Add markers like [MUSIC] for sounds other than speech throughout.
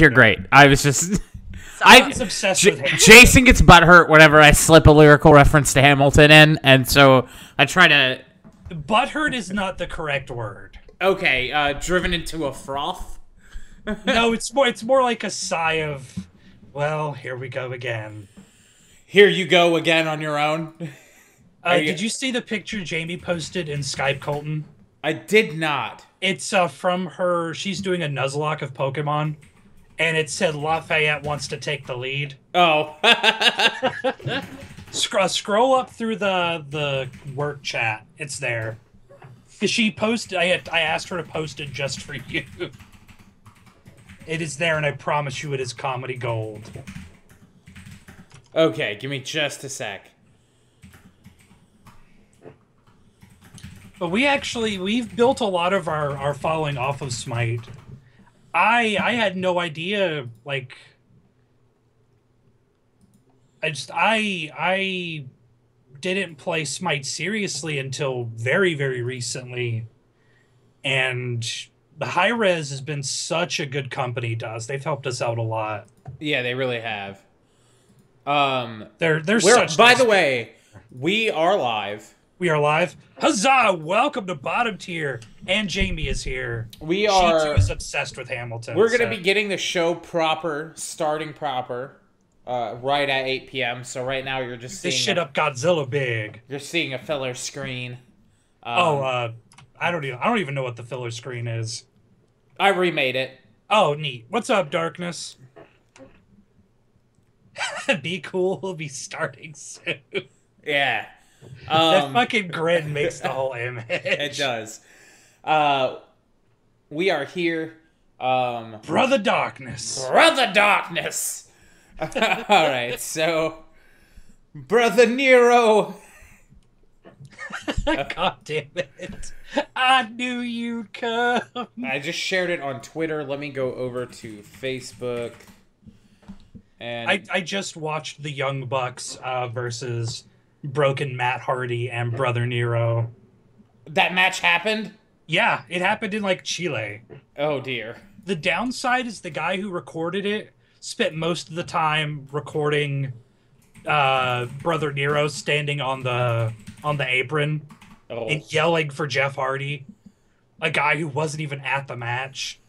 You're great. I was just. I I was obsessed J- with him. Jason gets butthurt whenever I slip a lyrical reference to Hamilton in, and so I try to. Butthurt is not the correct word. Okay, uh, driven into a froth. [LAUGHS] No, it's more it's more like a sigh of well, here we go again. Here you go again on your own. [LAUGHS] Uh, you- did you see the picture Jamie posted in Skype Colton? I did not. It's uh, from her. She's doing a Nuzlocke of Pokemon, and it said Lafayette wants to take the lead. Oh. [LAUGHS] Scroll scroll up through the the work chat. It's there. Cause she posted. I had, I asked her to post it just for you. It is there, and I promise you, it is comedy gold. okay, give me just a sec. But we actually we've built a lot of our our following off of Smite. I I had no idea like I just I I didn't play Smite seriously until very very recently. And the Hi-Rez has been such a good company to us. They've helped us out a lot. Yeah, they really have. Um, They're they're such by the way, we are live. We are live. Huzzah! Welcome to bottom tier. And Jamie is here. We are. She too is obsessed with Hamilton. We're gonna so- be getting the show proper, starting proper, uh, right at 8 p.m. So right now you're just seeing this shit a, up Godzilla big. You're seeing a filler screen. Um, oh, uh, I don't even I don't even know what the filler screen is. I remade it. Oh, neat. What's up, darkness? [LAUGHS] be cool. We'll be starting soon. Yeah. That Um, fucking grin makes the whole [LAUGHS] image. it does. Uh, we are here. Um, Brother Darkness. Brother Darkness. [LAUGHS] All right, so Brother Nero. [LAUGHS] God damn it. I knew you'd come. I just shared it on Twitter. Let me go over to Facebook. And I, I just watched the Young Bucks uh, versus Broken Matt Hardy and Brother Nero. that match happened. Yeah, it happened in like Chile. Oh dear. the downside is the guy who recorded it spent most of the time recording uh brother nero standing on the on the apron Oh. and yelling for jeff hardy a guy who wasn't even at the match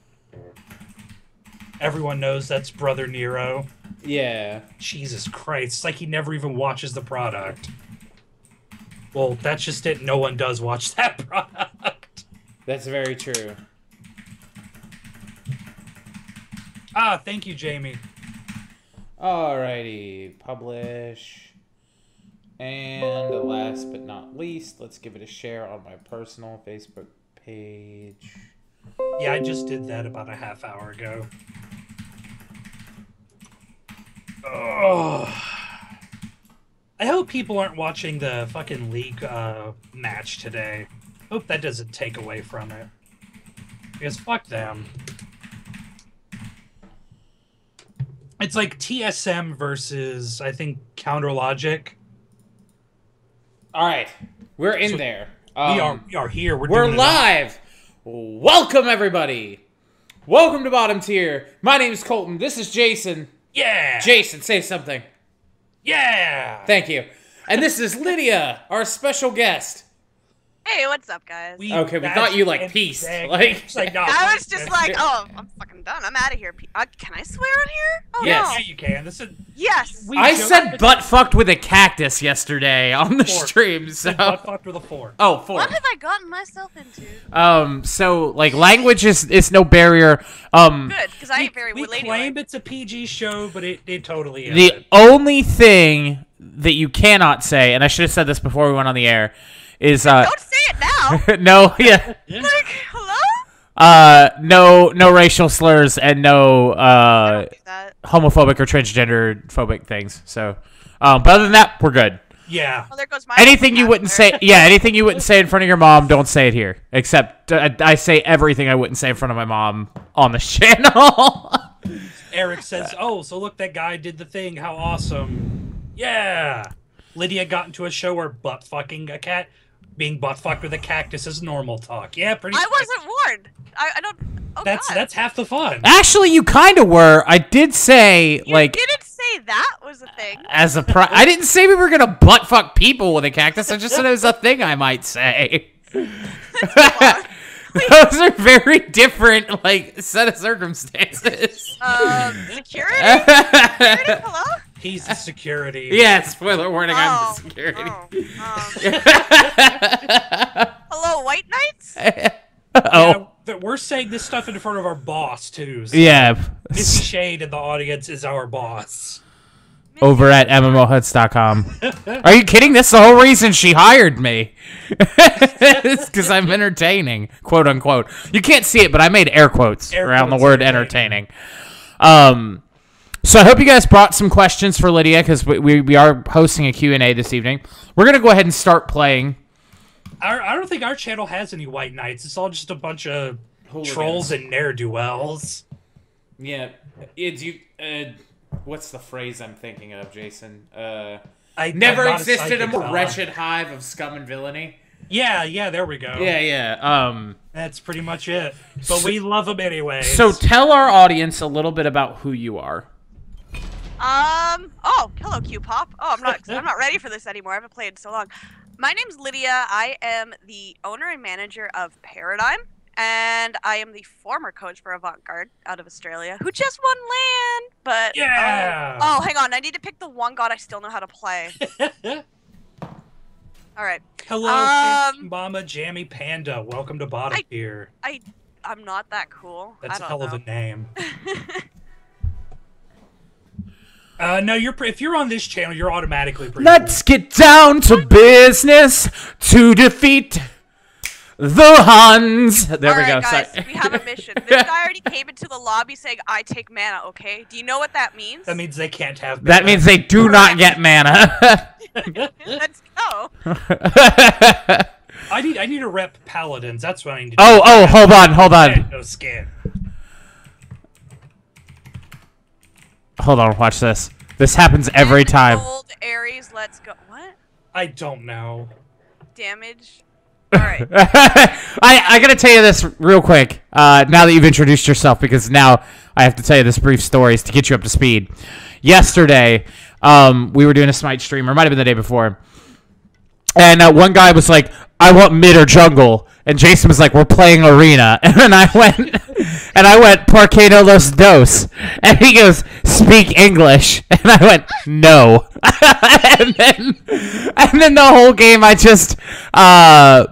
everyone knows that's brother nero Yeah. jesus christ it's like he never even watches the product well that's just it no one does watch [LAUGHS] that product That's very true. ah thank you jamie Alrighty, publish. And last but not least, let's give it a share on my personal Facebook page. Yeah, I just did that about a half hour ago. Oh. I hope people aren't watching the fucking league uh, match today. Hope that doesn't take away from it. Because fuck them. It's like TSM versus I think Counter Logic. Alright, we're in So there. we Um, are we are here. We're, We're live! Welcome, everybody! Welcome to Bottom Tier. My name is Colton. This is Jason. Yeah. Jason, say something. yeah. Thank you. And this is Lydia, our special guest. Hey, what's up, guys? We Okay, we thought you, like, peace. Like- like, no, [LAUGHS] I was just like, oh, I'm fucking done. I'm out of here. Uh, can I swear on here? Oh Yes. no. Yeah, you can. This is Yes. we I said butt fucked with a cactus yesterday on the Four. stream, so. butt fucked with a four. Oh, four. What have I gotten myself into? Um, so like language is is no barrier. Um, Good, because I ain't very we ladylike. claim it's a PG show, but it, it totally is. the only thing that you cannot say, and I should have said this before we went on the air, is uh, Don't say it now. [LAUGHS] no, yeah, like, hello? uh, no, no racial slurs and no uh don't do that. homophobic or transgender phobic things. So, um, but other than that, we're good. yeah. Well, there goes my Anything you wouldn't say, [LAUGHS] yeah, anything you wouldn't say in front of your mom, don't say it here. Except uh, I say everything I wouldn't say in front of my mom on the [LAUGHS] channel. Eric says, "Oh, so look, that guy did the thing. How awesome! Yeah." Lydia got into a show where butt fucking a cat. Being butt fucked with a cactus is normal talk. Yeah, pretty. I wasn't warned. I, I don't. Oh That's God. that's half the fun. Actually, you kind of were. I did say like. You like didn't say that was a thing. as a pri- I didn't say we were gonna butt fuck people with a cactus. I just said it was a thing I might say. [LAUGHS] [LAUGHS] Those are very different, like set of circumstances. Um, security? security? Hello? He's the security. [LAUGHS] yeah, spoiler warning. I'm Oh, the security. oh, um, [LAUGHS] hello, White Knights? Yeah, oh, but we're saying this stuff in front of our boss too. So yeah. Missy Shade in the audience is our boss. Over at MMOHuts.com. [LAUGHS] Are you kidding? That's the whole reason she hired me. it's because I'm entertaining, quote unquote. You can't see it, but I made air quotes Air around quotes the word entertaining. entertaining. Um, so I hope you guys brought some questions for Lydia because we, we, we are hosting a Q&A this evening. We're going to go ahead and start playing. Our, I don't think our channel has any white knights. It's all just a bunch of trolls and ne'er do wells. Yeah. It's you, uh, what's the phrase I'm thinking of, Jason? Uh, I never I'm a existed a more fella. wretched hive of scum and villainy. Yeah, yeah, there we go. Yeah, yeah. Um, That's pretty much it. But we love them anyway. so tell our audience a little bit about who you are. Um. Oh, hello, Q Pop. Oh, I'm not. I'm not [LAUGHS] ready for this anymore. I haven't played in so long. My name's Lydia. I am the owner and manager of Paradigm, and I am the former coach for Avantgarde out of Australia, who just won land. But Yeah. Oh, oh, hang on. I need to pick the one god I still know how to play. [LAUGHS] All right. Hello, Um, Mama Jammy Panda. Welcome to Bottom I- Tier. I'm not that cool. That's I a hell know. of a name. [LAUGHS] uh, no, you're if you're on this channel, you're automatically pretty. Let's get down to business to defeat the Huns. There All we right, go. guys, Sorry. we have a mission. This guy already [LAUGHS] came into the lobby saying, "I take mana." Okay, do you know what that means? That means they can't have. Mana. that means they do [LAUGHS] not get mana. [LAUGHS] Let's go. I need I need to rep paladins. That's what I need to. oh, do. oh, oh, hold on, hold on, No skin. Hold on. Watch this. This happens every time. Old Aries, let's go. What I don't know. damage? All right. [LAUGHS] I, I gotta tell you this real quick. Uh, now that you've introduced yourself, because now I have to tell you this brief story to get you up to speed. Yesterday, um, we were doing a Smite stream, or might have been the day before, and uh, one guy was like, "I want mid or jungle," and Jason was like, "We're playing arena," [LAUGHS] and I went, and I went, "Porque no los dos," and he goes, "Speak English," [LAUGHS] and I went, "No," [LAUGHS] and then, and then the whole game, I just, uh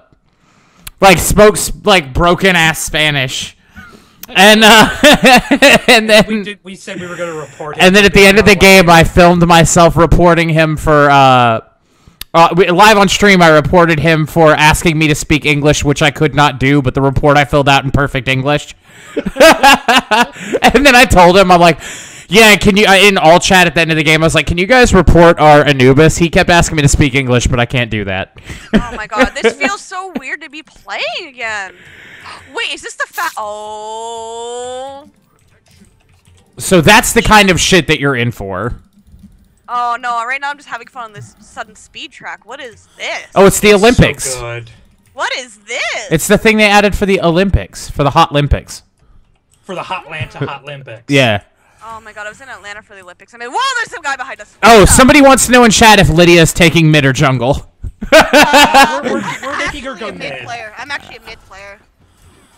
like spoke like broken ass Spanish, and uh, and We then did. We said we were going to report. him and then at the end of the game, I filmed myself reporting him for uh, uh we- live on stream. I reported him for asking me to speak English, which I could not do, but the report I filled out in perfect English. [LAUGHS] and then I told him, I'm like. Yeah, can you in all chat at the end of the game? I was like, "Can you guys report our Anubis?" He kept asking me to speak English, but I can't do that. Oh my god, this [LAUGHS] feels so weird to be playing again. [GASPS] Wait, is this the fat? Oh. So that's the kind of shit that you're in for. Oh no! Right now I'm just having fun on this sudden speed track. What is this? Oh, it's the So Olympics. good What is this? it's the thing they added for the Olympics, for the Hot Olympics. for the Hot Atlanta Hot Olympics. Yeah. Oh my god, I was in Atlanta for the Olympics. I mean, whoa, there's some guy behind us. Oh, somebody wants to know in chat if Lydia's taking mid or jungle. [LAUGHS] Uh, We're, we're, I'm we're making her actually go a mid mid. player. I'm actually a mid player.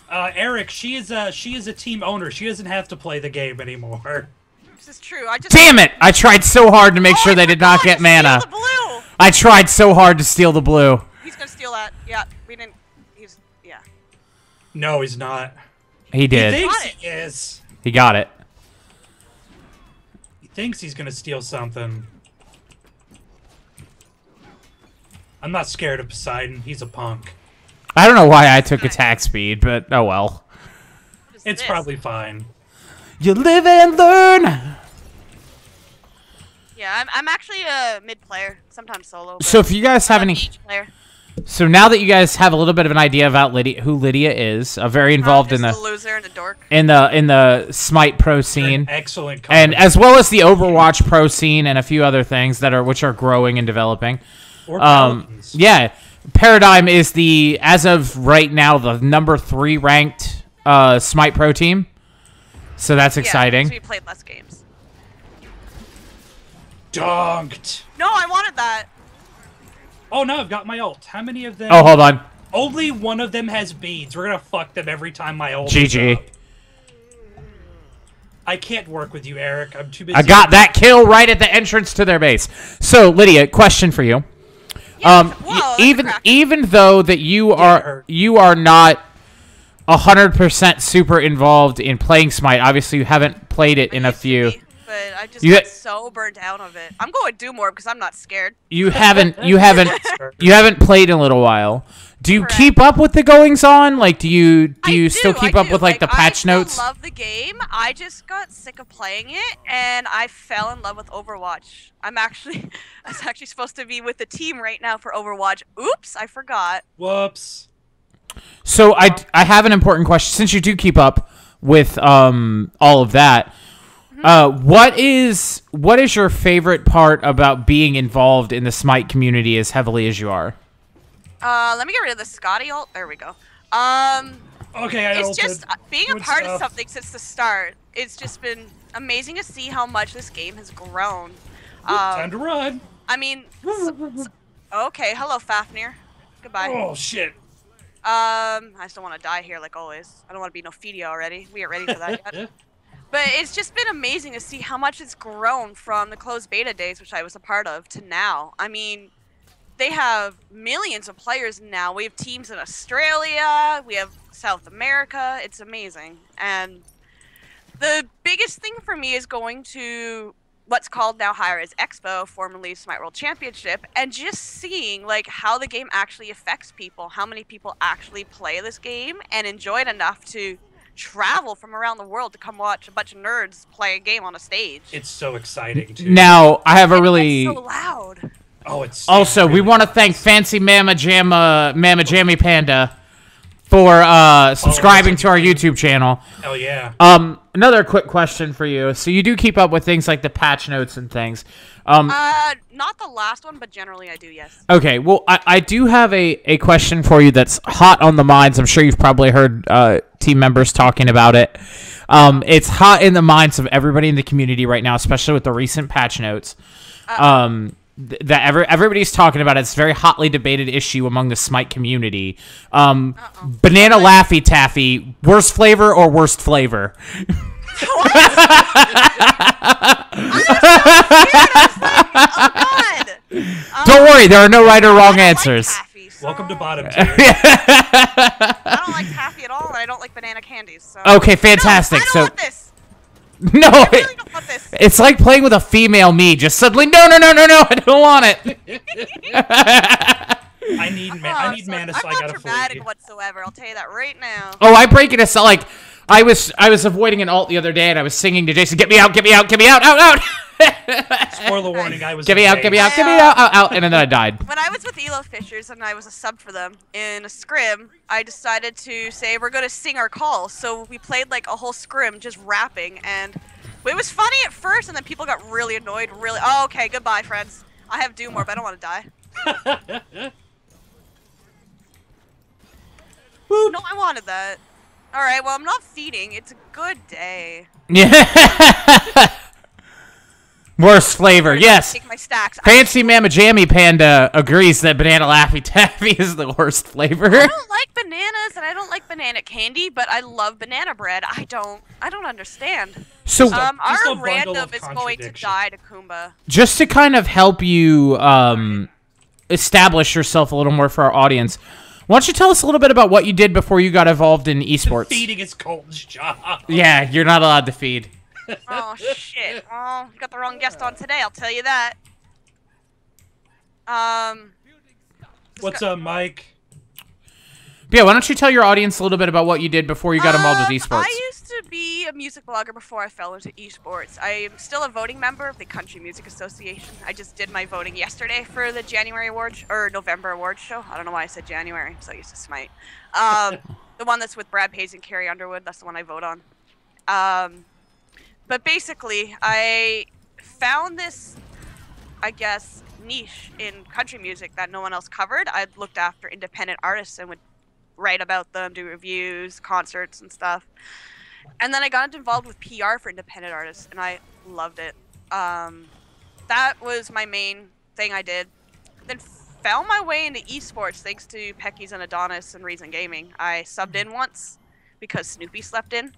Uh, Eric, she is a she is a team owner. She doesn't have to play the game anymore. [LAUGHS] This is true. I just. Damn it! I tried so hard to make Oh, sure I they did not get to steal mana. The blue. I tried so hard to steal the blue. He's gonna steal that. Yeah, we didn't. He's yeah. No, he's not. He did. He did. thinks he is. He got it. He thinks he's gonna steal something. I'm not scared of Poseidon. He's a punk. I don't know why I took attack speed, but oh well. It's this? probably fine. You live and learn. Yeah, I'm, I'm actually a mid player. Sometimes solo. So if you guys have I'm any, player. so now that you guys have a little bit of an idea about Lydia, who Lydia is, uh, very involved in I'm the loser and a dork. in the in the Smite Pro scene. an excellent. and as well as the Overwatch Pro scene and a few other things that are which are growing and developing. or Um, Pelicans. yeah, Paradigm is the as of right now the number three ranked uh, Smite Pro team. So that's Yeah, exciting. 'cause we played less games. Dunked. No, I wanted that. Oh no, I've got my ult. How many of them? oh, hold on. Only one of them has beads. We're gonna fuck them every time my ult. GG. I can't work with you, Eric. I'm too busy. I got that kill right at the entrance to their base. So, Lydia, question for you. Um, Whoa, y- even even though that you it are you are not hundred percent super involved in playing Smite. Obviously, you haven't played it in a few. But I just You got so burnt out of it. I'm going to do more because I'm not scared. You haven't you haven't [LAUGHS] you haven't played in a little while. Do you Correct. keep up with the goings on? Like, do you do I you still keep I up do. with like, the I patch still notes? love the game. I just got sick of playing it, and I fell in love with Overwatch. I'm actually, [LAUGHS] I was actually supposed to be with the team right now for Overwatch. Oops, I forgot. Whoops. So I, I have an important question since you do keep up with um all of that. Mm-hmm. Uh, what is what is your favorite part about being involved in the Smite community as heavily as you are? Uh, let me get rid of the Scotty ult. There we go. Um, Okay, I it's ulted. just uh, being a part stuff. of something since the start. It's just been amazing to see how much this game has grown. Time Um, to run. I mean, s- s- okay, hello Fafnir. Goodbye. Oh shit. Um, I still want to die here like always. I don't want to be no Fedia already. We ain't ready for that yet. [LAUGHS] But it's just been amazing to see how much it's grown from the closed beta days, which I was a part of, to now. I mean, they have millions of players now. We have teams in Australia, we have South America. It's amazing. And the biggest thing for me is going to what's called now Hi-Rez Expo, formerly Smite World Championship, and just seeing like how the game actually affects people, how many people actually play this game and enjoy it enough to travel from around the world to come watch a bunch of nerds play a game on a stage. It's so exciting too. Now I have a And really so loud. oh, it's also it's we want to thank Fancy Mama Jamma Mama Jammy Panda for uh, subscribing to our YouTube channel. Hell yeah. Um, another quick question for you. So you do keep up with things like the patch notes and things. Um, Uh, not the last one, but generally I do. Yes. okay, well, I, I do have a, a question for you that's hot on the minds. I'm sure you've probably heard uh, team members talking about it. Um, it's hot in the minds of everybody in the community right now, especially with the recent patch notes. Um, th- that every, everybody's talking about it. It's a very hotly debated issue among the Smite community. Um, banana Laffy Taffy, worst flavor or worst flavor? Oh [LAUGHS] Don't worry, there are no right or wrong don't like answers. taffy, so- Welcome to bottom tier. I don't like [LAUGHS] taffy at all, and I don't like banana candies. So. Okay, fantastic. No, I don't so want this. [LAUGHS] no, I it- don't want this. it's like playing with a female me. Just suddenly, no, no, no, no, no, I don't want it. I need ma- I need so- mana, so I'm I not gotta dramatic flee. whatsoever. I'll tell you that right now. oh, I break it as like I was I was avoiding an alt the other day, and I was singing to Jason, "Get me out, get me out, get me out, out, out." [LAUGHS] Spoiler warning, I was Get me out, get me out, get me out, out, out, and then I [LAUGHS] died. When I was with Elo Fishers and I was a sub for them in a scrim, I decided to say we're going to sing our calls. So we played like a whole scrim just rapping, and it was funny at first, and then people got really annoyed. Really, oh, okay, goodbye, friends. I have Doom Orb. I don't want to die. [LAUGHS] No, I wanted that. All right, well, I'm not feeding. It's a good day. Yeah. [LAUGHS] Worst flavor, yes. Take my stacks. Fancy Mama Jammy Panda agrees that banana Laffy Taffy [LAUGHS] is the worst flavor. I don't like bananas and I don't like banana candy, but I love banana bread. I don't. I don't understand. So, Um, just our bundle random of is going to die to Kumba. just to kind of help you um, establish yourself a little more for our audience, why don't you tell us a little bit about what you did before you got involved in esports? Feeding is Colton's job. Yeah, you're not allowed to feed. [LAUGHS] Oh shit! Oh, you got the wrong guest on today. I'll tell you that. Um. What's up, Mike? Yeah, why don't you tell your audience a little bit about what you did before you got involved with um, esports? I be a music blogger before I fell into esports. I'm still a voting member of the Country Music Association. I just did my voting yesterday for the January award sh- or November awards show. I don't know why I said January. I'm so used to Smite. Um, [LAUGHS] the one that's with Brad Paisley and Carrie Underwood. That's the one I vote on. Um, but basically, I found this, I guess, niche in country music that no one else covered. I looked after independent artists and would write about them, do reviews, concerts, and stuff. And then I got involved with PR for independent artists, and I loved it. Um, that was my main thing I did. Then found my way into esports thanks to Pecky's and Adonis and Reason Gaming. I subbed in once because Snoopy slept in.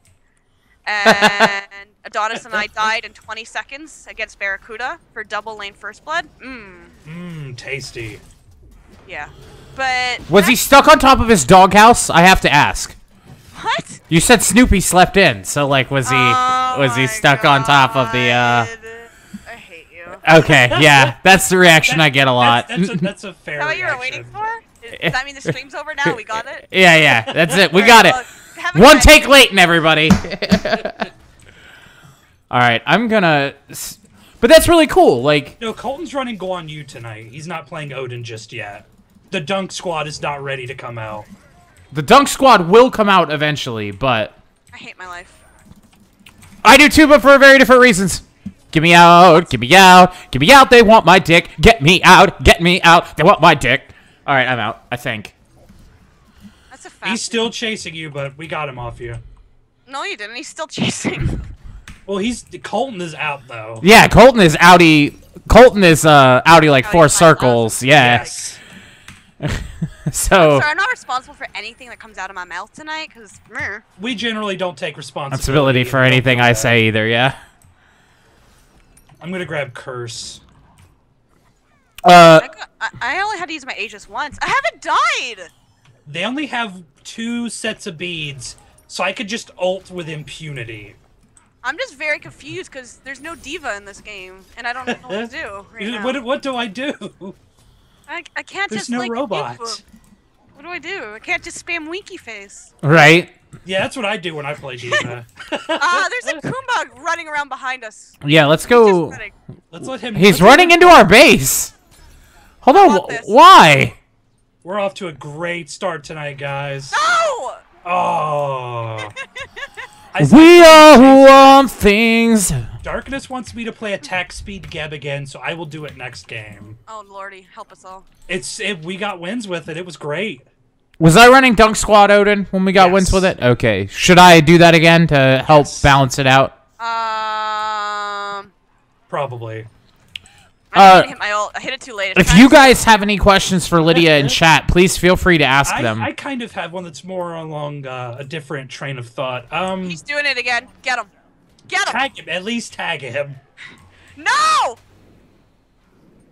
And [LAUGHS] Adonis and I died in 20 seconds against Barracuda for double lane first blood. Mmm, Mmm, tasty. yeah. But Was he stuck on top of his doghouse? I have to ask. What? You said Snoopy slept in, so like, was he Oh was he my stuck on top of the? uh I hate you. Okay, [LAUGHS] yeah, that's the reaction I get a lot. That's, that's, a, [LAUGHS] that's a fair that what you were waiting for? Is- Does that mean the stream's over now? We got it? [LAUGHS] yeah, yeah, that's it. We got it. Well, have One take late, and everybody. All right, I'm gonna. But that's really cool. Like, No, Colton's running Guan Yu tonight. He's not playing Odin just yet. The Dunk Squad is not ready to come out. The Dunk Squad will come out eventually, but I hate my life. I do too, but for very different reasons. Get me out, get me out, get me out. They want my dick. Get me out, get me out. They want my dick. All right, I'm out. I think. That's a fact. He's still chasing you, but we got him off you. No, you didn't. He's still [LAUGHS] chasing. Well, he's Colton is out though. Yeah, Colton is outie. Colton is uh outie like Outie four circles. love. Yeah. Yes. [LAUGHS] [LAUGHS] [LAUGHS] So Sorry, I'm not responsible for anything that comes out of my mouth tonight, because We generally don't take responsibility. responsibility for anything I say either. Yeah. I'm gonna grab curse. Uh, I, got, I, I only had to use my Aegis once. I haven't died! They only have two sets of beads, so I could just ult with impunity. I'm just very confused because there's no D.Va in this game, and I don't know what to do [LAUGHS] right now. What, what do I do? I, I can't There's just no like robot. What do I do? I can't just spam winky face. right. Yeah, that's what I do when I play D.Va. Ah, [LAUGHS] [LAUGHS] there's a Kumba running around behind us. Yeah. Let's go. Let's let him. He's running him- into our base. Hold on. want wh- this. Why? We're off to a great start tonight, guys. No! Oh. [LAUGHS] I We said are who want things. Darkness wants me to play attack speed Geb again, so I will do it next game. Oh lordy, help us all. It's it, we got wins with it. It was great. Was I running Dunk Squad Odin when we got wins with it? Okay. Should I do that again to help Yes. balance it out? Um, Probably. I Uh, hit my ult. I hit it too late. If you guys have any questions for Lydia in [LAUGHS] chat, please feel free to ask I, them. I kind of have one that's more along uh, a different train of thought. Um, He's doing it again. Get him. Get him. tag him. At least tag him. No!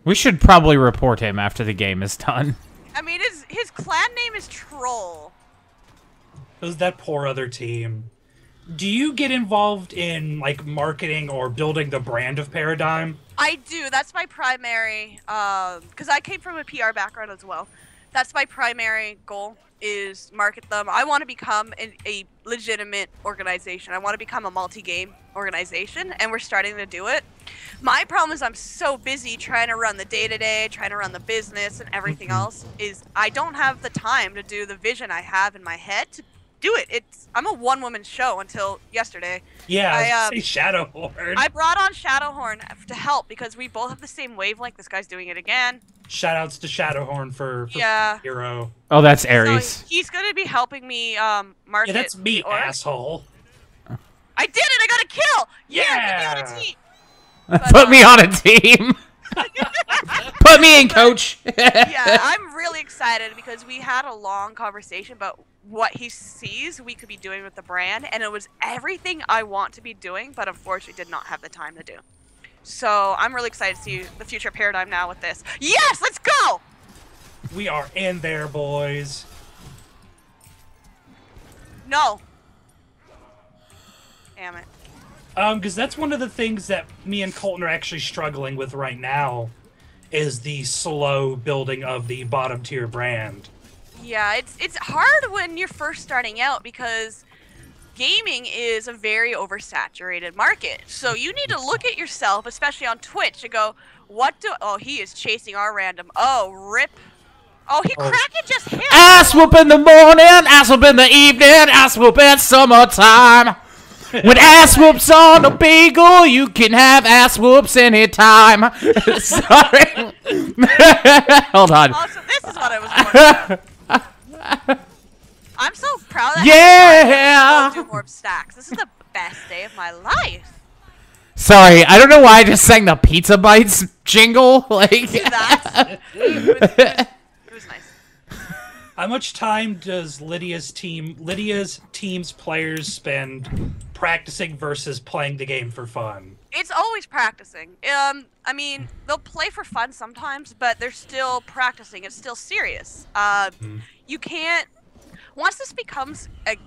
We should probably report him after the game is done. I mean, his his clan name is Troll. It was that poor other team. Do you get involved in like marketing or building the brand of Paradigm? I do. That's my primary. Um, because I came from a PR background as well. That's my primary goal is market them. I want to become an, a legitimate organization. I want to become a multi-game organization, and we're starting to do it. My problem is I'm so busy trying to run the day-to-day, trying to run the business, and everything else. Is I don't have the time to do the vision I have in my head to do it. It's I'm a one-woman show until yesterday. Yeah, I, I, um, say Shadowhorn. I brought on Shadowhorn to help because we both have the same wavelength. This guy's doing it again. Shoutouts to Shadowhorn for, for Yeah. hero. Oh, that's So he's going to be helping me um, market. Yeah, that's me, the asshole. I did it! I got a kill! Yeah. put me on a team! [LAUGHS] Put me on a team. [LAUGHS] Put me in, coach. yeah, [LAUGHS] I'm really excited because we had a long conversation about what he sees we could be doing with the brand, and it was everything I want to be doing, but unfortunately did not have the time to do. So I'm really excited to see the future paradigm now with this. Yes, let's go! We are in there, boys. No. Damn it. Um, because that's one of the things that me and Colton are actually struggling with right now, is the slow building of the bottom tier brand. Yeah, it's it's hard when you're first starting out because gaming is a very oversaturated market. So you need to look at yourself, especially on Twitch, and go, "What do? Oh, he is chasing our random. Oh, rip. Oh, he Oh. Kraken just hit. ass whoop in the morning, ass whoop in the evening, ass whoop in summertime. [LAUGHS] When ass whoops on a bagel, you can have ass whoops anytime. [LAUGHS] Sorry. [LAUGHS] Hold on. Also, this is what I was. Going [LAUGHS] I'm so proud that Yeah. I do more stacks. This is the best day of my life. Sorry, I don't know why I just sang the Pizza Bites jingle. [LAUGHS] Like That [LAUGHS] it was, it was nice. How much time does Lydia's team, Lydia's team's players spend practicing versus playing the game for fun? It's always practicing. Um, I mean, they'll play for fun sometimes, but they're still practicing. It's still serious. Uh, you can't. Once this becomes a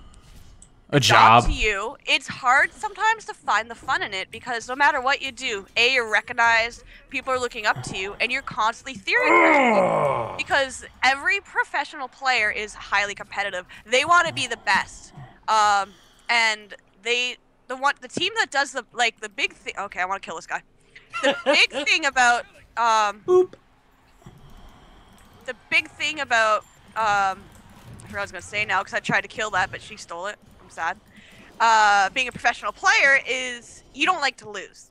a job job. to you, it's hard sometimes to find the fun in it because no matter what you do, a you're recognized, people are looking up to you, and you're constantly theory. Oh, because every professional player is highly competitive. They want to be the best, um, and they the one the team that does the like the big thing. Okay, I want to kill this guy. The big [LAUGHS] thing about um, boop. the big thing about um, I forgot I was gonna say now because I tried to kill that, but she stole it. I'm sad. Uh, being a professional player is you don't like to lose.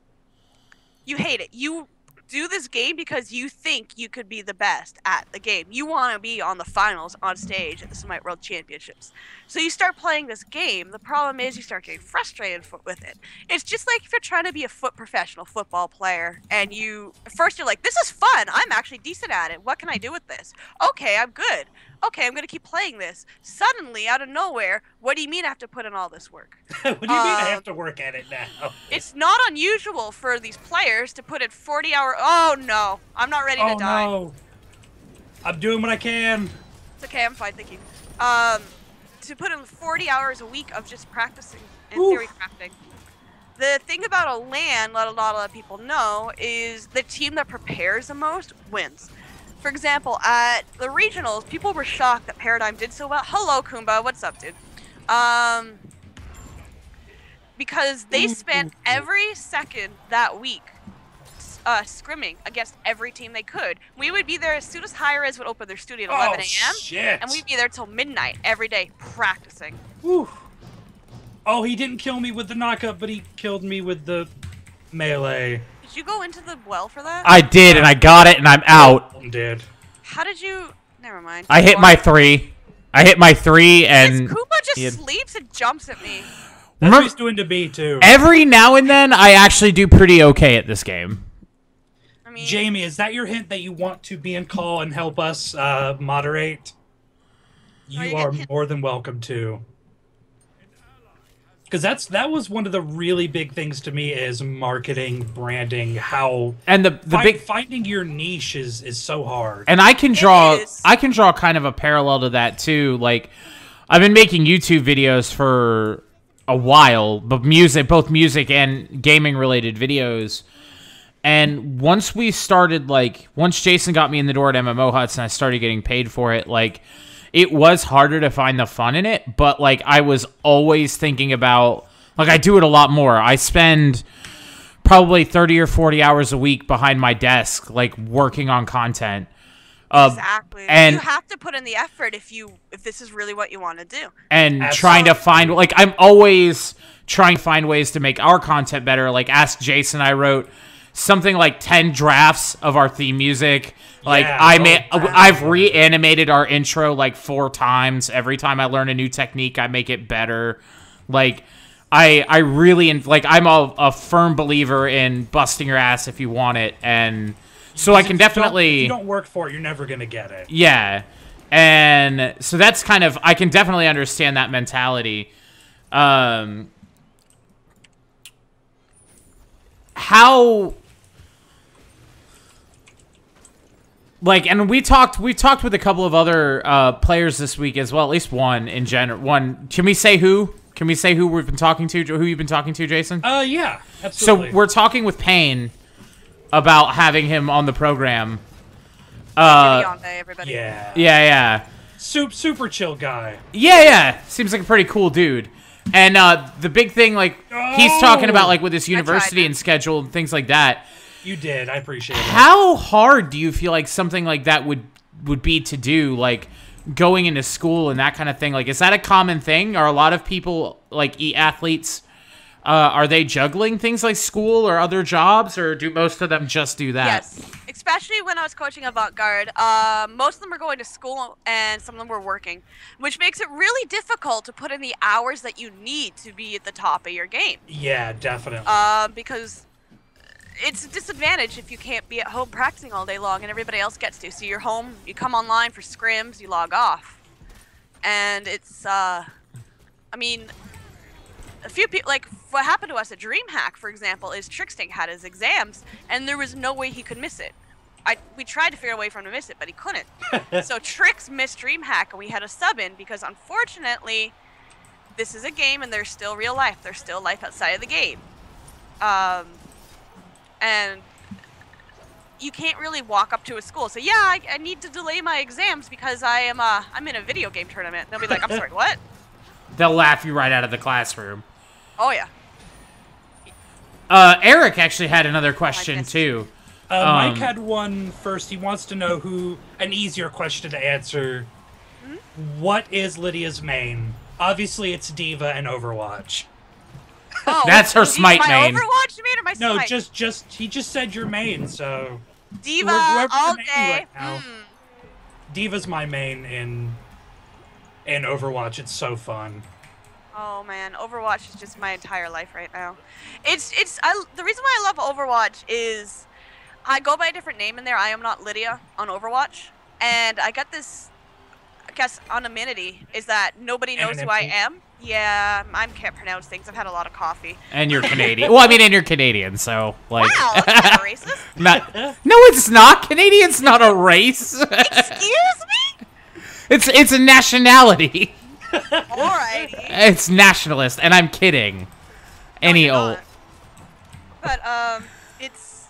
You hate it. You do this game because you think you could be the best at the game. You want to be on the finals on stage at the Smite World Championships. So you start playing this game. The problem is you start getting frustrated with it. It's just like if you're trying to be a foot professional football player and you first you're like, "This is fun. I'm actually decent at it. What can I do with this?" Okay, I'm good. Okay, I'm going to keep playing this. Suddenly, out of nowhere, what do you mean I have to put in all this work? [LAUGHS] what do you mean I have to work at it now? It's not unusual for these players to put in 40 hour. Oh no, I'm not ready Oh to die. no. I'm doing what I can. It's okay, I'm fine, thank you. Um, to put in 40 hours a week of just practicing and Oof. theory crafting. The thing about a LAN, let a lot of people know, is the team that prepares the most wins. For example, at the regionals, people were shocked that Paradigm did so well. Hello, Kumba. What's up, dude? Um, because they spent every second that week uh, scrimming against every team they could. We would be there as soon as Hi-Rez would open their studio at 11 oh a.m. And we'd be there till midnight every day practicing. Whew. Oh, he didn't kill me with the knockup, but he killed me with the melee. Did you go into the well for that? I did, and I got it, and I'm out. I'm dead. How did you? Never mind. I hit my three. I hit my three, This and Koopa just Yeah. sleeps and jumps at me. That's Remember- what he's doing to me too. every now and then I actually do pretty okay at this game. I mean, Jamie, is that your hint that you want to be in call and help us uh, moderate? You you are more than welcome to. Because that's that was one of the really big things to me is marketing, branding, how And the the fi- big finding your niche is is so hard. and I can draw. I can draw kind of a parallel to that too. Like I've been making YouTube videos for a while, but music, both music and gaming related videos. And once we started like once Jason got me in the door at MMO Huts and I started getting paid for it, like it was harder to find the fun in it, but like I was always thinking about like I do it a lot more. I spend probably 30 or 40 hours a week behind my desk like working on content. Uh, exactly. and- you have to put in the effort if you if this is really what you want to do. and Absolutely. trying to find like I'm always trying to find ways to make our content better. Like Ask Jason, I wrote something like ten drafts of our theme music. Like Yeah, I oh, made. I've reanimated our intro like four times. Every time I learn a new technique, I make it better. Like I, I really like. I'm a, a firm believer in busting your ass if you want it, and so I can don't- definitely. if you don't work for it, you're never gonna get it. Yeah. And so that's kind of I can definitely understand that mentality. Um how like and we talked we talked with a couple of other uh players this week as well, at least one in general. One can we say who? Can we say who we've been talking to? Who you've been talking to, Jason? Uh, yeah, so we're talking with Payne about having him on the program. Uh day, everybody. yeah, yeah, yeah. Super, super chill guy. Yeah, yeah. Seems like a pretty cool dude. And uh, the big thing, like, he's talking about, like, with his university and schedule and things like that. You did. I appreciate it. How hard do you feel like something like that would would be to do, like going into school and that kind of thing? Like, is that a common thing? Are a lot of people like e athletes Uh, are they juggling things like school or other jobs, or do most of them just do that? Yes, especially when I was coaching avant garde. Uh, most of them were going to school and some of them were working, which makes it really difficult to put in the hours that you need to be at the top of your game. Yeah, definitely. Um, because it's a disadvantage if you can't be at home practicing all day long and everybody else gets to. So you're home, you come online for scrims, you log off, and it's. Uh, I mean, a few people like what happened to us at DreamHack, for example, is Trixting had his exams and there was no way he could miss it. I we tried to figure a way for him to miss it, but he couldn't. [LAUGHS] so Trix missed DreamHack and we had a sub in because unfortunately, this is a game and there's still real life. There's still life outside of the game. Um, and you can't really walk up to a school. So yeah, I, I need to delay my exams because I am uh I'm in a video game tournament. They'll be like, I'm sorry, what? [LAUGHS] They'll laugh you right out of the classroom. Oh yeah. Uh, Eric actually had another question too. Uh, Um, Mike had one first. He wants to know who an easier question to answer. Hmm? What is Lydia's main? Obviously, it's D.Va and Overwatch. Oh, That's her is he smite my main. Overwatch main or my No, smite? just just he just said your main, so D.Va whoever all day. right now. Hmm. D.Va's my main in in Overwatch. It's so fun. Oh man, Overwatch is just my entire life right now. It's it's I, the reason why I love Overwatch is I go by a different name in there. I am not Lydia on Overwatch, and I got this. I guess anonymity is that nobody knows who I am. Yeah, I can't pronounce things. I've had a lot of coffee. And you're Canadian. [LAUGHS] well, I mean, and you're Canadian, so like. Wow, that's of [LAUGHS] racist. not. No, it's not. Canadian's not a race. Excuse me. it's it's a nationality. Alrighty. [LAUGHS] It's nationalist, and I'm kidding. Any you're old. But um, it's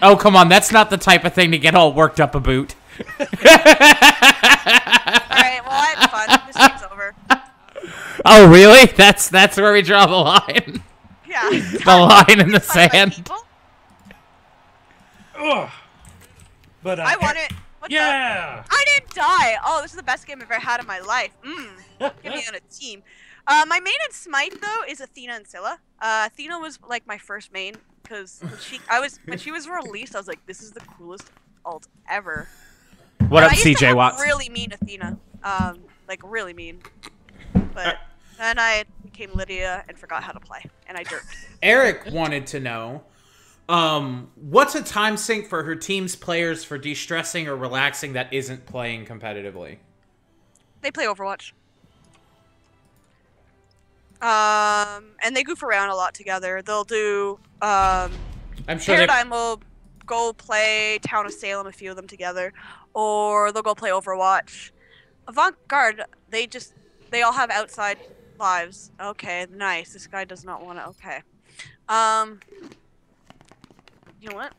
Oh come on, that's not the type of thing to get all worked up about. alright. Well, I had fun. This game's over. Oh really? [LAUGHS] That's that's where we draw the line. Yeah. [LAUGHS] the line in the sand. Ugh. But uh, I won it. What's up? Yeah. I didn't die. Oh, this is the best game I've ever had in my life. Mmm. [LAUGHS] Get me on a team. Uh, my main in Smite though is Athena and Scylla. Uh, Athena was like my first main because she, I was when she was released, I was like, this is the coolest alt ever. What up, I used CJ have Watts? Really mean Athena. Um, like really mean. But then I became Lydia and forgot how to play, and I derped. Eric wanted to know, um, what's a time sink for her team's players for de-stressing or relaxing that isn't playing competitively? They play Overwatch. Um, and they goof around a lot together. They'll do um, I'm sure. Paradigm will go play Town of Salem, a few of them together, or they'll go play Overwatch. Avant Garde, they just they all have outside lives. Okay, nice. This guy does not want to. Okay, um, you know what?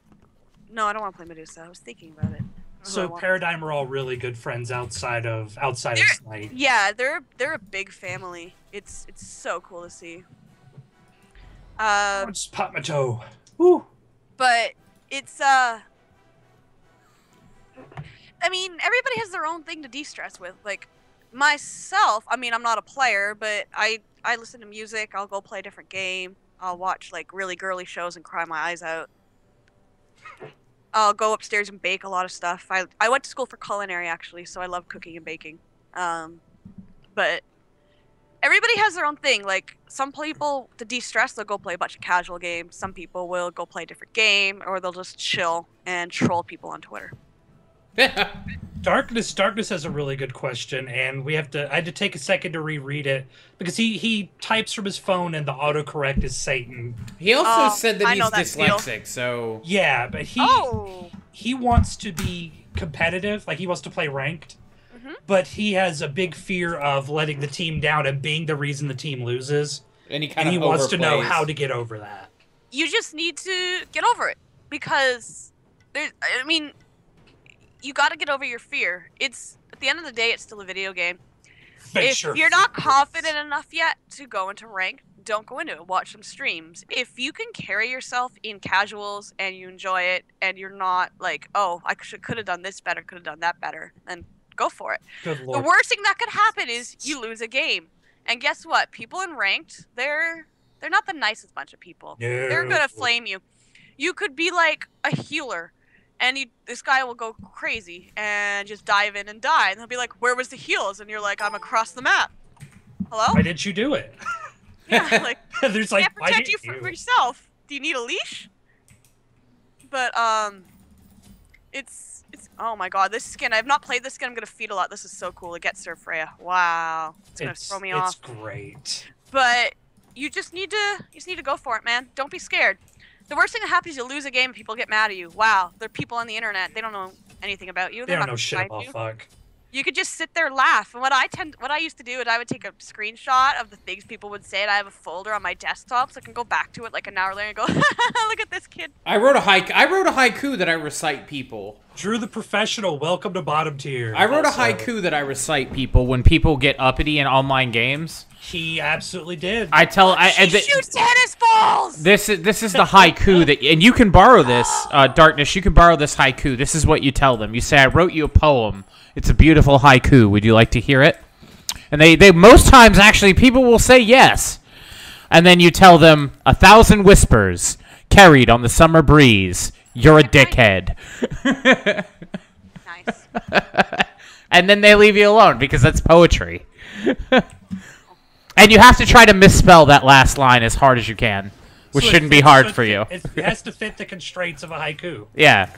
No, I don't want to play Medusa. I was thinking about it. I don't know So what I want. Paradigm are all really good friends outside of outside of They're- Smite. Yeah, they're they're a big family. It's it's so cool to see. Um, Just pop my toe. Woo. but it's uh I mean, everybody has their own thing to de-stress with. Like myself, I mean, I'm not a player, but I I listen to music, I'll go play a different game. I'll watch like really girly shows and cry my eyes out. I'll go upstairs and bake a lot of stuff. I I went to school for culinary actually, so I love cooking and baking. Um but everybody has their own thing. Like some people to de-stress, they'll go play a bunch of casual games. Some people will go play a different game, or they'll just chill and troll people on Twitter. [LAUGHS] Darkness Darkness has a really good question, and we have to I had to take a second to reread it because he he types from his phone and the autocorrect is Satan. he also Oh, said that I he's know that feel. dyslexic, so Yeah, but he Oh, he wants to be competitive, like he wants to play ranked. Mhm. But he has a big fear of letting the team down and being the reason the team loses. and he kind And of he wants to know how to get over that. you just need to get over it because there's. I mean, you got to get over your fear. It's at the end of the day, it's still a video game. Make if sure you're not confident enough yet to go into rank, don't go into it. Watch some streams. If you can carry yourself in casuals and you enjoy it, and you're not like, oh, I could have done this better, could have done that better, then go for it. Good The worst thing that could happen is you lose a game. And guess what? People in ranked, they're They're not the nicest bunch of people. They're gonna flame you. You could be like a healer, and you, this guy will go crazy and just dive in and die, and he'll be like, "Where was the heels?" And you're like, "I'm across the map." Hello? Why didn't you do it? [LAUGHS] Yeah, like [LAUGHS] There's like can't why protect you from yourself. Do you need a leash? But um, it's it's oh my god, this skin. I have not played this skin. I'm gonna feed a lot. This is so cool. It gets Sir Freya. Wow, it's gonna It's, throw me it's off. great. But you just need to you just need to go for it, man. Don't be scared. The worst thing that happens is you lose a game and people get mad at you. Wow, they're people on the internet. They don't know anything about you. They They're don't not know shit about you. fuck. You could just sit there laugh. And what I tend, what I used to do is I would take a screenshot of the things people would say, and I have a folder on my desktop, so I can go back to it like an hour later and go, [LAUGHS] "Look at this kid." I wrote a haiku. I wrote a haiku that I recite people. Drew the professional, welcome to bottom tier. I wrote a haiku that I recite people when people get uppity in online games. He absolutely did. I tell I She and th- shoots tennis balls. this is this is the haiku that and you can borrow this uh, darkness. You can borrow this haiku. This is what you tell them. You say, "I wrote you a poem. It's a beautiful haiku. Would you like to hear it?" And they they most times actually people will say yes. And then you tell them a thousand whispers carried on the summer breeze. You're a dickhead. nice. and then they leave you alone because that's poetry. and you have to try to misspell that last line as hard as you can, which So shouldn't be hard so for fit- you. It, it has to fit the constraints of a haiku. Yeah.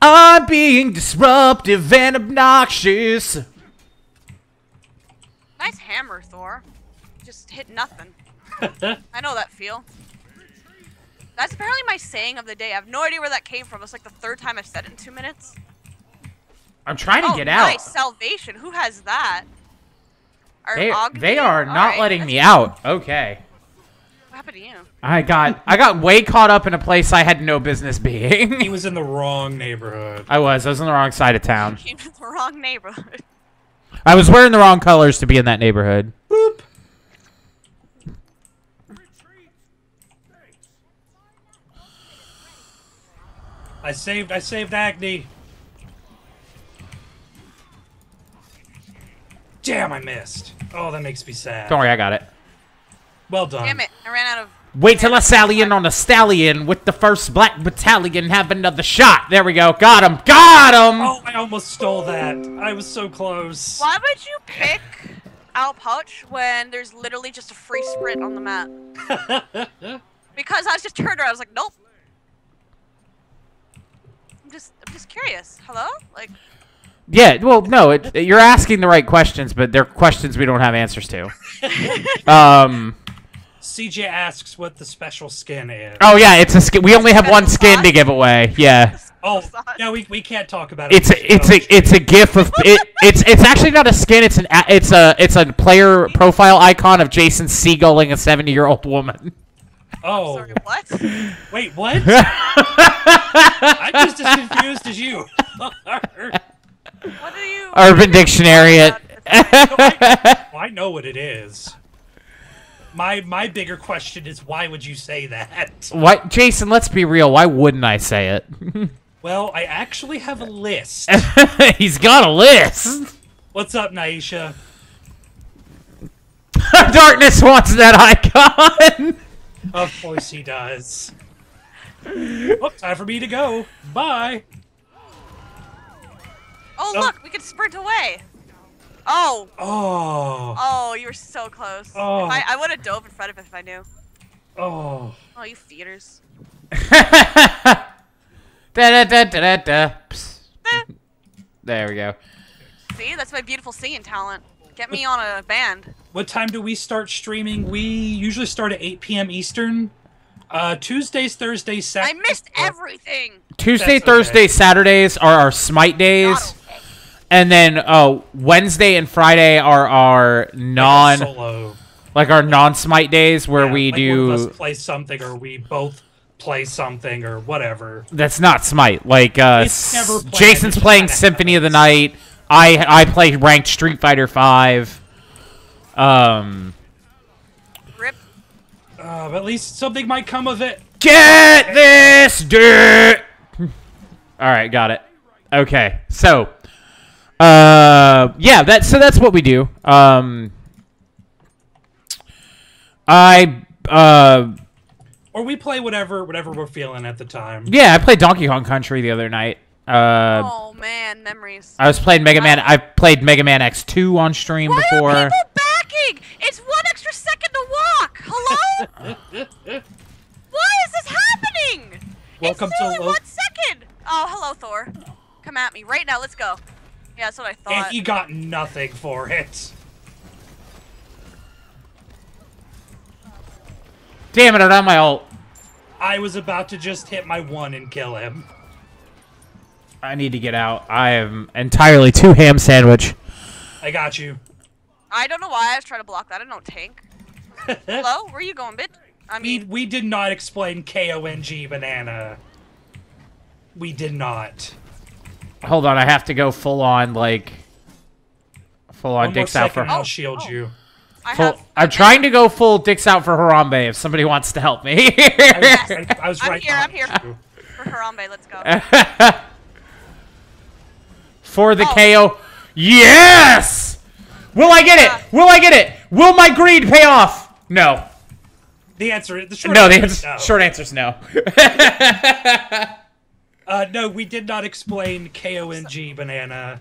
I'm being disruptive and obnoxious. Nice hammer, Thor. Just hit nothing. [LAUGHS] I know that feel. That's apparently my saying of the day. I have no idea where that came from. It's like the third time I've said it in two minutes. I'm trying to oh, get out. nice salvation. Who has that? Are they, they are not Alright, letting that's- me out. Okay. What happened to you? I got I got way caught up in a place I had no business being. He was in the wrong neighborhood. I was. I was on the wrong side of town. [LAUGHS] Came to the wrong neighborhood. I was wearing the wrong colors to be in that neighborhood. Boop. I saved. I saved Agni. Damn, I missed. Oh, that makes me sad. Don't worry, I got it. Well done. Damn it! I ran out of. Wait till I sally in on a stallion with the first black battalion. Have another shot. There we go. Got him. Got him. Oh, I almost stole that. I was so close. Why would you pick Al Pouch when there's literally just a free sprint on the map? [LAUGHS] Because I was just turned around. I was like, nope. I'm just, I'm just curious. Hello? Like, Yeah. Well, no. It, you're asking the right questions, but they're questions we don't have answers to. [LAUGHS] um. CJ asks what the special skin is. Oh yeah, it's a skin. We only have one skin to give away. Yeah. Oh, no, we, we can't talk about it. It's a it's a it's a gif of it. It's it's actually not a skin. It's an a- it's a it's a player profile icon of Jason seagulling a seventy year old woman. Oh, sorry, what? wait, what? [LAUGHS] I'm just as confused as you. What are you? Urban Dictionary it. [LAUGHS] I, I know what it is. My my bigger question is why would you say that? what, Jason? Let's be real. Why wouldn't I say it? [LAUGHS] Well, I actually have a list. [LAUGHS] He's got a list. What's up, Naisha? [LAUGHS] Darkness wants that icon. Of course he does. Oh, time for me to go. Bye. Oh, Oh. look, we can sprint away. Oh, Oh. oh, you were so close. Oh. If I, I would have dove in front of it if I knew. Oh. Oh, you feeders. [LAUGHS] da, da, da, da, da, da. Eh. There we go. See, that's my beautiful singing talent. Get me on a band. What time do we start streaming? We usually start at 8 p.m. Eastern. Uh, Tuesdays, Thursdays, Saturdays. I missed everything. Tuesday, That's okay. Thursday, Saturdays are our Smite days. Not okay. And then uh, Wednesday and Friday are our non solo. like our non smite days where Yeah, we like One of do us play something, or we both play something, or whatever. that's not smite. Like uh, It's never planned, Jason's it playing kinda Symphony of the. Night. I I play ranked Street Fighter Five. Um, Rip. Uh, at least something might come of it. get this dude. [LAUGHS] All right, got it. Okay, so uh, yeah, that so that's what we do. Um, I uh Or we play whatever whatever we're feeling at the time. yeah, I played Donkey Kong Country the other night. Uh oh man, memories. I was playing Mega Man. I played Mega Man X2 on stream Why before. are people backing? It's one extra second to walk. Hello? Why is this happening? Welcome it's to one second. Oh, hello, Thor. Come at me right now. Let's go. Yeah, that's what I thought. And thought. he got nothing for it. Damn it, I don't have my ult. I was about to just hit my one and kill him. I need to get out. I am entirely too ham sandwich. I got you. I don't know why I was trying to block that. I don't tank. [LAUGHS] hello? Where are you going, bitch? I We mean, we did not explain K O N G banana. We did not. Hold on, I have to go full on like full on One more dicks out for I'll Oh, shield oh. you. I full, have. I'm trying to go full dicks out for Harambe if somebody wants to help me. I was, I, I was I'm right here, I'm here. you. For Harambe, let's go. [LAUGHS] for the Oh. KO. Yes! Will I get Yeah. it? Will I get it? Will my greed pay off? No. The answer, is the short No, the answer is answer, no. short answer is no. [LAUGHS] Uh, no, we did not explain K O N G banana.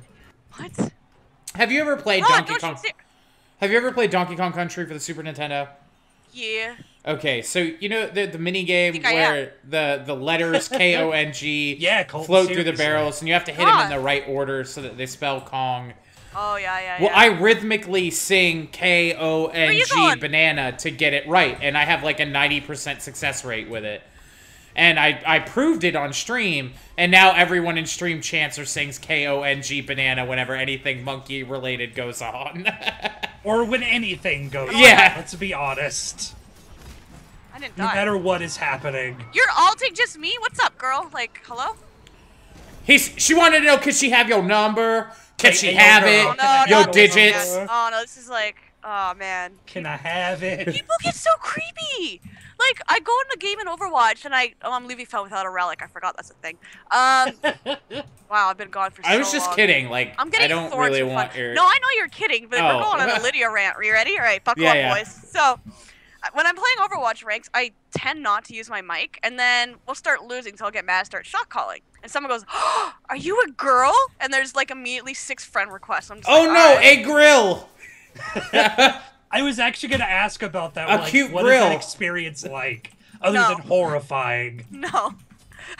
What? Have you ever played Oh, Donkey Kong? see- Have you ever played Donkey Kong Country for the Super Nintendo? Yeah. Okay, so you know the the mini game where the the letters [LAUGHS] K O N G Yeah, Colt, float through the barrels, and you have to hit them in the right order so that they spell Kong. Oh yeah, yeah, Well, yeah. I rhythmically sing K O N you G going? banana to get it right, and I have like a ninety percent success rate with it. And I, I proved it on stream, and now everyone in stream chants or sings K O N G banana whenever anything monkey related goes on. [LAUGHS] Or when anything goes. On. Yeah. Let's be honest. I didn't No die. matter what is happening. You're alting just me? What's up, girl? Like, hello? He's she wanted to know could she have your number? Can Hey, she hey, have it? Oh, no, your no, no, digits? no, no. Oh no, this is like, oh man. Can I have it? People get so creepy. Like, I go in the game in Overwatch and I, oh, I'm leaving fell without a relic. I forgot that's a thing. Um, [LAUGHS] wow, I've been gone for so I was just long. kidding. Like I'm getting I don't really want your. No, I know you're kidding, but Oh. we're going on a [LAUGHS] Lydia rant. Are you ready? All right, buckle Yeah, up, yeah. boys. So, uh, when I'm playing Overwatch ranks, I tend not to use my mic, and then we'll start losing, so I'll get mad, start shot calling, and someone goes, oh, "Are you a girl?" And there's like immediately six friend requests. I'm just oh like, no, "Alright." a grill. [LAUGHS] I was actually gonna ask about that. A like, cute what is grill. that experience like? Other No. than horrifying. No.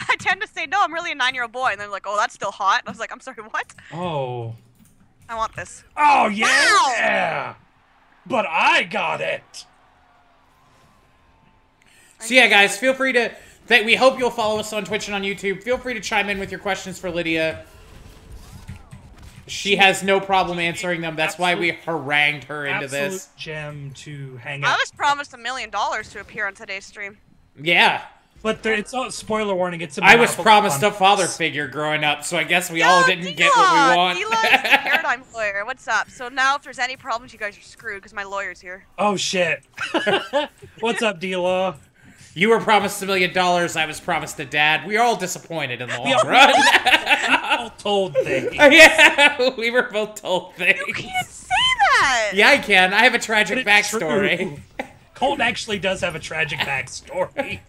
[LAUGHS] I tend to say, no, I'm really a nine year old boy. And they're like, oh, that's still hot. And I was like, I'm sorry, what? Oh. I want this. Oh yeah. But I got it. So yeah, guys, feel free to. That we hope you'll follow us on Twitch and on YouTube. Feel free to chime in with your questions for Lydia. She has no problem answering them. That's why we harangued her into Absolute this. gem to hang out. I was promised a million dollars to appear on today's stream. Yeah, But there, it's all spoiler warning. It's a I was promised a father figure growing up, so I guess we all didn't get what we Dila! want. Dila is the paradigm lawyer. What's up? So now, if there's any problems, you guys are screwed because my lawyer's here. Oh shit. [LAUGHS] What's up, D-Law? you were promised a million dollars. I was promised a dad. We are all disappointed in the We long run. [LAUGHS] [LAUGHS] All told things. [LAUGHS] yeah, [LAUGHS] we were both told things. You can't say that. Yeah, I can. I have a tragic it's backstory. true. Colton actually does have a tragic backstory.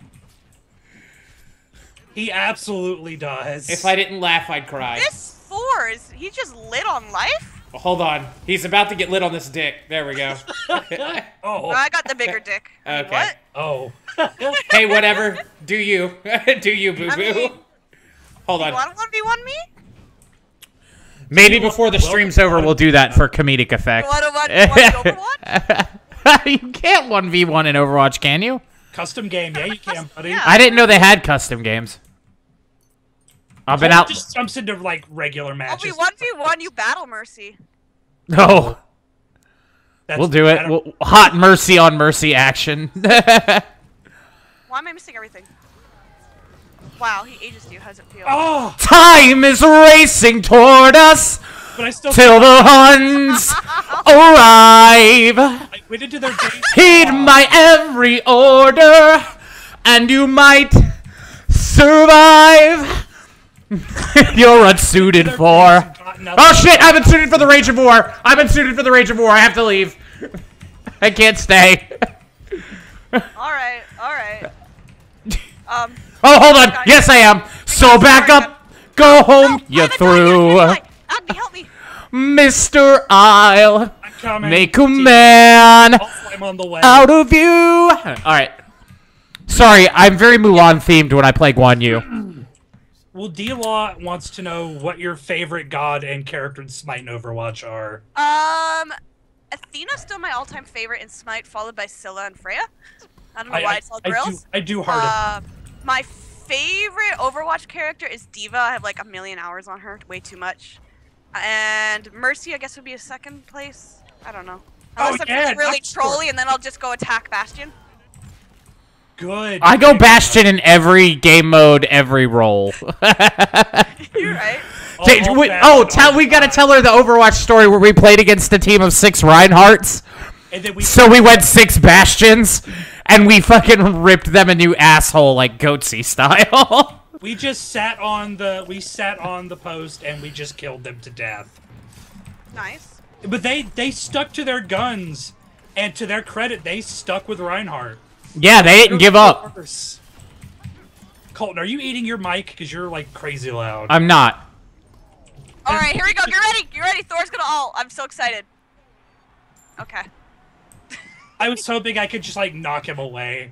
He absolutely does. If I didn't laugh, I'd cry. This four is he just lit on life? Hold on. He's about to get lit on this dick. There we go. [LAUGHS] oh, I got the bigger dick. Okay. What? oh, hey, whatever. Do you. Do you, boo I boo. mean, Hold You on. want one v one me? Maybe before the stream's over, we'll do that for comedic effect. You want to one, one Overwatch? [LAUGHS] you can't 1v1 in Overwatch, can you? custom game. Yeah, you can, buddy. Yeah. I didn't know they had custom games. I've been Colton out. Just jumps into like regular matches. I'll be one v one. You battle Mercy. No, That's we'll do it. We'll, hot mercy on mercy action. [LAUGHS] Why am I missing everything? Wow, he ages you. How does it feel? Oh, Time is racing toward us but I still till the Huns [LAUGHS] arrive. I went into their base. Heed my every order, and you might survive. [LAUGHS] You're unsuited for. base and got nothing. Oh shit! I've been suited for the Rage of War. I've been suited for the Rage of War. I have to leave. [LAUGHS] I can't stay. all right, all right. Um, Oh, hold on. Yes, I am. So back up. Go home. You I'm through. die, I'm a die. Agni, help me. Mr. I'll make a man Also, I'm on the way. out of you. All right. Sorry, I'm very Mulan themed when I play Guan Yu. Well, D Law wants to know what your favorite god and character in Smite and Overwatch are. Um, Athena's still my all-time favorite in Smite, followed by Scylla and Freya. I don't know I, why I, it's all I do, girls. I do hard. Uh, my favorite Overwatch character is D.Va. I have like a million hours on her, way too much. And Mercy, I guess, would be a second place. I don't know. Oh, Unless I'm yeah, feeling really trolly, and then I'll just go attack Bastion. Good. I go Bastion in every game mode, every role. [LAUGHS] You're right. Oh, All- Hey, oh, we- oh, tell, the we gotta tell her the Overwatch story where we played against a team of six Reinhardts. And then we So we went six Bastions, and we fucking ripped them a new asshole like Goatsy style. [LAUGHS] we just sat on the we sat on the post and we just killed them to death. Nice. But they they stuck to their guns, and to their credit, they stuck with Reinhardt. yeah, they didn't give up. Worse. Colton, are you eating your mic? Because you're like crazy loud. I'm not. All right, here we go. Get ready. Get ready. Thor's gonna all. I'm so excited. Okay. I was hoping I could just like knock him away.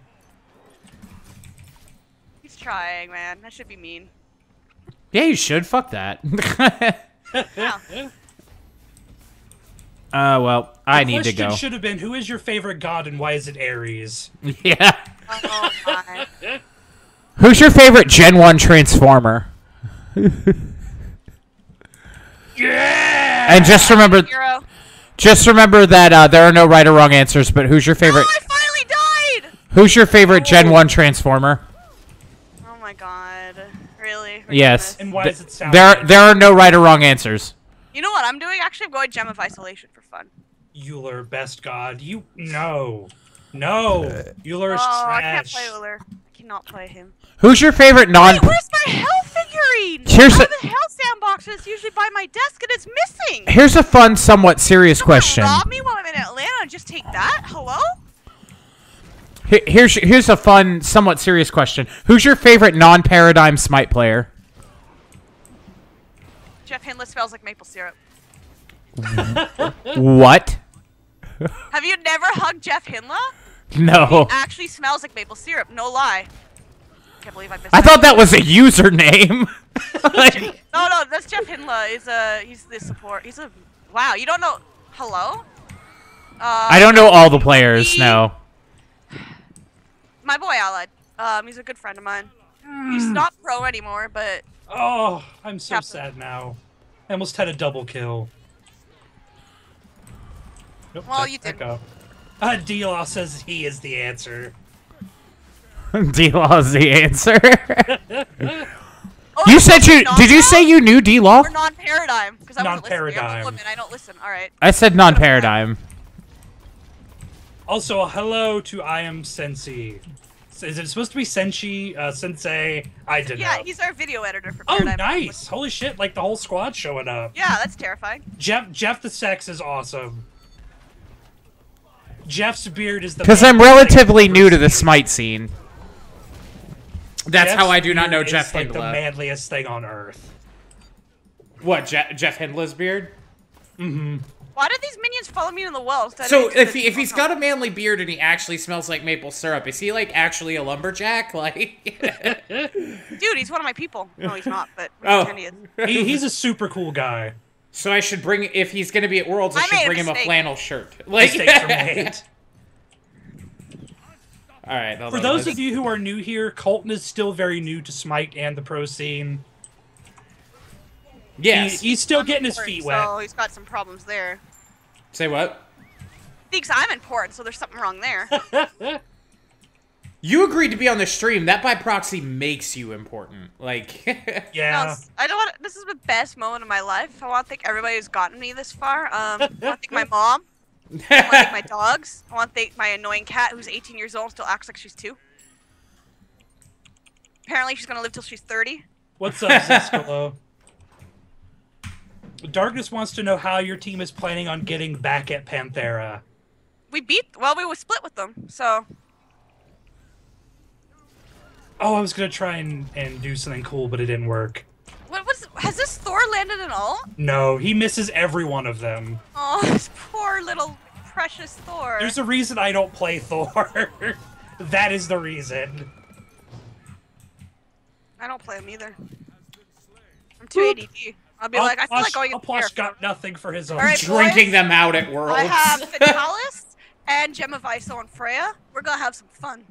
He's trying, man. That should be mean. Yeah, you should. Fuck that. [LAUGHS] Yeah. uh, well, I The need to question go. should have been, who is your favorite god and why is it Ares? [LAUGHS] Yeah. Oh my. Who's your favorite Gen 1 Transformer? [LAUGHS] Yeah. And just remember, Hero. Just remember that uh, there are no right or wrong answers. But who's your Oh, favorite? I finally died. Who's your favorite Gen 1 Transformer? Oh my god. Really? Yes. And why Th- does it sound? There, like there are no right or wrong answers. You know what I'm doing? Actually, I'm going Gem of Isolation for fun. Ullr, best god. You no, no. Ullr is oh, I can't play Ullr. I cannot play him. Who's your favorite non? Wait, where's my hell figurine? Here's I a- have a hell sandbox that's usually by my desk and it's missing. Here's a fun, somewhat serious Someone question. Rob me while I'm in Atlanta and just take that? Hello? Here- Here's here's a fun, somewhat serious question. Who's your favorite non-paradigm Smite player? Jeff Hindla smells like maple syrup. [LAUGHS] What? Have you never hugged Jeff Hindla? No. Actually smells like maple syrup. No lie. Can't believe I missed I that. thought that was a username. [LAUGHS] Like- No, no, that's Jeff Hindla. He's a he's the support. He's a wow. You don't know? Hello? Uh, I don't know all the players. No. My boy Allied. Um, he's a good friend of mine. He's not pro anymore, but Oh, I'm so Captain. sad now. I almost had a double kill. Nope, Well, back- you back didn't. up. Uh, D-Law says he is the answer. [LAUGHS] D-Law's the answer. oh, you said you did you say you knew D-Law? Or non-paradigm? Because I wasn't listening. Non-paradigm. a woman. I don't listen. All right. I said non-paradigm. Also, hello to I am Sensei. Is it supposed to be Senshi, uh, Sensei? I did not. Yeah, not. he's our video editor for Paradigm. Oh, nice! Holy shit! Like the whole squad showing up. Yeah, that's terrifying. Jeff, Jeff the Sex is awesome. Jeff's beard is the. Because I'm relatively new to the seen. Smite scene. That's Jeff's how I do not know Jeff is, like the manliest thing on earth. What, Je- Jeff Hindla's beard? Mm-hmm. Why did these minions follow me in the well? instead So if he, if he's got a manly beard and he actually smells like maple syrup, is he like actually a lumberjack? [LAUGHS] Like, dude, he's one of my people. No, he's not, but [LAUGHS] Oh. he is. He, he's a super cool guy. so I should bring if he's gonna be at Worlds, I, I should made a bring him a flannel shirt. Like, Mistakes are made. [LAUGHS] all right. hold For on, those let's- of you who are new here, Colton is still very new to Smite and the pro scene. He- he's still getting his feet wet. So he's got some problems there. Say what? Thinks I'm important, so there's something wrong there. [LAUGHS] You agreed to be on the stream. That by proxy makes you important. Like, [LAUGHS] Yeah. it's- I don't want. This is the best moment of my life. I want to thank everybody who's gotten me this far. Um, I want to thank my [LAUGHS] mom. I want to my [LAUGHS] dogs. I want to thank my annoying cat who's 18 years old still acts like she's two. Apparently, she's gonna live till she's 30. What's up, Zescalo? [LAUGHS] Darkness wants to know how your team is planning on getting back at Panthera. We beat. Well, we was split with them, so Oh, I was gonna try and, and do something cool, but it didn't work. What was? Has this Thor landed at all? No, he misses every one of them. Oh, [LAUGHS] this poor little precious Thor. There's a reason I don't play [LAUGHS] Thor. that is the reason. I don't play him either. I'm too ADD. I'll be like, I feel like going in Upwash here. got nothing for his own. All right, Drinking boys. them out at Worlds. I have Vitalis and Gemma Viso and Freya. We're gonna have some fun.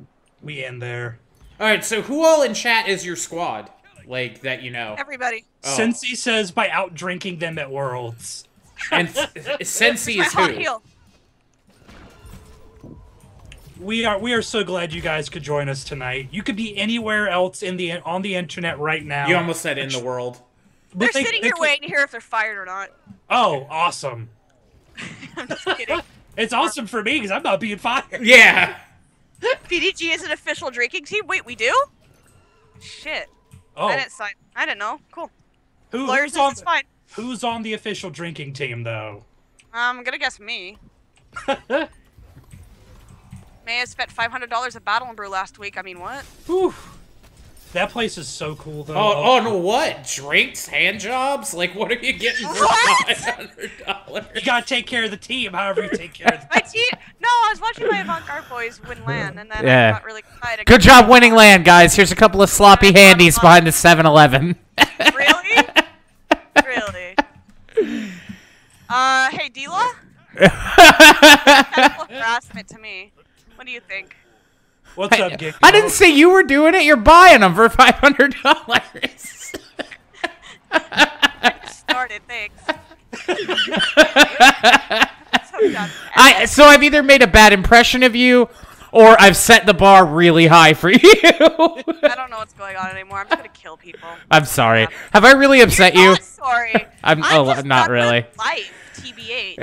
We end there. All right, so who all in chat is your squad? Like that you know. Everybody. Oh. Sensi says by out drinking them at Worlds. And [LAUGHS] Sensi is hot who? heel. We are we are so glad you guys could join us tonight. You could be anywhere else in the on the internet right now. You almost said in the world. But They're they- sitting they here could- waiting to hear if they're fired or not. Oh, awesome! [LAUGHS] I'm just kidding. It's awesome for me because I'm not being fired. Yeah. PDG is an official drinking team. Wait, we do? Shit. Oh, I didn't sign. I didn't know. Cool. who, Lawyer who's on it's fine. who's on the official drinking team though? I'm gonna guess me. [LAUGHS] May has spent five hundred dollars at Battle and Brew last week. I mean, what? Whew. That place is so cool though. Oh, oh no! What drinks, hand jobs? Like, what are you getting for [LAUGHS] five hundred dollars? You gotta take care of the team, however you take care of the My team? No, I was watching my avant-garde boys win land, and then Yeah. I got really excited. Good job winning land, guys. Here's a couple of sloppy handies behind the 7-Eleven. Really? really? Uh, hey, Dila? Sexual harassment to me. What do you think? What's up, Gecko? I didn't say you were doing it. You're buying them for five hundred dollars. [LAUGHS] Started, thanks. [LAUGHS] So. [LAUGHS] I so I've either made a bad impression of you, or I've set the bar really high for [LAUGHS] you. I don't know what's going on anymore. I'm just gonna kill people. I'm sorry. Have I really upset you? [LAUGHS] Not sorry. I'm- I oh, not really. good Life, TBH.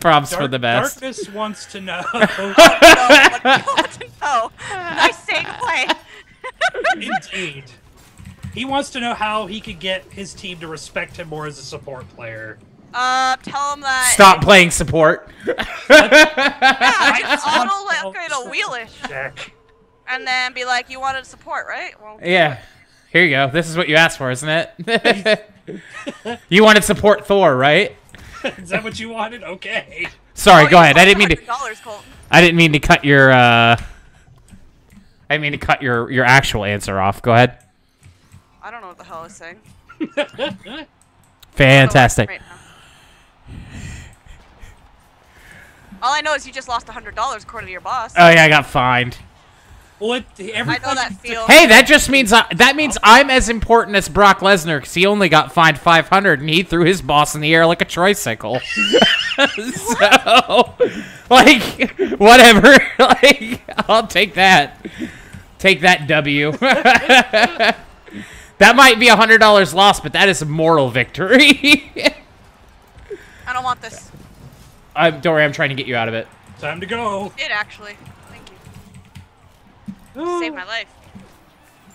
Props for the best. Darkness wants to know. Oh, no, what do you want to know? Nice segue. Indeed. He wants to know how he could get his team to respect him more as a support player. Uh, tell him that. Stop playing support. Yeah, just [LAUGHS] auto to let a wheelish, Jack. and then be like, "You wanted support, right?" Well, yeah. Here you go. This is what you asked for, isn't it? [LAUGHS] you wanted support Thor, right? [LAUGHS] Is that what you wanted? Okay. Sorry, oh, go ahead. I didn't mean to. Dollars, Colton. I didn't mean to cut your. uh I didn't mean to cut your your actual answer off. Go ahead. I don't know what the hell I was saying. Fantastic. Right now. All I know is you just lost hundred dollars according to your boss. Oh yeah, I got fined. Well, it, I know that feel. Hey, that just means I, that means I'm as important as Brock Lesnar because he only got fined 500 and he threw his boss in the air like a tricycle. [LAUGHS] so, like, whatever. [LAUGHS] like, I'll take that. Take that W. [LAUGHS] that might be a hundred dollars lost, but that is a moral victory. I don't want this. I'm, don't worry, I'm trying to get you out of it. Time to go. It actually. Thank you. Saved my life.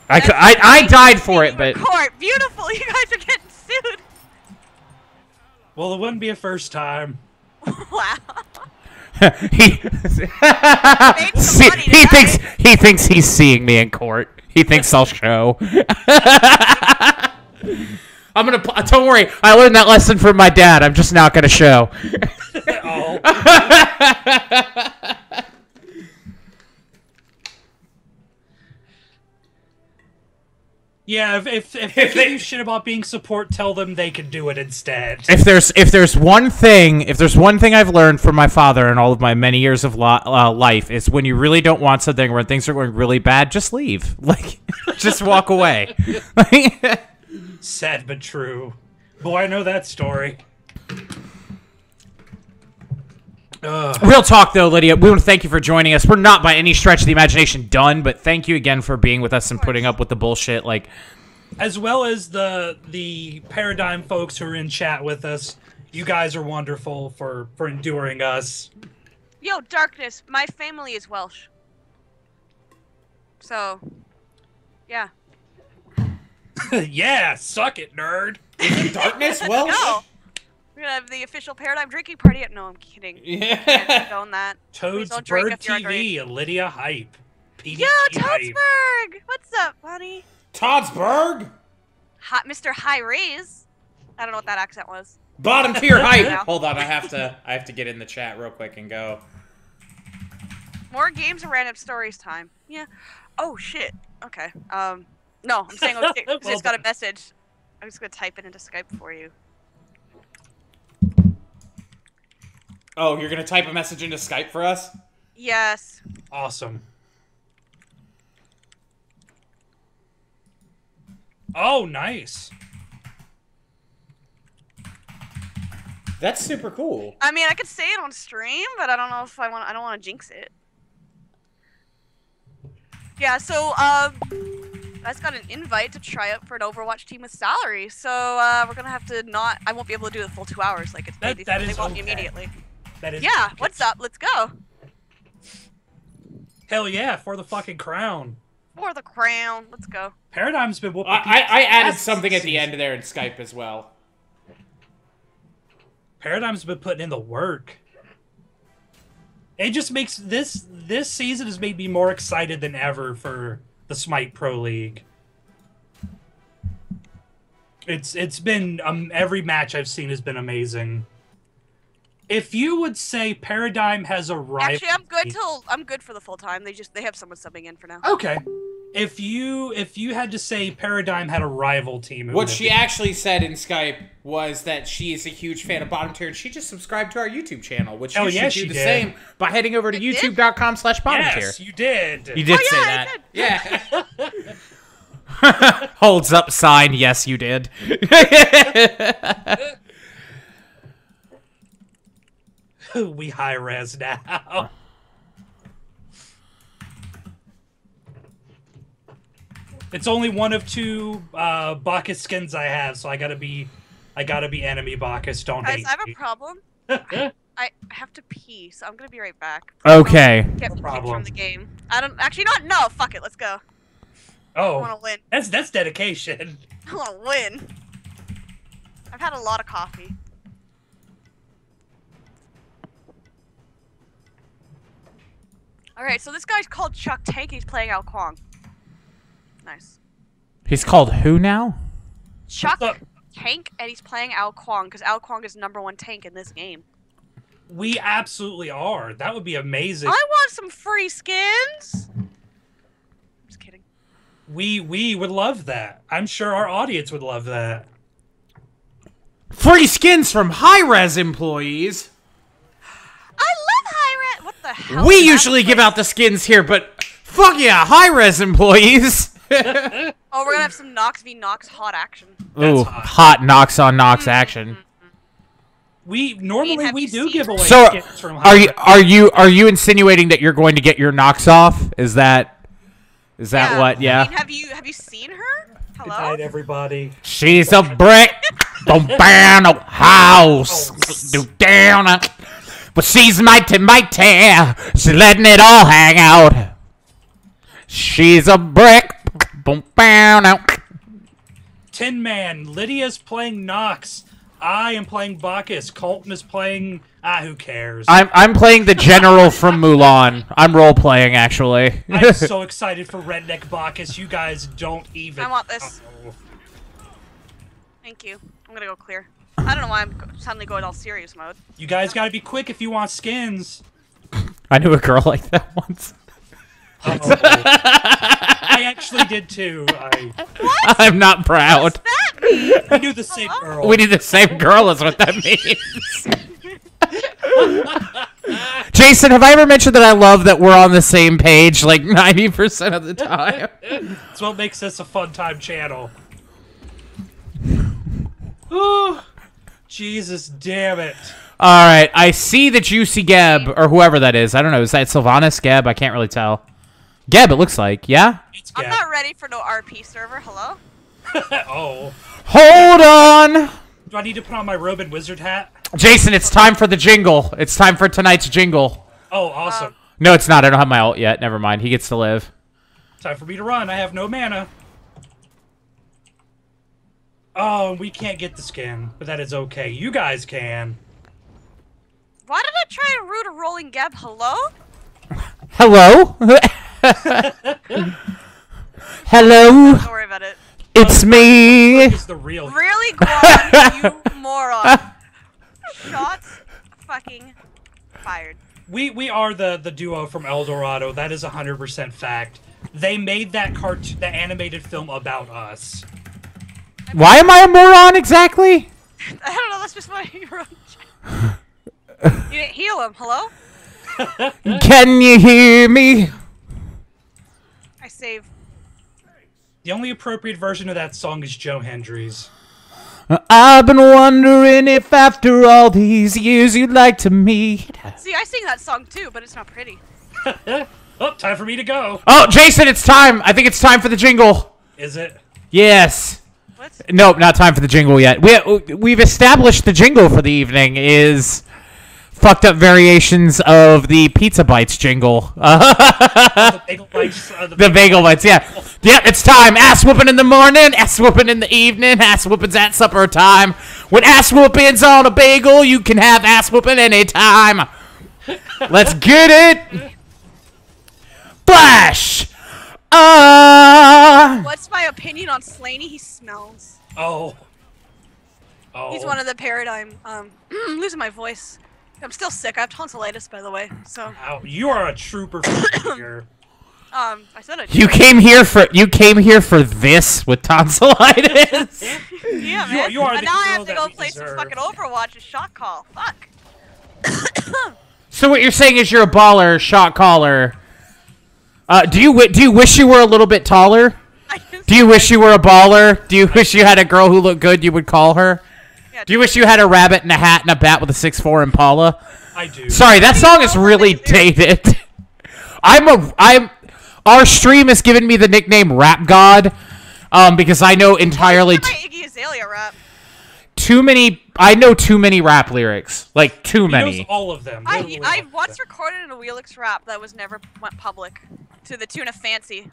I, cou- I, I died for it, but Court, beautiful. [LAUGHS] You guys are getting sued. Well, it wouldn't be a first time. [LAUGHS] wow. [LAUGHS] he See, he tonight. thinks he thinks he's seeing me in court. He thinks I'll show. I'm gonna. Don't worry. I learned that lesson from my dad. I'm just not gonna show. [LAUGHS] Yeah, if if, if, they give shit about being support, tell them they can do it instead. If there's if there's one thing if there's one thing I've learned from my father in all of my many years of lo- uh, life is when you really don't want something when things are going really bad, just leave. [LAUGHS] Like, just walk away. [LAUGHS] Sad but true. Boy, I know that story. Ugh. Real talk, though, Lydia. We want to thank you for joining us. We're not by any stretch of the imagination done, but thank you again for being with us and putting up with the bullshit. Like, As well as the the paradigm folks who are in chat with us. You guys are wonderful for for enduring us. Yo, darkness. My family is Welsh. So, yeah. [LAUGHS] yeah, suck it, nerd. darkness. Welsh? No. We're gonna have the official paradigm drinking party. At- no, I'm kidding. yeah. Condone that. Toad's don't drink Bird if you're TV, Lydia Hype. PvP Yo, hype. Todesburg! What's up, buddy? Todesburg, Hot Mr. Hi-Rez. I don't know what that accent was. bottom tier [LAUGHS] hype. Hold on, I have to. I have to get in the chat real quick and go. More games and random stories time. Yeah. Oh shit. Okay. Um. No, I'm saying okay. 'cause [LAUGHS] I just got a message. I'm just gonna type it into Skype for you. Oh, you're gonna type a message into Skype for us? Yes. Awesome. Oh, nice. That's super cool. I mean, I could say it on stream, but I don't know if I want. I don't want to jinx it. Yeah. So, um, I just got an invite to try out for an Overwatch team with salary. So uh, we're gonna have to not. I won't be able to do the full two hours like it's That- they, that they is me okay. immediately. That is Yeah. What's up? Let's go Hell yeah, for the fucking crown. for the crown. Let's go. Paradigm's been whooping. I, I, I added ass something at the end there in Skype as well. Paradigm's been putting in the work. It just makes this this season has made me more excited than ever for the Smite Pro League. It's it's been um every match I've seen has been amazing. If you would say Paradigm has a rival, Actually, I'm good till I'm good for the full time. They just they have someone subbing in for now. okay. If you if you had to say Paradigm had a rival team, What she be- actually said in Skype was that she is a huge fan of Bottom Tier and she just subscribed to our YouTube channel, which Oh, you yeah, should she do the did. same by heading over to youtube.com slash bottom Tier. yes, tier. you did. You did Oh, say yeah, I that. Yeah. [LAUGHS] Holds up sign, yes you did. [LAUGHS] [LAUGHS] we high res now. It's only one of two uh, Bacchus skins I have, so I gotta be, I gotta be enemy Bacchus. Don't Guys, hate I have a problem. [LAUGHS] I have to pee, so I'm gonna be right back. okay. Get No problem. from the game. I don't actually not. No, fuck it. Let's go. Oh. I want to win. that's that's dedication. [LAUGHS] I want to win. I've had a lot of coffee. All right, so this guy's called Chuck Tank. He's playing Ao Kuang. Nice. He's called who now? Chuck up? Tank, and he's playing Ao Kuang because Ao Kuang is number one tank in this game. We absolutely are. That would be amazing. I want some free skins. Just kidding. We we would love that. I'm sure our audience would love that. Free skins from Hi-Rez employees. I love Hi-Rez. What the hell? We is that usually give out the skins here, but fuck yeah, Hi-Rez employees. [LAUGHS] Oh, we're gonna have some Nox v Nox hot action. Ooh, hot. hot knocks on knocks mm-hmm. action. We normally we do give away So, skins from are you high are you are you insinuating that you're going to get your knocks off? Is that is that what? I Yeah. mean, have you have you seen her? Good Hello. night, everybody. She's a brick. Don't burn a house. Oh, do down. A- But she's mighty, mighty. She's letting it all hang out. She's a brick. Boom, bow, now. Tin Man, Lydia's playing Nox. I am playing Bacchus. Colton is playing. Ah, who cares? I'm I'm playing the general from Mulan. I'm role playing actually. [LAUGHS] I'm so [LAUGHS] excited for Redneck Bacchus. You guys don't even. I want this. know. Thank you. I'm gonna go clear. I don't know why I'm suddenly going all serious mode. You guys got to be quick if you want skins. I knew a girl like that once. [LAUGHS] Uh-oh. I actually did too. I, I'm not proud. That [LAUGHS] mean? I knew the same oh. girl. We need the same girl is what that means. [LAUGHS] Jason, have I ever mentioned that I love that we're on the same page like 90% of the time? That's what makes this a fun time channel. [SIGHS] Ooh, Jesus damn it. All right, I see the Juicy Geb, or whoever that is. I don't know. Is that Sylvanas Geb? I can't really tell. Geb, it looks like. Yeah? It's I'm not ready for no RP server. Hello. [LAUGHS] oh. Hold on! Do I need to put on my robe and wizard hat? Jason, it's time for the jingle. It's time for tonight's jingle. Oh, awesome. No, it's not. I don't have my ult yet. Never mind. He gets to live. Time for me to run. I have no mana. Oh, we can't get the skin, but that is okay. You guys can. Why did I try to root a rolling geb? Hello? Hello? [LAUGHS] Hello, Don't worry about it. it's oh, me. Is the real Really, [LAUGHS] Guan, you moron. Shots fucking fired. we we are the the duo from El Dorado. That is hundred percent fact. They made that cartoon, the animated film about us. Why am I a moron exactly? [LAUGHS] I don't know. That's just my you. [LAUGHS] You didn't heal him. Hello? [LAUGHS] Can you hear me? I save. The only appropriate version of that song is Joe Hendry's. I've been wondering if after all these years you'd like to meet. See, I sing that song too, but it's not pretty. Oh, time for me to go. Oh, Jason, it's time. I think it's time for the jingle. Is it? Yes. What? Nope, not time for the jingle yet. We we've established the jingle for the evening is fucked up variations of the Pizza Bites jingle. [LAUGHS] The bagel bites. Uh, the the bagel bites, yeah. Yeah, it's time. Ass whooping in the morning, ass whooping in the evening, ass whoopings at supper time. When ass whoopings on a bagel, you can have ass whooping anytime. [LAUGHS] Let's get it. Flash. Ah. What's my opinion on Slaney? He smells. oh. Oh. He's one of the paradigm. Um, [CLEARS THROAT] losing my voice. I'm still sick. I have tonsillitis, by the way. So, Ow, you are a trooper [COUGHS] here. um, I said it. You came here for you came here for this with tonsillitis. [LAUGHS] Yeah, You man. are- you are and the now I have to go we play some fucking Overwatch. A shot call. Fuck. [COUGHS] so what you're saying is you're a baller, shot caller. Uh, do you wi- do you wish you were a little bit taller? Do you wish you were a baller? Do you wish you had a girl who looked good? You would call her. yeah, Do you wish you had a rabbit and a hat and a bat with a six four Impala? I do. Sorry, that song is really dated. [LAUGHS] I'm a I'm. Our stream has given me the nickname Rap God, um, because I know entirely Look at t- Iggy Azalea rap. too many. I know too many rap lyrics, like too He knows many. all of them. I I once them. recorded a Wheelix rap that was never went public, to the tune of Fancy.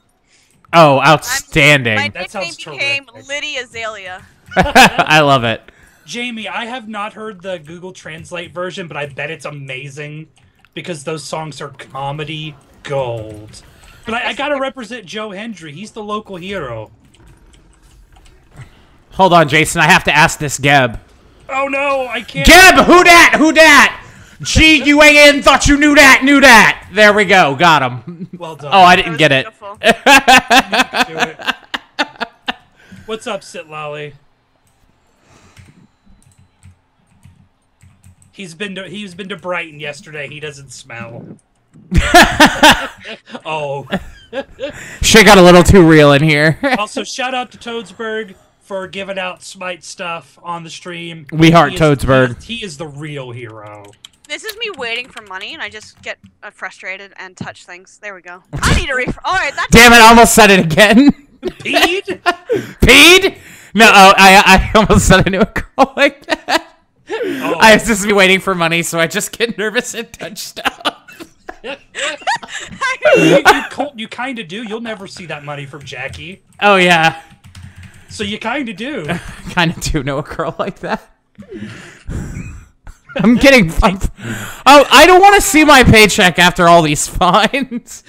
Oh, I'm- outstanding! My That nickname sounds became terrific. Liddy Azalea. [LAUGHS] I love it. Jamie, I have not heard the Google Translate version, but I bet it's amazing because those songs are comedy gold. But I, I gotta represent Joe Hendry. He's the local hero. Hold on, Jason. I have to ask this Geb. Oh no, I can't. Geb, who dat? Who dat? G U A N. Thought you knew that. Knew that. There we go. Got him. Well done. Oh, I didn't get it. it. [LAUGHS] What's up, Sit Lolly? He's been to he's been to Brighton yesterday. He doesn't smell. [LAUGHS] oh. Shit got a little too real in here. [LAUGHS] Also, shout out to Todesburg for giving out Smite stuff on the stream. We heart He is- He is the real hero. This is me waiting for money, and I just get uh, frustrated and touch things. There we go. I need a ref. All right, that's Damn it! I almost said it again. [LAUGHS] Pete? [LAUGHS] Peed? No, oh, I I [LAUGHS] almost said I knew a girl like that. Oh, I was just waiting for money, so I just get nervous and touch stuff. you, you, you kind of do. You'll never see that money from Jackie. Oh yeah, So you kind of do. kind of do know a girl like that. [LAUGHS] I'm getting. I'm, [LAUGHS] oh, I don't want to see my paycheck after all these [LAUGHS] fines.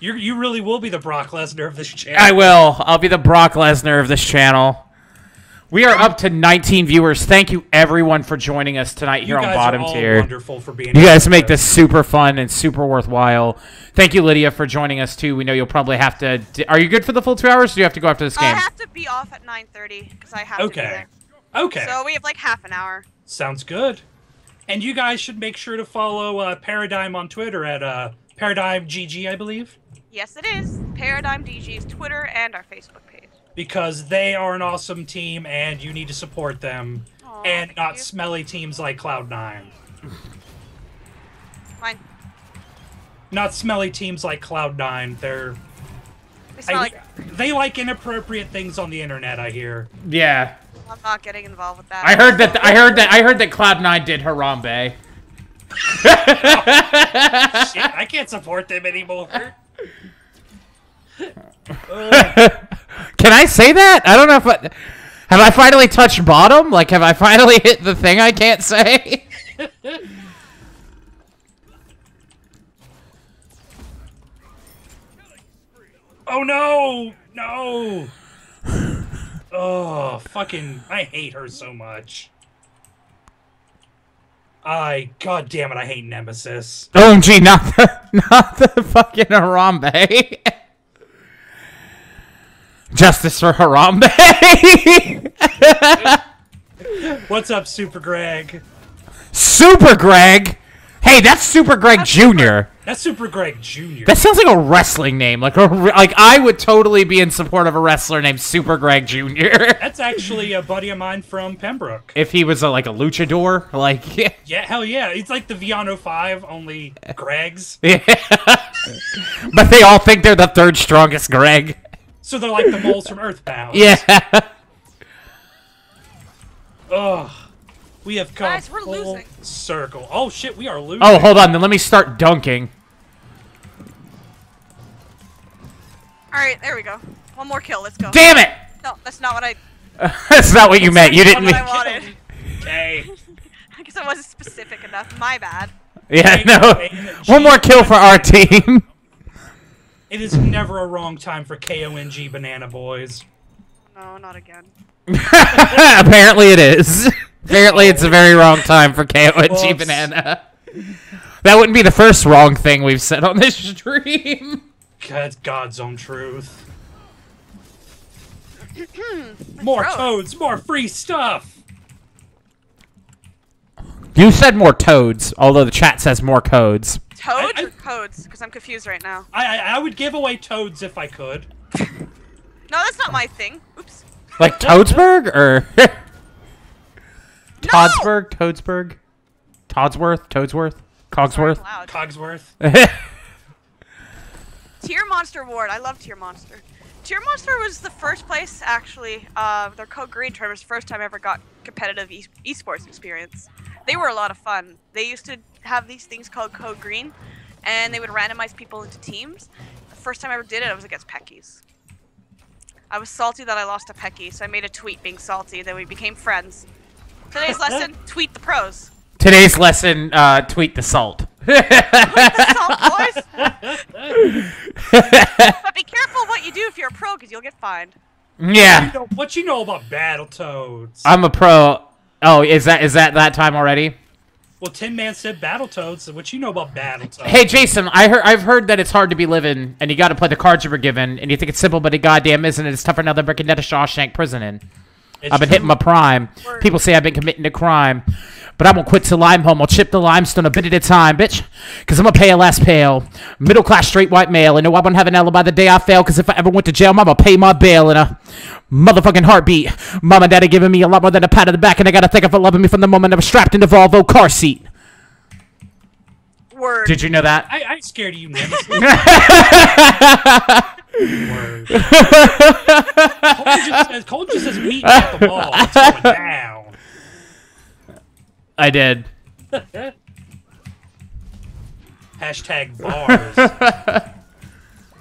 You you really will be the Brock Lesnar of this channel. I will. I'll be the Brock Lesnar of this channel. We are up to 19 viewers. Thank you everyone for joining us tonight you here on guys bottom are all tier. wonderful for being. You guys here. make this super fun and super worthwhile. Thank you, Lydia, for joining us too. We know you'll probably have to. Are you good for the full two hours? Or do you have to go after this game? I have to be off at 9:30 because I have to be Okay. there. Okay. So we have like half an hour. Sounds good. And you guys should make sure to follow uh, Paradigm on Twitter at uh, Paradigm GG, I believe, Yes, it is. Paradigm DG's Twitter and our Facebook page. because they are an awesome team, and you need to support them, Aw, and not you. smelly teams like Cloud Nine. Fine. Not smelly teams like Cloud Nine. They're They smell I, like they like inappropriate things on the internet. I hear. yeah, I'm not getting involved with that. I heard that. I heard that. I heard that Cloud Nine did Harambe. [LAUGHS] Shit, I can't support them anymore. [LAUGHS] Can I say that? I don't know if I, have I finally touched bottom. Like, have I finally [LAUGHS] hit the thing I can't say? Oh no! No! Oh, fucking! I hate her so much. I, god damn it, I hate Nemesis. OMG, [LAUGHS] not the, not the fucking Harambe. Justice for Harambe. What's up, Super Greg? Super Greg. Hey, that's Super Greg Jr. That's Super Greg Jr. That sounds like a wrestling name. Like a like I would totally be in support of a wrestler named Super Greg Jr. [LAUGHS] That's actually a buddy of mine from Pembroke. if he was a, like a luchador, like [LAUGHS] yeah. Yeah, hell yeah. It's like the Viano 5, only Greg's. [LAUGHS] Yeah. but they all think they're the third strongest Greg. So they're like the moles from Earthbound. Yeah. Ugh. We have come Guys, we're full losing. circle. Oh shit, we are losing. Oh, hold on. Then let me start dunking. All right, there we go. One more kill. Let's go. Damn it! No, that's not what I. [LAUGHS] That's not what you meant. You didn't mean. what I wanted. [LAUGHS] Okay. [LAUGHS] I guess I wasn't specific enough. My bad. Yeah, no. One more kill for our team. It is never a wrong time for KONG Banana Boys. No, not again. Apparently it is. Apparently it's a very wrong time for KONG Whoops. Banana. That wouldn't be the first wrong thing we've said on this stream. That's God's own truth. [CLEARS THROAT] more gross. toads, more free stuff. You said more toads, although the chat says more codes. Toads I- or codes? Because I'm confused right now. I, I I would give away toads if I could. [LAUGHS] No, that's not my thing. Oops. Like [LAUGHS] Toadsburg or [LAUGHS] Todsburg, Toadsburg, Todsworth, Toadsworth, Cogsworth. Cogsworth. [LAUGHS] Tier Monster Ward. I love Tier Monster. Tier Monster was the first place, actually. Uh, their Code Green tournament was the first time I ever got competitive e- esports experience. They were a lot of fun. They used to have these things called Code Green, and they would randomize people into teams. The first time I ever did it, I was against Peckies. I was salty that I lost to Pecky, so I made a tweet being salty. Then we became friends. Today's lesson: tweet the pros. Today's lesson: uh, tweet the salt. Salt [LAUGHS] boys. but be careful what you do if you're a pro, because you'll get fined. yeah, You know, what you know about Battletoads? I'm a pro. Oh, is that is that that time already? well, Tin Man said Battletoads. So what you know about Battletoads? Hey Jason, I heard I've heard that it's hard to be living, and you got to play the cards you were given, and you think it's simple, but it goddamn isn't. It's tougher now than breaking out of Shawshank prison in. It's I've been true. hitting my prime. Word. People say I've been committing a crime. But I won't quit till I'm home. I'll chip the limestone a bit at a time, bitch. Cause I'm a pale ass pale. Middle class straight white male. And no, I won't have an alibi the day I fail. Cause if I ever went to jail, mama pay my bail in a motherfucking heartbeat. Mama and daddy giving me a lot more than a pat on the back. And I gotta thank her for loving me from the moment I was strapped in the Volvo car seat. Word. Did you know that? I, I'm scared of you, Nemesis. Word. Cole just says, Cole just says meet me at the [LAUGHS] mall. It's going down. I did. Hashtag [LAUGHS] bars.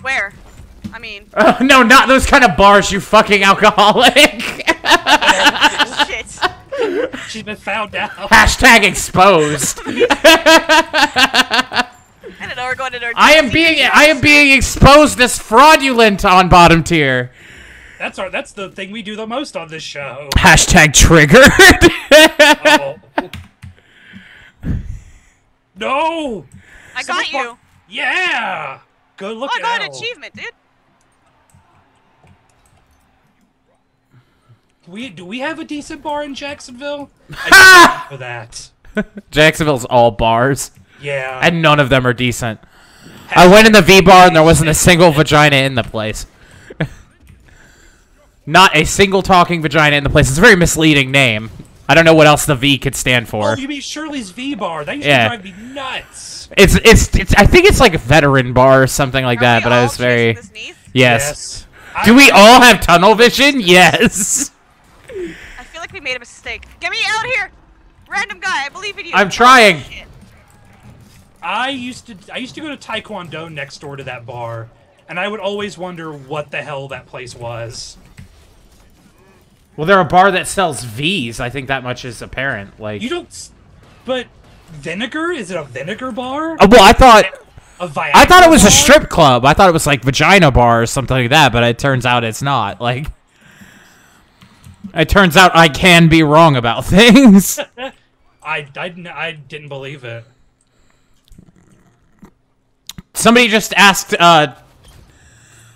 Where? I mean, Uh, [LAUGHS] no, not those kind of bars, you fucking alcoholic. shit. She's been found out. Hashtag exposed. I don't know. We're going to our. I am being I am being exposed as fraudulent on bottom tier. That's our. That's the thing we do the most on this show. Hashtag triggered. Oh. [LAUGHS] No. I got Someone- you. Yeah. Good look Oh, I got an achievement, dude. We do we have a decent bar in Jacksonville? [LAUGHS] For that. Jacksonville's all bars, Yeah. and none of them are decent. I went in the V bar and there wasn't a single vagina in the place. Not a single talking vagina in the place. It's a very misleading name. I don't know what else the V could stand for. Oh, you mean Shirley's V bar? That used Yeah. to drive me nuts. It's it's it's. I think it's like a veteran bar or something like Are that. we But I was very chasing this Neith? yes. Do we all have tunnel vision? [LAUGHS] Yes. I feel like we made a mistake. Get me out here! Random guy, I believe in you. I'm trying. Oh. I used to I used to go to Taekwondo next door to that bar, and I would always wonder what the hell that place was. Well, they're a bar that sells V's. I think that much is apparent. Like, You don't. But vinegar? Is it a vinegar bar? Uh, well, I thought, A Viagra I thought it was a strip club. I thought it was like vagina bar or something like that, but it turns out it's not. Like, it turns out I can be wrong about [LAUGHS] things. I, I, didn't- I didn't believe it. Somebody just asked, uh,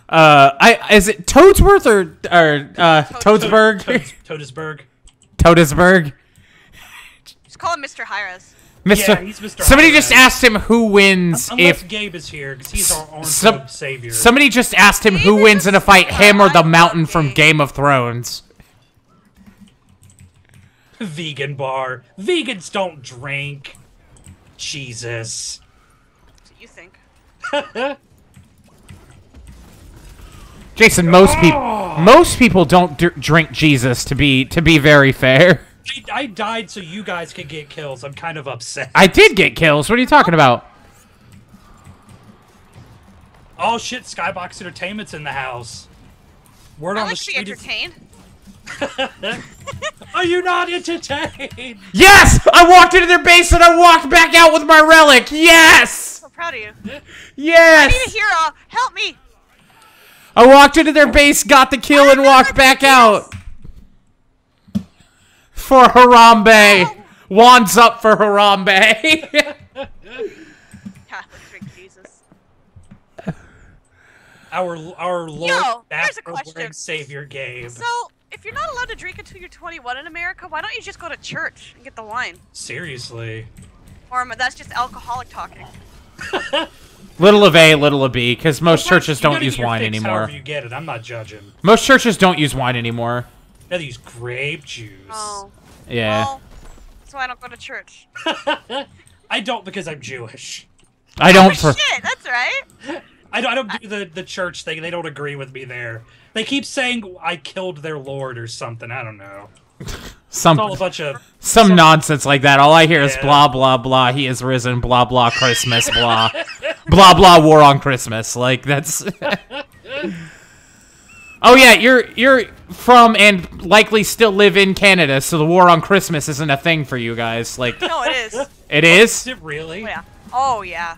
uh, I is it Toadsworth or or uh, Toadsburg? Toads- Toadesburg. Toadesburg? Just call him Mr. Hi-Rez. Mr. Yeah, he's Mr. Somebody just asked him who wins Unless if Gabe is here, because he's our orange some- savior. somebody just asked him who Gabe is wins in a fight, him or the mountain love from Game of Thrones. Vegan bar. Vegans don't drink. Jesus. That's what you think. [LAUGHS] Jason, most people ah! most people don't d- drink Jesus to be to be very fair. I, I died so you guys could get kills. I'm kind of upset. I did get kills. What are you talking about? Oh shit, Skybox Entertainment's in the house. Word I on like the to be street. is- entertained. [LAUGHS] Are you not entertained? Yes! I walked into their base and I walked back out with my relic. Yes! So proud of you. Yes! I need a hero. Help me. I walked into their base, got the kill, and walked back out. For Harambe. Wands up for Harambe. [LAUGHS] Catholic Jesus. Our our Lord Yo, here's a question. wearing Savior Gabe. So, if you're not allowed to drink until you're 21 in America, why don't you just go to church and get the wine? Seriously. Or am I- that's just alcoholic talking. [LAUGHS] little of A, little of B, because most Of course, churches don't use wine anymore. You get it, I'm not judging. Most churches don't use wine anymore. Now they use grape juice. Oh. Yeah. Well, that's why I don't go to church. [LAUGHS] I don't because I'm Jewish. I don't Oh, for shit, that's right. [LAUGHS] I don't, I don't do the, the church thing. They don't agree with me there. They keep saying I killed their lord or something. I don't know. some It's all a bunch of some nonsense like that. All I hear is blah blah blah. He is risen. Blah blah Christmas. Blah blah blah. War on Christmas. Like that's. [LAUGHS] oh yeah, you're you're from and likely still live in Canada, so the war on Christmas isn't a thing for you guys. Like No, it is. Oh, it is. Is it really? Oh, yeah. Oh, yeah.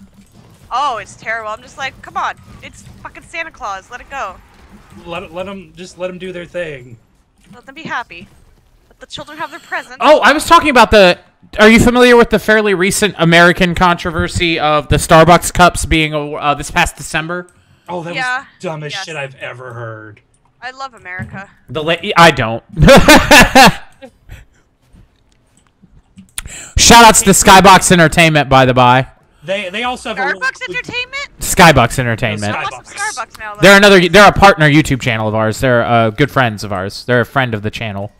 Oh, it's terrible. I'm just like, come on. It's fucking Santa Claus. Let it go. Let let them just let them do their thing. Let them be happy. Let the children have their presents. Oh, I was talking about the. Are you familiar with the fairly recent American controversy of the Starbucks cups being uh, this past December? Oh, that Yeah. was the dumbest Yes. shit I've ever heard. I love America. The la- I don't. [LAUGHS] Shout outs to Skybox Entertainment, by the by. They they also have a little- Starbucks Entertainment? Skybox Entertainment. I want Starbucks. Starbucks now. They're another. They're a partner YouTube channel of ours. They're uh, good friends of ours. They're a friend of the channel.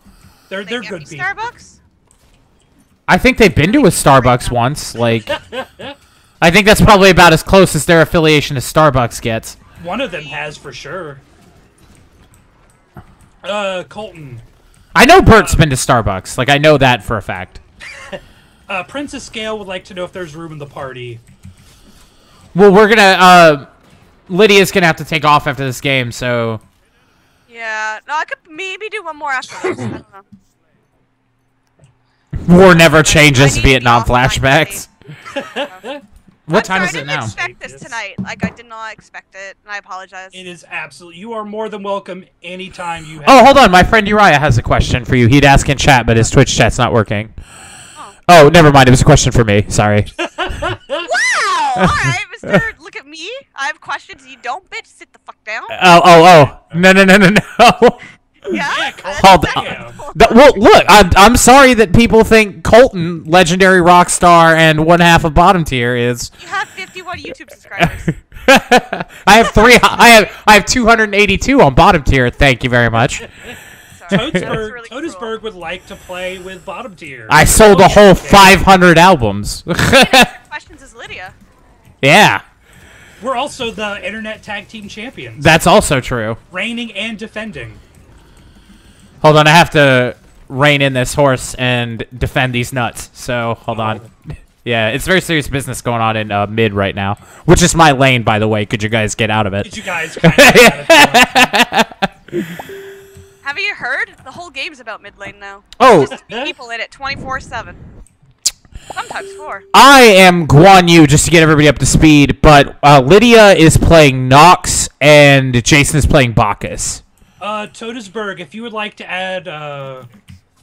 They're They they're get good me people. Starbucks? I think they've been to a Starbucks once. Like, [LAUGHS] I think that's probably about as close as their affiliation to Starbucks gets. One of them has for sure. Uh, Colton. I know Bert's been to Starbucks. Like, I know that for a fact. [LAUGHS] Uh, Princess Gale would like to know if there's room in the party. Well, we're gonna. Uh, Lydia's gonna have to take off after this game, so Yeah. No, I could maybe do one more after this. I don't know. war never changes need to be Vietnam flashbacks. [LAUGHS] what time I'm sorry, is I didn't expect this tonight. Like, I did not expect it, and I apologize. It is absolutely. You are more than welcome anytime you have. Oh, hold on. My friend Uriah has a question for you. He'd ask in chat, but his Twitch chat's not working. Oh. Never mind. It was a question for me. Sorry. [LAUGHS] Wow! [LAUGHS] Alright, Mister, look at me. I have questions. You don't, bitch. Sit the fuck down. Oh, oh, oh. No, no, no, no, no. [LAUGHS] Yeah? Hold That's on. acceptable. Well, look, I'm, I'm sorry that people think Colton, legendary rock star and one half of bottom tier, is. You have 51 YouTube subscribers. I have three. I have I have 282 on bottom tier. Thank you very much. [LAUGHS] Sorry. That's Todesburg, really cruel. Todesburg would like to play with bottom tier. I sold a whole 500 albums. [LAUGHS] Questions is Lydia. yeah, We're also the internet tag team champions, that's also true. reigning and defending. Hold on, I have to rein in this horse and defend these nuts. So hold on. Yeah, it's very serious business going on in uh, mid right now, which is my lane, by the way. Could you guys get out of Did it? you guys kind of [LAUGHS] Have you heard? The whole game's about mid lane now. Oh, Just people in it 24 7. Sometimes four. I am Guan Yu, just to get everybody up to speed. But uh, Lydia is playing Nox, and Jason is playing Bacchus. Uh, Todesburg, if you would like to add, uh,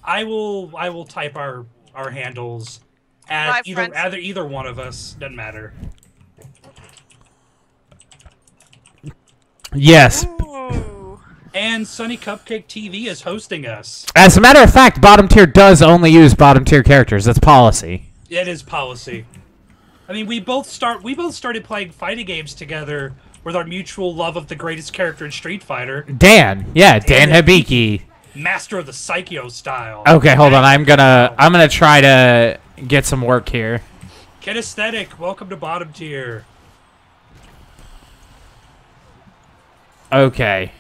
I will I will type our our handles. Add Bye, either friends. either either one of us doesn't matter. Yes. Ooh. And Sunny Cupcake TV is hosting us. As a matter of fact, bottom tier does only use bottom tier characters. That's policy. It is policy. I mean, we both start we both started playing fighting games together with our mutual love of the greatest character in Street Fighter, Dan, yeah, Dan Dan. Hibiki. Master of the Saikyo style. Okay, hold on. I'm gonna I'm gonna try to get some work here. Kinesthetic, welcome to bottom tier. Okay,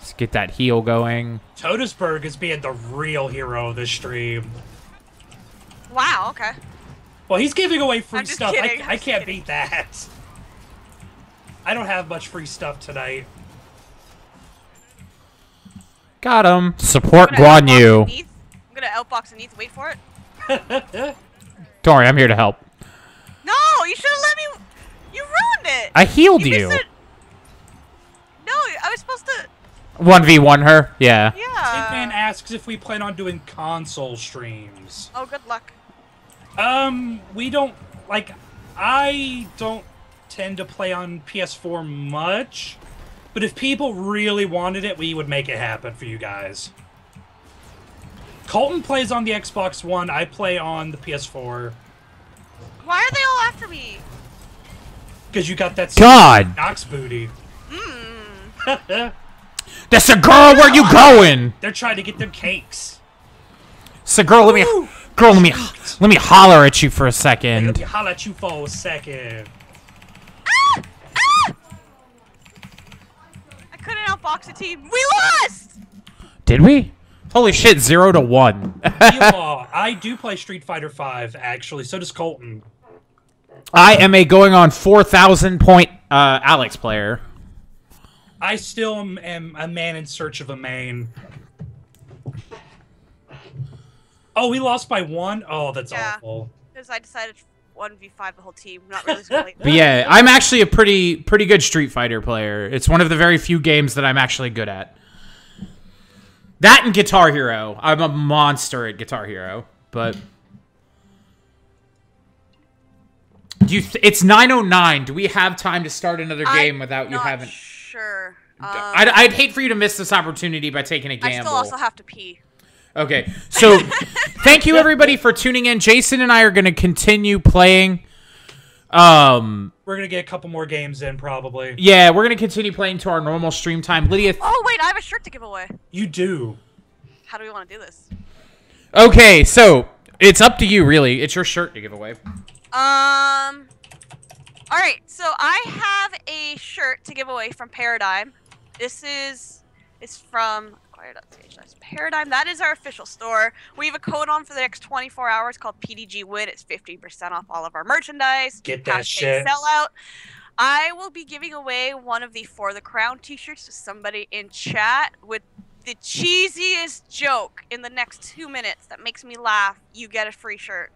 let's get that heal going. Todesburg is being the real hero of this stream. Wow. Okay. Well, he's giving away free stuff. kidding, I, I'm I just can't kidding. beat that. I don't have much free stuff tonight. Got him. Support I'm Guan Yu. I'm gonna outbox Neith. Wait for it. Don't worry, I'm here to help. No, you should have let me. You ruined it. I healed You you. 1v1 her? Yeah. Yeah. Ant-Man asks if we plan on doing console streams. Oh, good luck. Um, we don't, like, I don't tend to play on PS4 much, but if people really wanted it, we would make it happen for you guys. Colton plays on the Xbox One, I play on the PS4. Why are they all after me? Because you got that God Nox booty. Mm. [LAUGHS] That's a girl. Where you going? They're trying to get them cakes. So girl, let me girl, let me let me holler at you for a Let second. me holler at you for a second. Ah! Ah! I couldn't outbox a team. We lost. Did we? Holy shit! Zero to one. [LAUGHS] I do play Street Fighter Five actually. So does Colton. I am a going on four thousand point uh, Alex player. I still am, am a man in search of a main. Oh, we lost by one. Oh, that's Yeah. awful. Because I decided one v five the whole team. Not really. really [LAUGHS] But yeah, I'm actually a pretty pretty good Street Fighter player. It's one of the very few games that I'm actually good at. That and Guitar Hero. I'm a monster at Guitar Hero, but do you? Th- it's 9:09. Do we have time to start another game I'm without you not having? Sure. Um, I'd, I'd hate for you to miss this opportunity by taking a gamble. I still also have to pee. Okay, so [LAUGHS] thank you everybody for tuning in. Jason and I are going to continue playing. Um, We're gonna get a couple more games in probably. yeah, we're going to continue playing to our normal stream time. Lydia, Oh wait, I have a shirt to give away. You do. How do we want to do this? Okay, so it's up to you, really. It's your shirt to give away. Um. All right, so I have a shirt to give away from Paradigm. This is it's from acquire.ch Paradigm. That is our official store. We have a code on for the next 24 hours called PDG Win. It's 50% off all of our merchandise. Get that Hashtag shit. Sellout. I will be giving away one of the For the Crown t-shirts to somebody in chat with the cheesiest joke in the next two minutes that makes me laugh. You get a free shirt.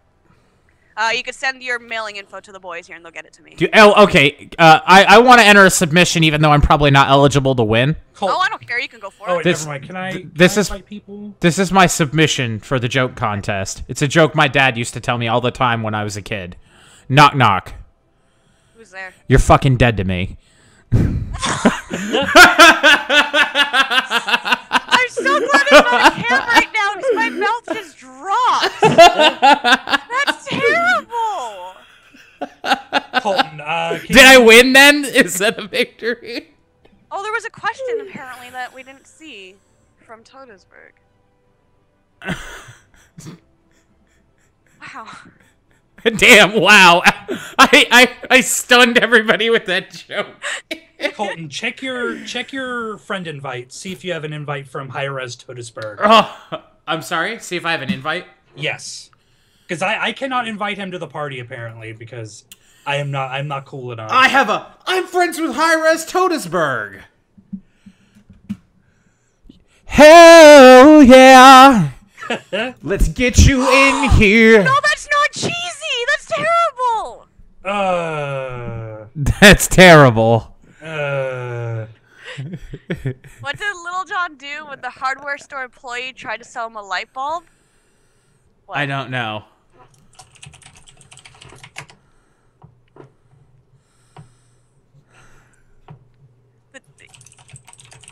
Uh, you could send your mailing info to the boys here, and they'll get it to me. Do, oh, okay. Uh, I, I want to enter a submission, even though I'm probably not eligible to win. Colt. Oh, I don't care. You can go for Oh, it. wait, This- never mind. Can I? th- can this I is- people. This is my submission for the joke contest. It's a joke my dad used to tell me all the time when I was a kid. Knock, knock. Who's there? You're fucking dead to me. [LAUGHS] [LAUGHS] I'm so glad I'm not a cam [LAUGHS] right now because my mouth just dropped. That's terrible. Colton, uh, Did I win then? Is that a victory? Oh, there was a question apparently that we didn't see from Todesburg. Wow. [LAUGHS] Damn! Wow! [LAUGHS] I, I I stunned everybody with that joke. Colton, check your check your friend invite. See if you have an invite from Hi-Rez Todesburg. Oh, I'm sorry. See if I have an invite. Yes, because I I cannot invite him to the party apparently because I am not I'm not cool enough. I have a. I'm friends with Hi-Rez Todesburg. Hell yeah! [LAUGHS] Let's get you in [GASPS] here. No, that's not cheesy. That's terrible. Uh. That's terrible. Uh. What did Little John do when the hardware store employee tried to sell him a light bulb? What? I don't know. The- the-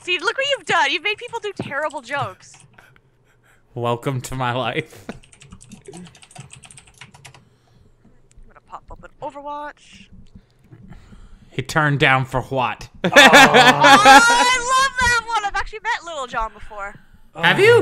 See, look what you've done. You've made people do terrible jokes. Welcome to my life. I'm gonna pop open Overwatch. He turned down for what? [LAUGHS] Oh, I love that one. [LAUGHS] I've actually met Little John before. Have you?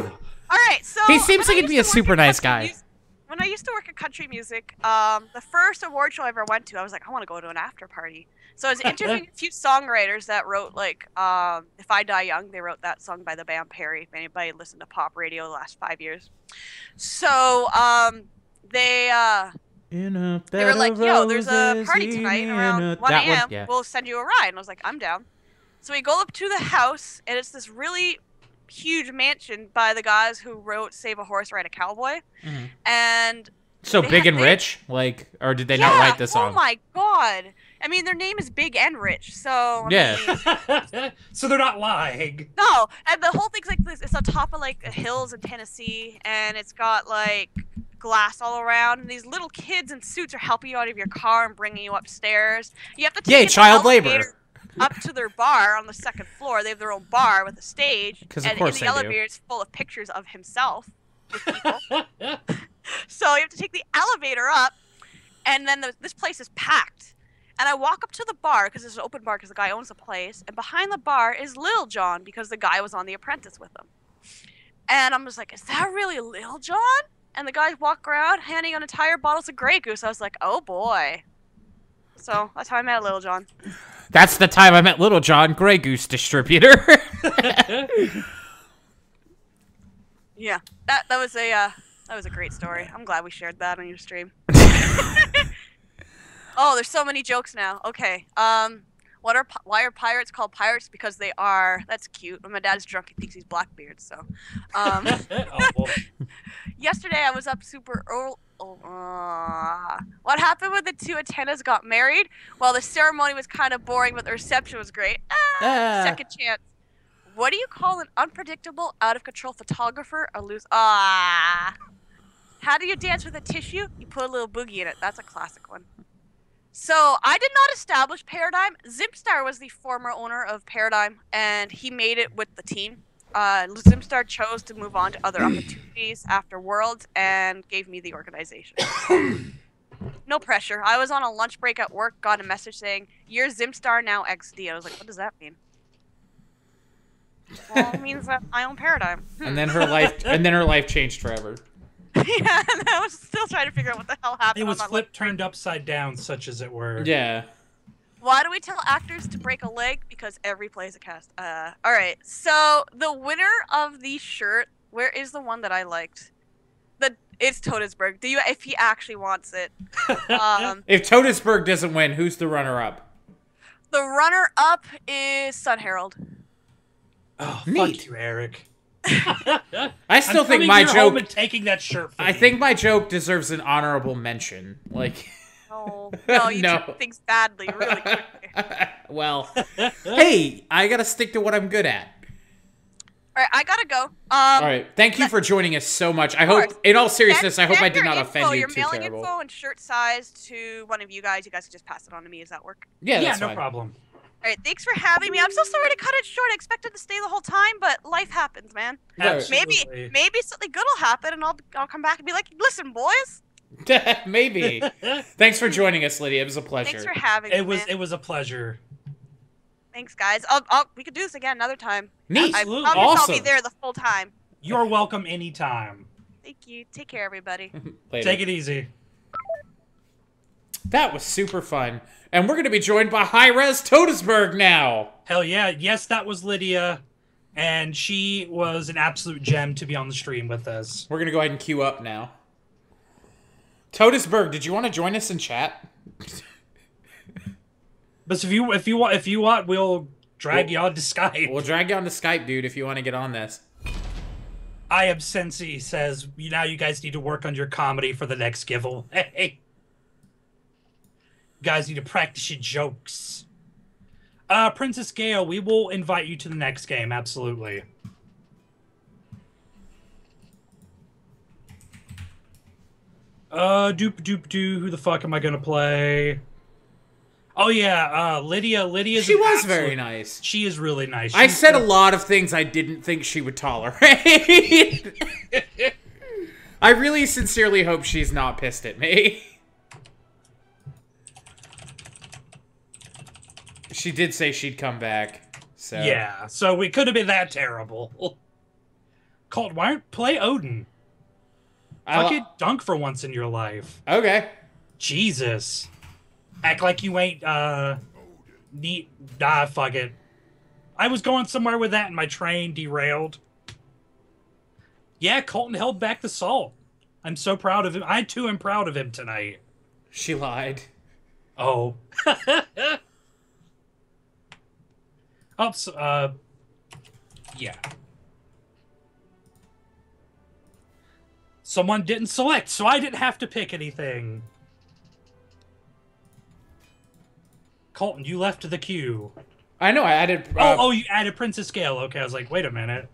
All right, so He seems like I he'd be a super nice guy. mus- when I used to work in country music, um, the first award show I ever went to, I was like, I want to go to an after party. So I was [LAUGHS] interviewing a few songwriters that wrote like, um, "If I Die Young." They wrote that song by the Band Perry. If anybody listened to pop radio the last five years, so um, they uh, In a they were like, "Yo, there's a party tonight around a- 1 a.m. Yeah. We'll send you a ride." And I was like, "I'm down." So we go up to the house, and it's this really huge mansion by the guys who wrote "Save a Horse, Ride a Cowboy," Mhm. and So big and they- rich, like, or did they yeah, not write the song? Oh my god! I mean, their name is Big and Rich, so I Yeah. mean, [LAUGHS] so they're not lying. no, and the whole thing's like this. It's on top of like the hills in Tennessee, and it's got like glass all around, and these little kids in suits are helping you out of your car and bringing you upstairs. You have to take Yay, child labor. elevator Up to their bar on the second floor. They have their own bar with a stage, and in the elevator it's full of pictures of himself. [LAUGHS] So you have to take the elevator up, and then the, this place is packed. And I walk up to the bar because it's an open bar because the guy owns the place, and behind the bar is Lil Jon because the guy was on The Apprentice with him. And I'm just like, is that really Lil Jon? And the guys walk around handing out entire bottles of Grey Goose. I was like, oh boy. So that's how I met Little John. That's the time I met Little John, Grey Goose distributor. [LAUGHS] Yeah, that that was a uh, that was a great story. I'm glad we shared that on your stream. [LAUGHS] [LAUGHS] oh, there's so many jokes now. Okay. Um, what are why are pirates called pirates? Because they are. That's cute. When my dad's drunk, he thinks he's Blackbeard. So, um, [LAUGHS] oh, [LAUGHS] yesterday I was up super early. Uh, what happened when the two antennas got married? Well, the ceremony was kind of boring, but the reception was great. Ah, Ah. Second chance. What do you call an unpredictable, out of control photographer? A loose. Ah. How do you dance with a tissue? You put a little boogie in it. That's a classic one. So I did not establish Paradigm. Zimstar was the former owner of Paradigm, and he made it with the team. Uh, Zimstar chose to move on to other opportunities after Worlds and gave me the organization. [COUGHS] no pressure. I was on a lunch break at work, got a message saying, "You're Zimstar now XD." I was like, "What does that mean?" Well, it means that I own Paradigm. And then her life, and then her life changed forever. [LAUGHS] yeah, and I was [LAUGHS] still trying to figure out what the hell happened. it was flipped, turned upside down, such as it were. Yeah. Why do we tell actors to break a leg? Because every play is a cast. Uh, all right. So the winner of the shirt, where is the one that I liked? The it's Todesburg. Do you if he actually wants it? [LAUGHS] Um, If Todesburg doesn't win, who's the runner-up? the runner up is Sun Herald. oh, Neat. fuck you, Eric. I still I'm think my here home joke. and taking that shirt. From I you. think my joke deserves an honorable mention. Like, No, [LAUGHS] no, you No. took things badly, really quickly. [LAUGHS] well, hey, I gotta stick to what I'm good at. All right, I gotta go. Um, All right, thank you for joining us so much. I hope, course. in all seriousness, I hope I did not info, offend you your too mailing terrible. info and shirt size to one of you guys. You guys can just pass it on to me. Does that work? Yeah, Yeah, that's no fine. problem. All right, thanks for having me. I'm so sorry to cut it short. I expected to stay the whole time, but life happens, man. Right. Maybe, maybe something good will happen, and I'll I'll come back and be like, "Listen, boys, [LAUGHS] Maybe. [LAUGHS] Thanks for joining us, Lydia. It was a pleasure. thanks for having me." It was man. it was a pleasure. Thanks, guys. I'll, I'll we could do this again another time. Neat. I Absolutely. promise I'll be there the full time. You're welcome anytime. Thank you. Take care, everybody. [LAUGHS] Later. Take it easy. That was super fun. And we're going to be joined by Hi-Rez Todesburg now. Hell yeah. Yes, that was Lydia. And she was an absolute gem to be on the stream with us. We're going to go ahead and queue up now. Todesburg, did you want to join us in chat? [LAUGHS] But if you if you want if you want, we'll drag you on to Skype. We'll drag you on to Skype, dude, if you want to get on this. I am Sensi says now you guys need to work on your comedy for the next giveaway. [LAUGHS] guys need to practice your jokes. Uh, Princess Gale, we will invite you to the next game. Absolutely. Uh, doop doop doo. Who the fuck am I gonna play? Oh yeah, uh, Lydia. Lydia. She was very nice. She is really nice. I said a lot of things I didn't think she would tolerate. [LAUGHS] I really sincerely hope she's not pissed at me. She did say she'd come back. So Yeah, so we could have been that terrible. [LAUGHS] Called why don't play Odin? I Fucking dunk for once in your life. okay. Jesus. Act like you ain't uh neat ah fuck it. I was going somewhere with that and my train derailed. Yeah, Colton held back the salt. I'm so proud of him. I too am proud of him tonight. She lied. Oh. [LAUGHS] Oops, uh yeah. Someone didn't select, so I didn't have to pick anything. Colton, you left the queue. I know. I added. Oh, Uh, oh, you added Princess Gale. Okay, I was like, wait a minute.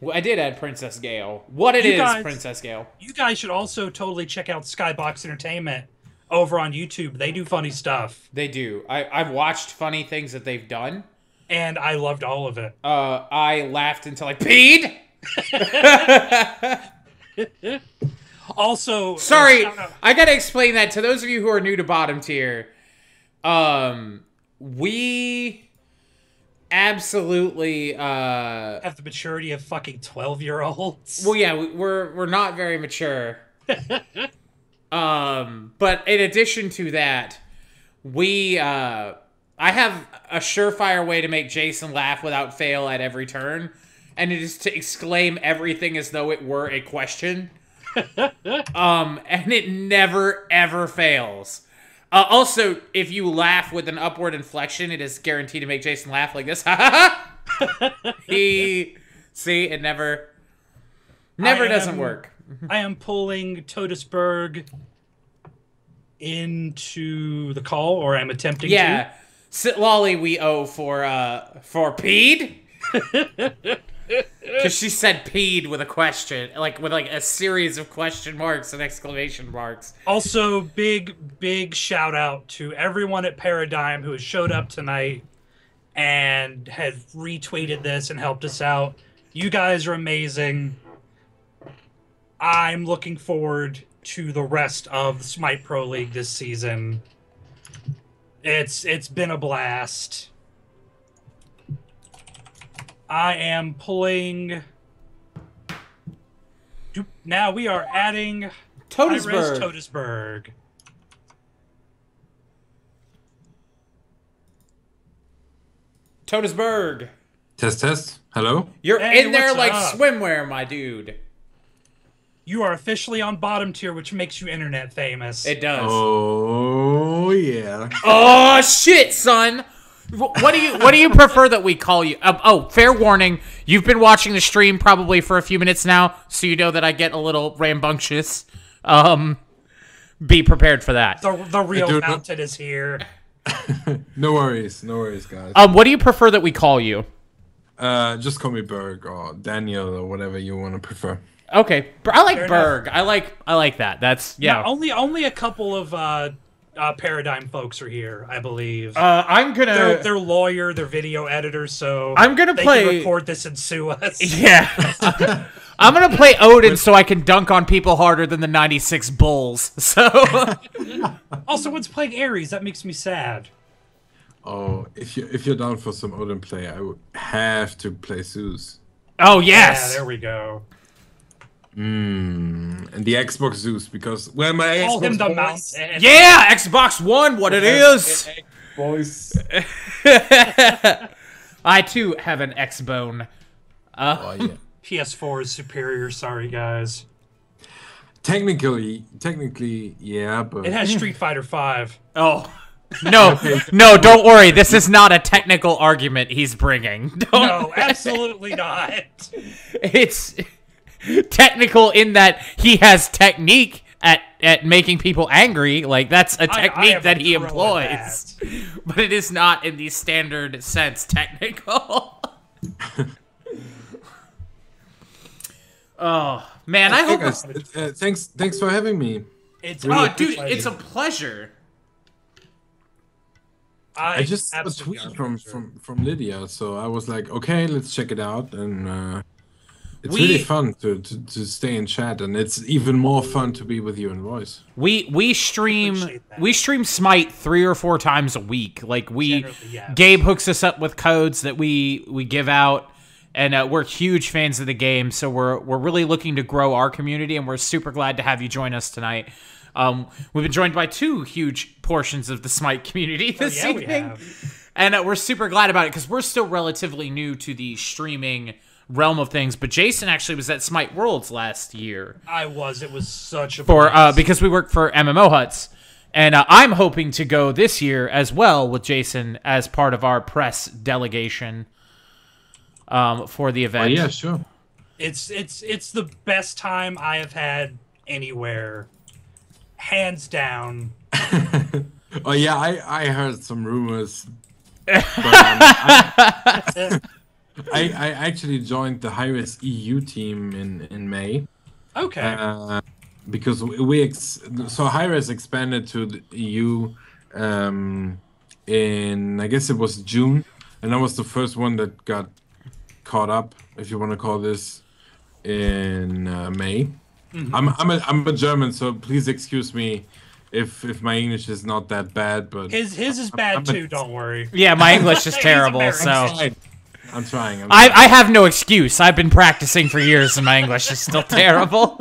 Well, I did add Princess Gale. What it You is, guys- Princess Gale. You guys should also totally check out Skybox Entertainment over on YouTube. They do funny stuff, They do. I I've watched funny things that they've done. and I loved all of it. Uh, I laughed until I peed. [LAUGHS] Also, Sorry, I gotta explain that to those of you who are new to bottom tier. Um, we absolutely uh, have the maturity of fucking twelve year olds. well, yeah, we- we're we're not very mature. [LAUGHS] um, but in addition to that, we uh, I have a surefire way to make Jason laugh without fail at every turn, and it is to exclaim everything as though it were a question. [LAUGHS] um, and it never ever fails. Uh, also, if you laugh with an upward inflection, it is guaranteed to make Jason laugh like this. [LAUGHS] he [LAUGHS] see it never never I doesn't am- work. I am pulling Todesburg into the call, or I'm attempting Yeah, Sit Lolly we owe for uh for peed. Because [LAUGHS] she said peed with a question, like with like a series of question marks and exclamation marks. Also, big, big shout out to everyone at Paradigm who has showed up tonight and has retweeted this and helped us out. You guys are amazing. I'm looking forward to the rest of the Smite Pro League this season. It's it's been a blast. I am pulling. Now we are adding Hi-Rez Todesburg. Todesburg. Todesburg. Test, test. Hello? You're Hey, in there like up? swimwear, my dude. You are officially on bottom tier, which makes you internet famous. It does. Oh, yeah. Oh shit, son. What do you What do you prefer that we call you? Uh, oh, fair warning. You've been watching the stream probably for a few minutes now, so you know that I get a little rambunctious. Um, be prepared for that. the, the real don't mountain is here. [LAUGHS] No worries. No worries, guys. Um, what do you prefer that we call you? Uh, just call me Berg or Daniel or whatever you want to prefer. Okay, I like Fair enough. Berg. I like I like that. That's yeah. Now, only only a couple of uh, uh, Paradigm folks are here, I believe. uh, I'm gonna. they're, they're lawyer, they're video editor, so I'm gonna they play- can record this and sue us. [LAUGHS] Yeah. [LAUGHS] I'm gonna play Odin so I can dunk on people harder than the '96 Bulls. [LAUGHS] So, Also, what's playing Ares? That makes me sad. Oh, if you if you're down for some Odin play, I would have to play Zeus. oh Yeah, yes, there we go. Mm, and the Xbox Zeus because well my Call Xbox him the boys- mountain. yeah, Xbox One, what it is. boys. [LAUGHS] I too have an X bone. Uh, Oh yeah. [LAUGHS] PS4 is superior. Sorry, guys. Technically, technically, yeah, but It has [LAUGHS] Street Fighter Five. oh. No, no, don't worry. This is not a technical argument he's bringing. Don't, No, absolutely not. It's technical in that he has technique at at making people angry. Like that's a technique am that a he pro at employs, [LAUGHS] but it is not in the standard sense technical. [LAUGHS] oh man, I Hey hope. guys, uh, thanks thanks for having me. It's Oh, dude, exciting. it's a pleasure. I, I just saw a tweet from, from from Lydia, so I was like, okay, let's check it out, and uh, it's We- really fun to, to to stay in chat, and it's even more fun to be with you in voice. We we stream we stream Smite three or four times a week. Like we, Generally, yes. Gabe hooks us up with codes that we we give out, and uh, we're huge fans of the game. So we're we're really looking to grow our community, and we're super glad to have you join us tonight. Um, we've been joined by two huge portions of the Smite community [LAUGHS] this Oh, yeah, we evening, have. and uh, we're super glad about it because we're still relatively new to the streaming realm of things. But Jason actually was at Smite Worlds last year I was. It was such a for uh, because we work for MMO Huts, and uh, I'm hoping to go this year as well with Jason as part of our press delegation um, for the Oh event. yeah, sure. it's it's it's the best time I have had anywhere, hands down. [LAUGHS] oh yeah, I I heard some rumors. But, um, [LAUGHS] I, I I actually joined the Hi-Rez EU team in in May. Okay. Uh, because we we ex- so Hi-Rez expanded to the EU um, in I guess it was June, and I was the first one that got caught up, if you want to call this, in uh, May. I'm I'm a, I'm a German, so please excuse me if if my English is not that bad, but his his is I'm bad a- too. Don't worry. Yeah, my [LAUGHS] English is terrible, so I'm trying. I'm trying. I'm I, I have no excuse. I've been practicing for years, and my English is still [LAUGHS] terrible.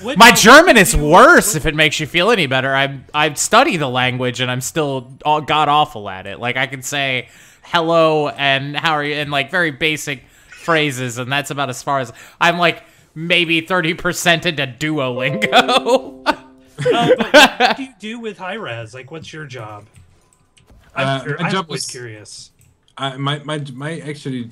What- My German is worse. If it makes you feel any better, I I study the language, and I'm still all god awful at it. Like I can say hello and how are you, and like very basic phrases, and that's about as far as I'm like maybe thirty percent into Duolingo. Uh, but what do you [LAUGHS] do with Hi-Rez? Like, what's your job? I'm, Uh, cur- I'm always curious. I, my my my actually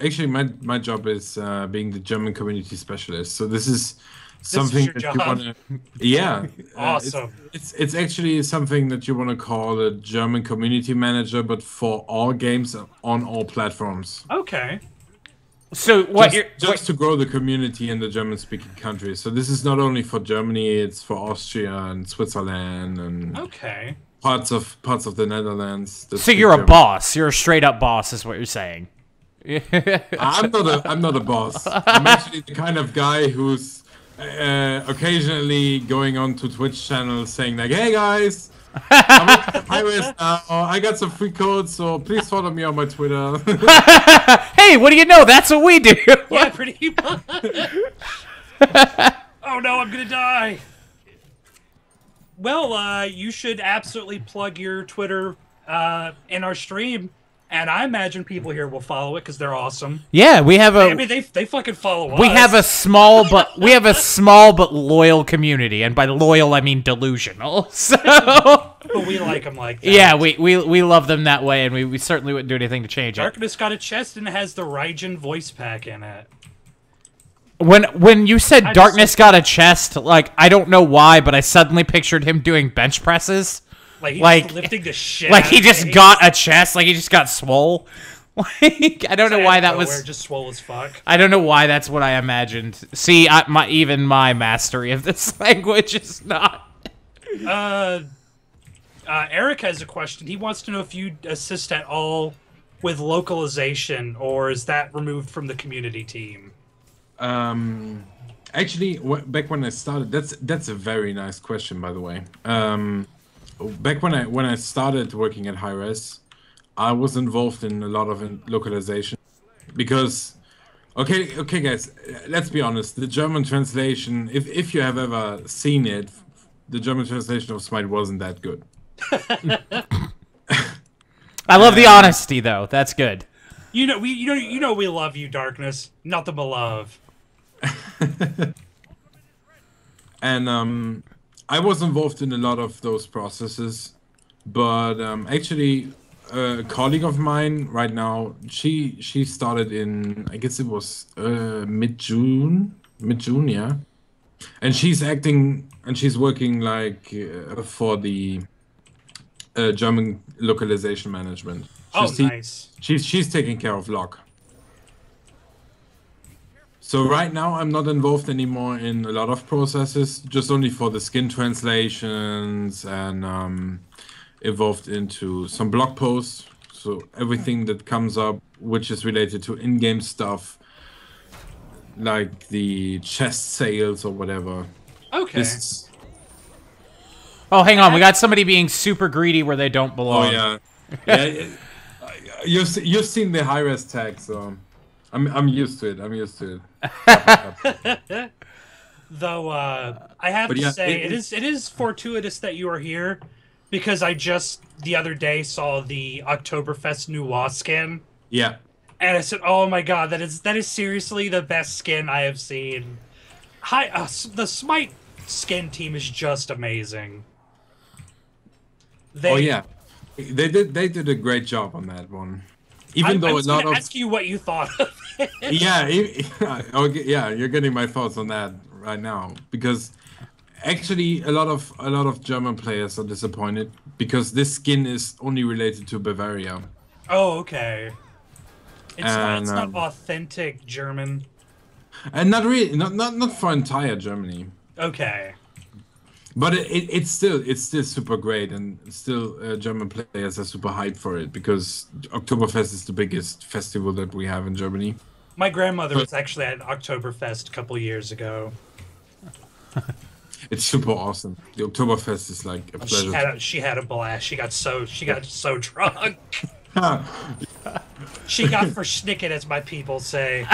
actually my my job is uh, being the German community specialist. So this is something your that job? you want to yeah uh, it's- Awesome. it's, it's actually something that you want to call a German community manager, but for all games on all platforms. Okay. so what just, you're just to grow the community in the German-speaking countries. So this is not only for Germany; it's for Austria and Switzerland and Okay. Parts of parts of the Netherlands. that so you're a German. boss. You're a straight up boss, is what you're saying. I'm not a I'm not a boss. I'm actually the kind of guy who's uh, occasionally going on to Twitch channels saying like, "Hey guys, I'm [LAUGHS] now. I got some free codes, so please follow me on my Twitter." [LAUGHS] Hey, what do you know? That's what we do. Yeah, pretty much. oh no, I'm gonna die. Well, uh, you should absolutely plug your Twitter uh, in our stream, and I imagine people here will follow it because they're awesome. yeah, we have a I mean, they they fucking follow us. We have a small but we have a small but loyal community, and by loyal I mean delusional. [LAUGHS] So but we like them like that. yeah, we, we we love them that way, and we, we certainly wouldn't do anything to change it. Darkness got a chest and it has the Raijin voice pack in it. When when you said I just- darkness got a chest, like I don't know why, but I suddenly pictured him doing bench presses, Like Like- lifting the shit. like he just got a chest, like he just got swole. [LAUGHS] Like I don't know why that nowhere, was. just swole as fuck. I don't know why that's what I imagined. See, I, my even my mastery of this [LAUGHS] language is not. Uh, uh, Eric has a question. He wants to know if you assist at all with localization, or is that removed from the community team? Um, actually, wh- back when I started, that's that's a very nice question, by the way. Um, back when I when I started working at Hi-Rez, I was involved in a lot of in- localization because, okay, okay, guys, let's be honest. The German translation, if if you have ever seen it, the German translation of Smite wasn't that good. [LAUGHS] I love the honesty though. That's good. You know, we you know you know we love you, darkness. Nothing but love. [LAUGHS] and um, I was involved in a lot of those processes. But um, actually, a colleague of mine right now, she she started in I guess it was uh, mid June, mid June, yeah. and she's acting and she's working like uh, for the uh, German localization management. Oh, She's te- nice. She's she's taking care of Locke. So right now I'm not involved anymore in a lot of processes, just only for the skin translations and um, involved into some blog posts. So everything that comes up which is related to in-game stuff, like the chest sales or whatever. Okay. This, Oh, hang on. We got somebody being super greedy where they don't belong. oh belong. yeah, [LAUGHS] yeah. you've you've seen the Hi-Rez tag, so I'm I'm used to it. I'm used to it. [LAUGHS] Though uh, I have But to yeah, say, it- it is it is fortuitous that you are here, because I just the other day saw the Oktoberfest Noir skin, Yeah. and I said, "Oh my god, that is that is seriously the best skin I have seen." Hi, uh, the Smite skin team is just amazing. They, Oh yeah, they did they did a great job on that one. Even I, I though a was lot gonna of ask you what you thought of it. yeah, [LAUGHS] e- okay, yeah, you're getting my thoughts on that right now because actually a lot of a lot of German players are disappointed because this skin is only related to Bavaria. Oh, okay. It's, not, it's And, not um, authentic German. And not really, not not not for entire Germany, Okay. But it, it, it's still it's still super great, and still uh, German players are super hyped for it because Oktoberfest is the biggest festival that we have in Germany. My grandmother But- was actually at Oktoberfest a couple years ago. [LAUGHS] It's super awesome. The Oktoberfest is like a She had a, she had a blast. She got so she got so drunk. [LAUGHS] She got for schnicket, as my people say. [LAUGHS]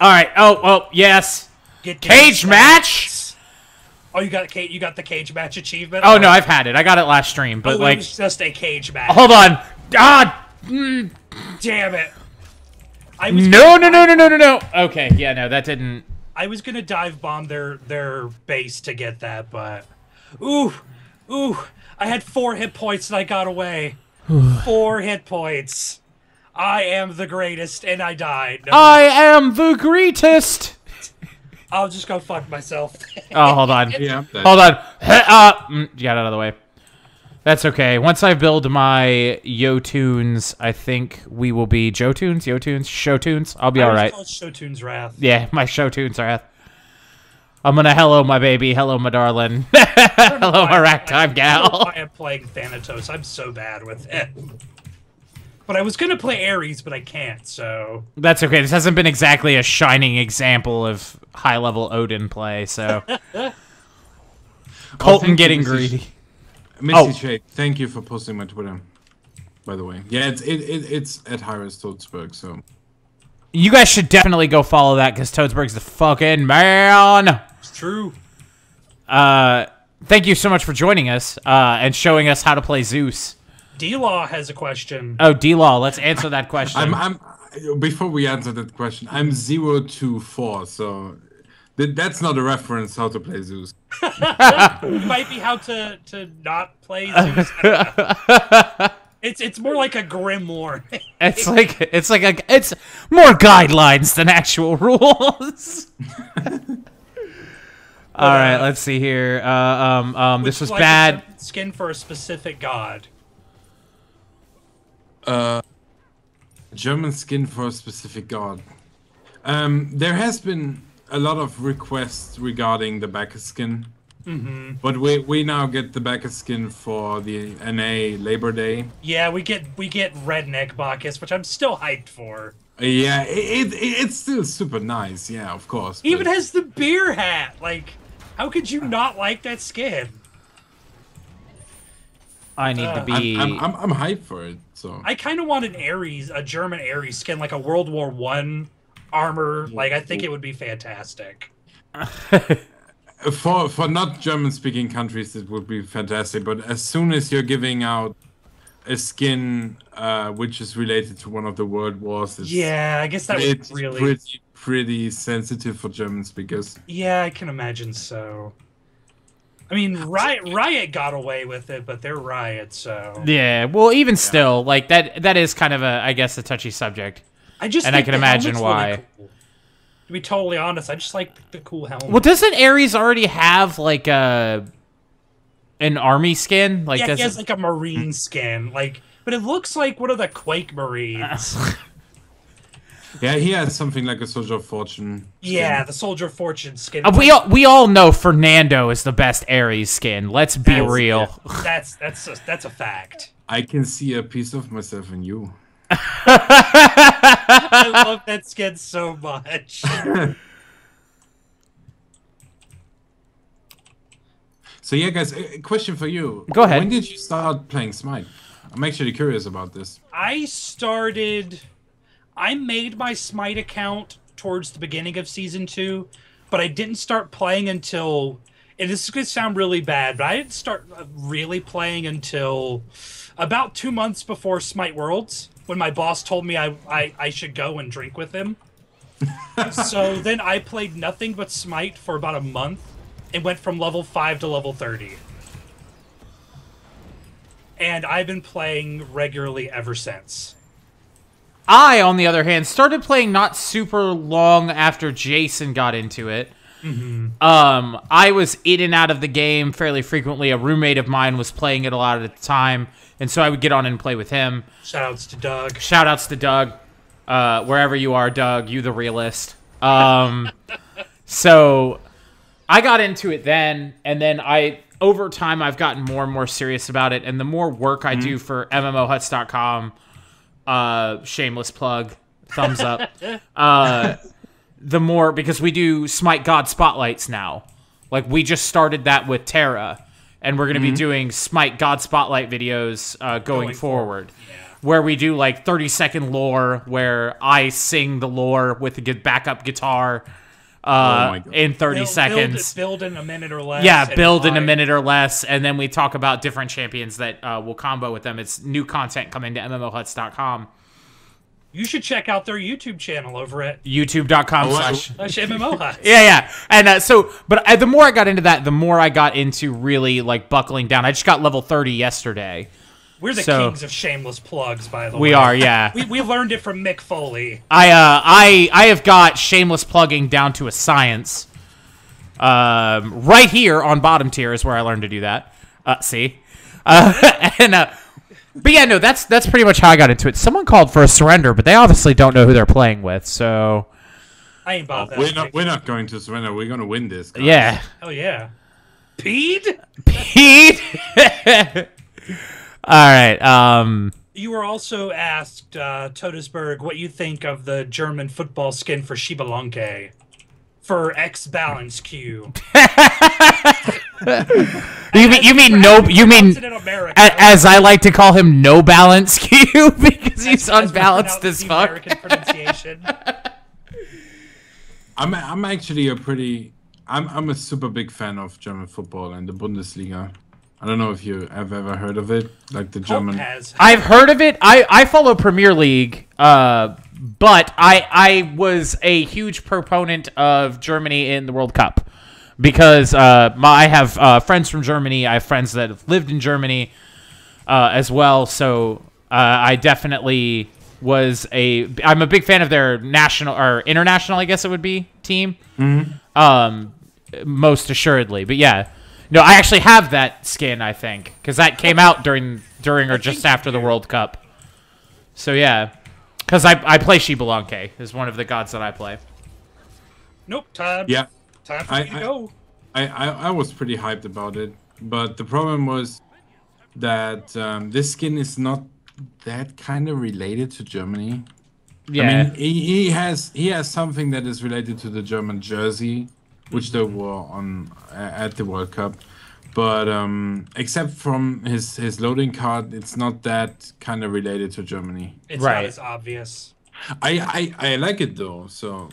All right. Oh, oh, yes. Get Cage match? Oh, you got. You got the cage match achievement. Oh, no, I've had it. I got it last stream, Oh, but it like, was just a cage match. hold on. Ah, mm, Damn it! I was no, no, no, no, no, no, no. Okay, yeah, no, that didn't. I was gonna dive bomb their their base to get that, but ooh, ooh, I had four hit points and I got away. [SIGHS] four hit points. I am the greatest, and I died. No, I am the greatest. I'll just go fuck myself. [LAUGHS] Oh, hold on. yeah. Hold on. Uh, mm, get out of the way. That's okay. Once I build my Yo Tunes, I think we will be Joe Tunes, Yo Tunes, Show Tunes. I'll be I all was right. Wrath. Yeah, my Show Tunes are. I'm gonna hello my baby, hello my darling, [LAUGHS] hello my ragtime I gal. I'm playing Thanatos. I'm so bad with it. But I was gonna play Ares, but I can't. So That's okay. This hasn't been exactly a shining example of high level Odin play, so [LAUGHS] Oh, Colton thank you, getting Mrs. greedy. Missy Oh. Shake, thank you for posting my Twitter. By the way, yeah, it's it, it it's at Hi-Rez Todesburg. So You guys should definitely go follow that because Todesburg's the fucking man. it's true. Uh, thank you so much for joining us uh, and showing us how to play Zeus. D Law has a question. Oh, D Law, let's answer that question. I'm I'm before we answer that question, I'm zero to four, so th- that's not a reference how to play Zeus. [LAUGHS] Might be how to to not play [LAUGHS] Zeus. I don't know. it's it's more like a grim warning. [LAUGHS] it's like it's like a it's more guidelines than actual rules. All right, let's see here. Uh, um, um, this was Like bad. Skin for a specific god. German skin for a specific god. Um, there has been a lot of requests regarding the Bacchus skin. Mm-hmm. But we, we now get the Bacchus skin for the NA Labor Day. Yeah, we get we get redneck Bacchus, which I'm still hyped for. Uh, Yeah, it, it, it's still super nice. Yeah, of course. Even but- has the beer hat. Like, how could you not like that skin? I need to uh, I'm, be. I'm, I'm, I'm hyped for it. So I kind of want an Ares, a German Ares skin, like a World War One armor. Like, I think it would be fantastic. [LAUGHS] for for not German speaking countries, it would be fantastic. But as soon as you're giving out a skin uh, which is related to one of the world wars, it's, Yeah, I guess that would it's really. pretty pretty sensitive for German speakers. Yeah, I can imagine so. I mean, Riot Riot got away with it, but they're Riot, so yeah, well, even still, like that. That is kind of a, I guess, a touchy subject. I just And I can imagine really why. cool. To be totally honest, I just like the cool helmet. Well, doesn't Ares already have like a an army skin? Like, yeah, does he has like a marine skin, like, but it looks like one of the Quake Marines. [LAUGHS] Yeah, he has something like a Soldier of Fortune. yeah, the Soldier of Fortune skin. Uh, we all we all know Fernando is the best Ares skin. Let's be That's- real. That's that's a, that's a fact. I can see a piece of myself in you. [LAUGHS] I love that skin so much. [LAUGHS] So yeah, guys, a a question for you. Go ahead. When did you start playing Smite? I'm actually curious about this. I started. I made my Smite account towards the beginning of season two, but I didn't start playing until. And this is going to sound really bad, but I didn't start uh, really playing until about two months before Smite Worlds, when my boss told me I, I, I should go and drink with him. [LAUGHS] so then I played nothing but Smite for about a month and went from level 5 to level 30. And I've been playing regularly ever since. I, on the other hand, started playing not super long after Jason got into it. Um, I was in and out of the game fairly frequently. A roommate of mine was playing it a lot at the time, and so I would get on and play with him. Shoutouts to Doug. Shout outs to Doug, uh, wherever you are, Doug, you the realist. Um, [LAUGHS] so I got into it then, and then I over time I've gotten more and more serious about it, and the more work I do for MMOHuts.com, uh, shameless plug, thumbs up. uh, the more because we do Smite God spotlights now. Like we just started that with Terra, and we're going to be doing Smite God spotlight videos uh, going, Going forward, forward, yeah. where we do like thirty second lore, where I sing the lore with the good backup guitar uh, my God. in thirty Build- seconds. Build, build in a minute or less. Yeah, and build in a minute or less, and then we talk about different champions that uh, will combo with them. It's new content coming to MMOHuts.com, You should check out their YouTube channel over at YouTube.com Oh, I- slash Slash MMO Huts. Yeah, yeah. And uh, so, but uh, the more I got into that, the more I got into really like buckling down. I just got level 30 yesterday. We're the So- kings of shameless plugs, by the way. We are, yeah. [LAUGHS] We, we learned it from Mick Foley. I uh I I have got shameless plugging down to a science. Um, right here on bottom tier is where I learned to do that. Uh, see, uh, [LAUGHS] and uh, but yeah, no, that's that's pretty much how I got into it. Someone called for a surrender, but they obviously don't know who they're playing with. So I ain't about that. We're not. We're not going to surrender. We're going to win this. guys. yeah, Oh, yeah. Pete? [LAUGHS] Pete. All right. Um. You were also asked, uh, Todesburg, what you think of the German football skin for Xbalanque for Xbalanque. You mean you mean no? You mean America. a- as I like to call him, no balance Q [LAUGHS] because he's unbalanced pronounce as fuck. [LAUGHS] I'm. I'm actually a pretty. I'm. I'm a super big fan of German football and the Bundesliga. I don't know if you have ever heard of it, like the German. has. I've heard of it. I, I follow Premier League, uh, but I I was a huge proponent of Germany in the World Cup because uh, my, I have uh, friends from Germany. I have friends that have lived in Germany uh, as well. So uh, I definitely was a. I'm a big fan of their national or international, I guess it would be team. Um, most assuredly, but yeah. No, I actually have that skin. I think because that came out during during or just after the. World Cup. So yeah, because I I play Xbalanque is one of the gods that I play. Nope, time. Yeah, Time for I- me to I- go. I, I I was pretty hyped about it, but the problem was that um, this skin is not that kind of related to Germany. Yeah, I mean, he, he has he has something that is related to the German jersey, which they were on at the World Cup. But um, except from his his loading card, it's not that kind of related to Germany. It's Right. not as obvious. I, I I like it though. So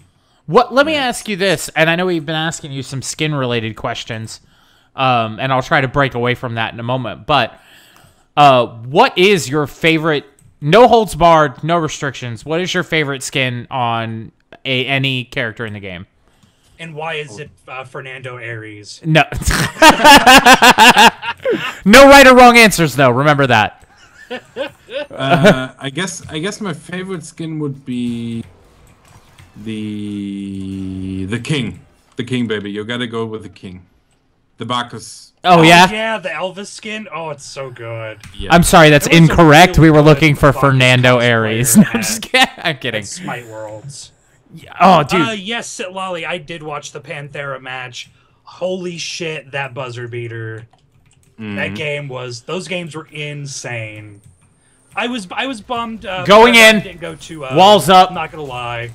What? Let me ask you this, and I know we've been asking you some skin-related questions, um, and I'll try to break away from that in a moment. But uh, what is your favorite? No holds barred, no restrictions. What is your favorite skin on a, any character in the game? And why is it uh, Fernando Ares? No, [LAUGHS] no right or wrong answers though. Remember that. [LAUGHS] uh, I guess I guess my favorite skin would be the the king, the king baby. You gotta go with the king, the Bacchus. Oh, yeah. yeah, the Elvis skin. Oh, it's so good. Yeah. I'm sorry, that's There was a incorrect. really we were looking for Fernando cosplayer Ares. [LAUGHS] No, I'm just kidding. I'm kidding. Smite Worlds. Oh, dude. Uh, yes, Sit Lolly, I did watch the Panthera match. Holy shit, that buzzer beater. Mm-hmm. That game was. Those games were insane. I was I was bummed. Uh, Going in. Didn't go to uh, Walls up. I'm not gonna lie.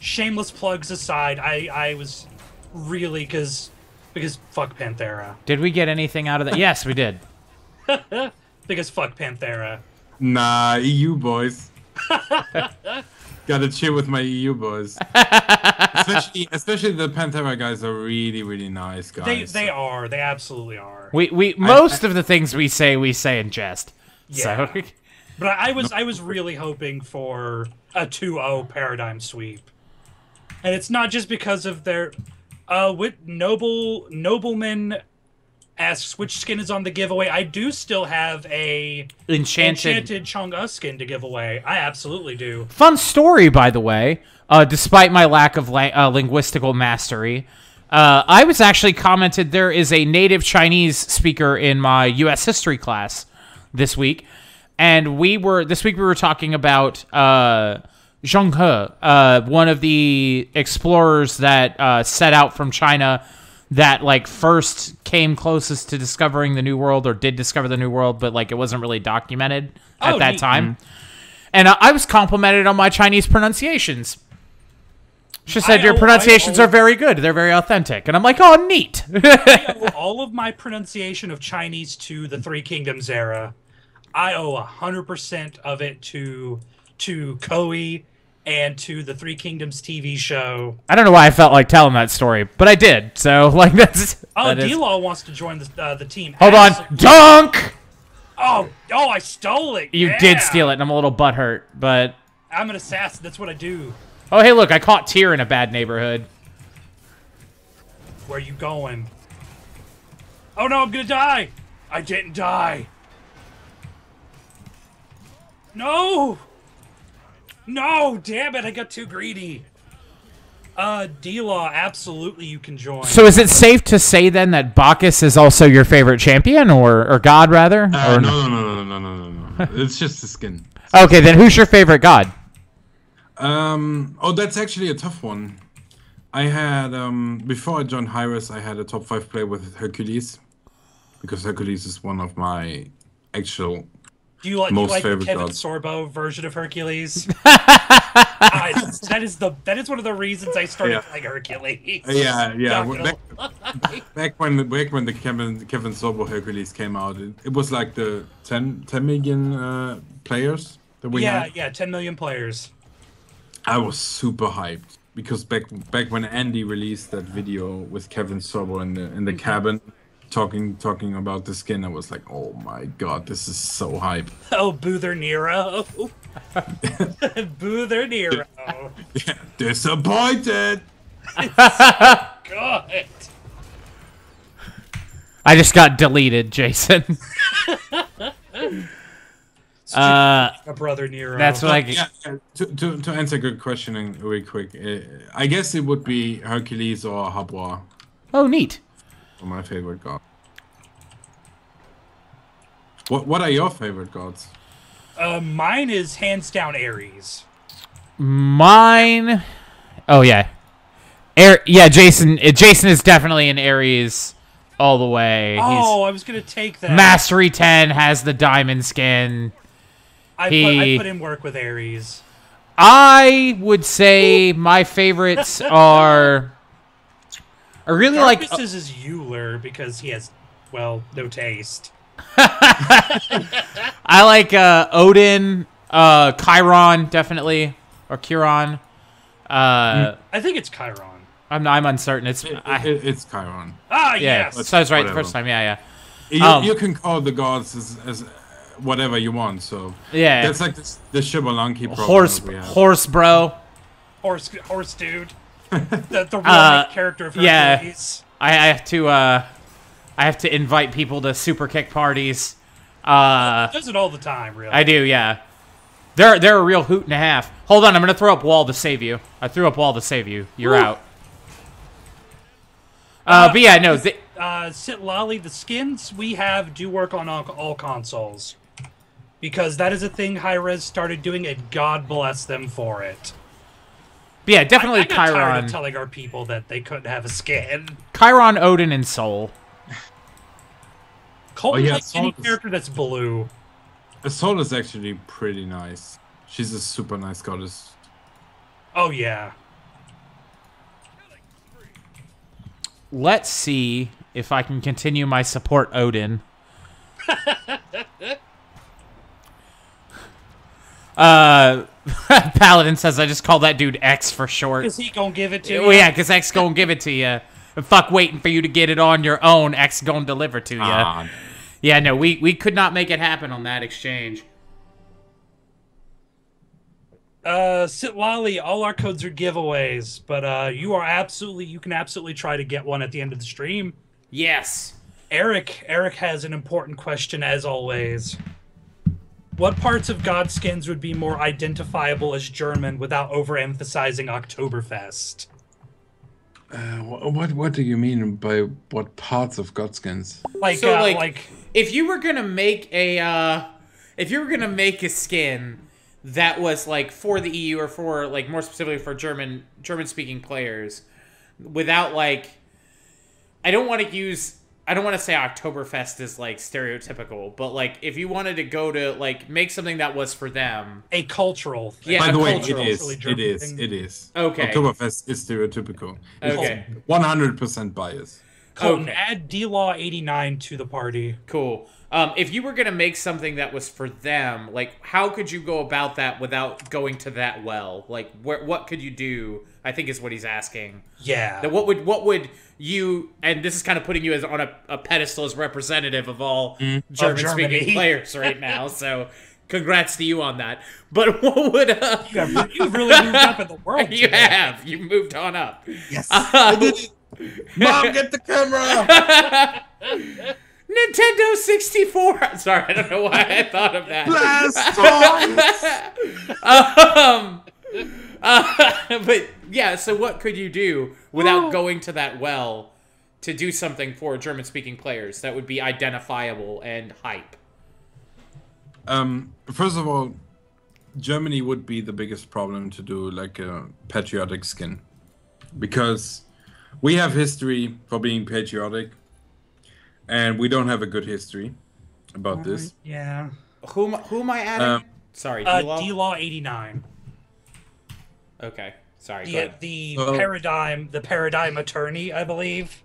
Shameless plugs aside, I I was really because because fuck Panthera did we get anything out of that? Yes, we did. [LAUGHS] because fuck Panthera. Nah, EU boys. [LAUGHS] Gotta chill with my EU boys. [LAUGHS] especially, especially the Panthera guys are really, really nice guys. They they are. They absolutely are. We we most of the things we say we say in jest. Yeah. So [LAUGHS] But I, I was I was really hoping for a 2-0 paradigm sweep. And it's not just because of their uh with Noble Nobleman asks which skin is on the giveaway. I do still have a enchanted. enchanted Chang'e skin to give away. I absolutely do. Fun story, by the way. Uh, despite my lack of la- uh, linguistical mastery, uh, I was actually commented there is a native Chinese speaker in my U.S. history class this week, and we were this week we were talking about uh, Zheng He, uh, one of the explorers that uh, set out from China that like first came closest to discovering the new world or did discover the new world but like it wasn't really documented at Oh, that neat. time and uh, I was complimented on my Chinese pronunciations. She said I your owe- pronunciations owe- are very good. They're very authentic, and I'm like, oh, neat. I owe [LAUGHS] all of my pronunciation of Chinese to the Three Kingdoms era. I owe hundred percent of it to to Koei and to the Three Kingdoms TV show. I don't know why I felt like telling that story, but I did. So [LAUGHS] like that's. Oh, that is- D-Law wants to join the uh, the team. Hold on, dunk. Oh, oh, I stole it. You yeah. did steal it, and I'm a little butthurt. But I'm an assassin. That's what I do. oh, hey, look, I caught Tyr in a bad neighborhood. Where are you going? Oh no, I'm gonna die. I didn't die. No. No, damn it! I got too greedy. Uh, D-Law, absolutely, you can join. So is it safe to say then that Bacchus is also your favorite champion, or or god rather? Uh, or no, no, no, no, no, no, no, no. [LAUGHS] it's just the skin. Okay, then who's your favorite god? Um. Oh, that's actually a tough one. I had um before I joined Hi-Rez, I had a top five play with Hercules, because Hercules is one of my actual. Do you like, do you like the favorite Kevin gods. Sorbo version of Hercules? [LAUGHS] I- that is the that is one of the reasons I started Yeah. playing Hercules. Yeah, yeah. [LAUGHS] Not w- gonna Back, back when the back when the Kevin Kevin Sorbo Hercules came out, it, it was like the 10, 10 million uh, players that we yeah, had. yeah, 10 million players. I was super hyped because back back when Andy released that video with Kevin Sorbo in the in the cabin, talking talking about the skin, I was like, oh my god, this is so hype. [LAUGHS] Oh, Boother Nero. [LAUGHS] Boother Nero. [LAUGHS] Disappointed. God. I just got deleted, Jason. uh, A brother Nero. that's what I. Yeah, yeah, to, to, to answer a good question and really quick, uh, I guess it would be Hercules or Habwa Oh, neat. For my favorite god. What what are your favorite gods? Uh, mine is hands down Ares. Mine. Oh yeah, Air. Yeah, Jason. uh, Jason is definitely an Ares all the way. Oh, I was gonna take that. Mastery ten has the diamond skin. I, put, I put in work with Ares. I would say my favorites [LAUGHS] are. I really like. Darkus is his Ullr because he has, well, no taste. [LAUGHS] I like uh, Odin, uh, Chiron definitely, or Chiron. Uh, I think it's Chiron. I'm I'm uncertain. It's It, I, it- it's Chiron. Ah, yeah. yes. So I was right the first time. Yeah, yeah. You, Um, you can call the gods as, as uh, whatever you want. So Yeah. that's like this, the Xbalanque problem Horse, that we have. horse, bro. Horse, horse dude. [LAUGHS] the, the real Uh, character of yeah. Hercules. I, I have to uh, I have to invite people to super kick parties. Uh, Does it all the time, really. I do, yeah. They're they're a real hoot and a half. Hold on, I'm gonna throw up wall to save you. I threw up wall to save you. You're out. Uh, but yeah, no. They, uh, Sit Lolly, the skins we have do work on all, all consoles. Because that is a thing Hi-Rez started doing, and God bless them for it. But yeah, definitely I, I got tired Chiron, of telling our people that they couldn't have a skin. Chiron, Odin, and Sol. Colton Oh, yeah, likes any Sol is- character that's blue. The Sol is actually pretty nice. She's a super nice goddess. Oh yeah. Let's see if I can continue my support Odin. [LAUGHS] uh, [LAUGHS] Paladin says I just call that dude X for short. Is he gonna give it to Well, you? yeah, because X gonna give it to you. Fuck waiting for you to get it on your own. X gonna deliver to you. Ah, Yeah, no, we we could not make it happen on that exchange. Uh, Sit Lolly, all our codes are giveaways, but uh, you are absolutely, you can absolutely try to get one at the end of the stream. Yes. Eric, Eric has an important question as always. What parts of Godskins would be more identifiable as German without overemphasizing Oktoberfest? uh, what what do you mean by what parts of Godskins? Like, So, uh, like- like, If you were gonna make a, uh, if you were gonna make a skin that was like for the EU or for like more specifically for German German speaking players, without like, I don't want to use. I don't want to say Oktoberfest is like stereotypical, but like if you wanted to go to like make something that was for them, a cultural thing. Yeah, By a the way, it cultural- is. culturally It German is. thing. It is. Okay. Oktoberfest is stereotypical. It's Okay. 100% bias. Colton, Okay. add D Law 89 to the party. Cool. Um, if you were gonna make something that was for them, like how could you go about that without going to that well? Like, where, what could you do? I think is what he's asking. Yeah. That what would what would you? And this is kind of putting you as on a, a pedestal as representative of all German speaking [LAUGHS] players right now. So, congrats to you on that. But [LAUGHS] what would uh, you have you've really moved up in the [LAUGHS] world. you today. have you moved on up? Yes. I did it. Mom, get the camera. Nintendo 64. Sorry, I don't know why I thought of that. Blast um, uh, but yeah, so what could you do without going to that well to do something for German speaking players that would be identifiable and hype? Um, first of all, Germany would be the biggest problem to do like a patriotic skin, because we have history for being patriotic, and we don't have a good history about this. Yeah. Who, am- who am I adding? Um, Sorry, Uh, D-Law? D Law 89. Okay, sorry. go The, ahead. the Well- paradigm, the paradigm attorney, I believe.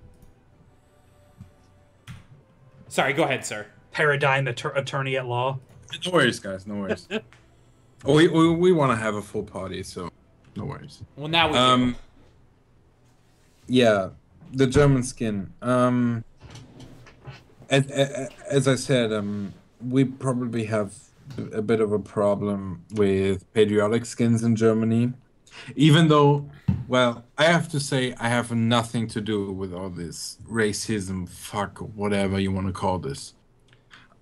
Sorry, go ahead, sir. Paradigm atter- attorney at law. No worries, guys. No worries. [LAUGHS] we we, we want to have a full party, so no worries. Well, now we do. Um, yeah, the German skin. Um, as, as I said, um, we probably have a bit of a problem with patriotic skins in Germany, even though, well, I have to say I have nothing to do with all this racism, fuck, whatever you want to call this.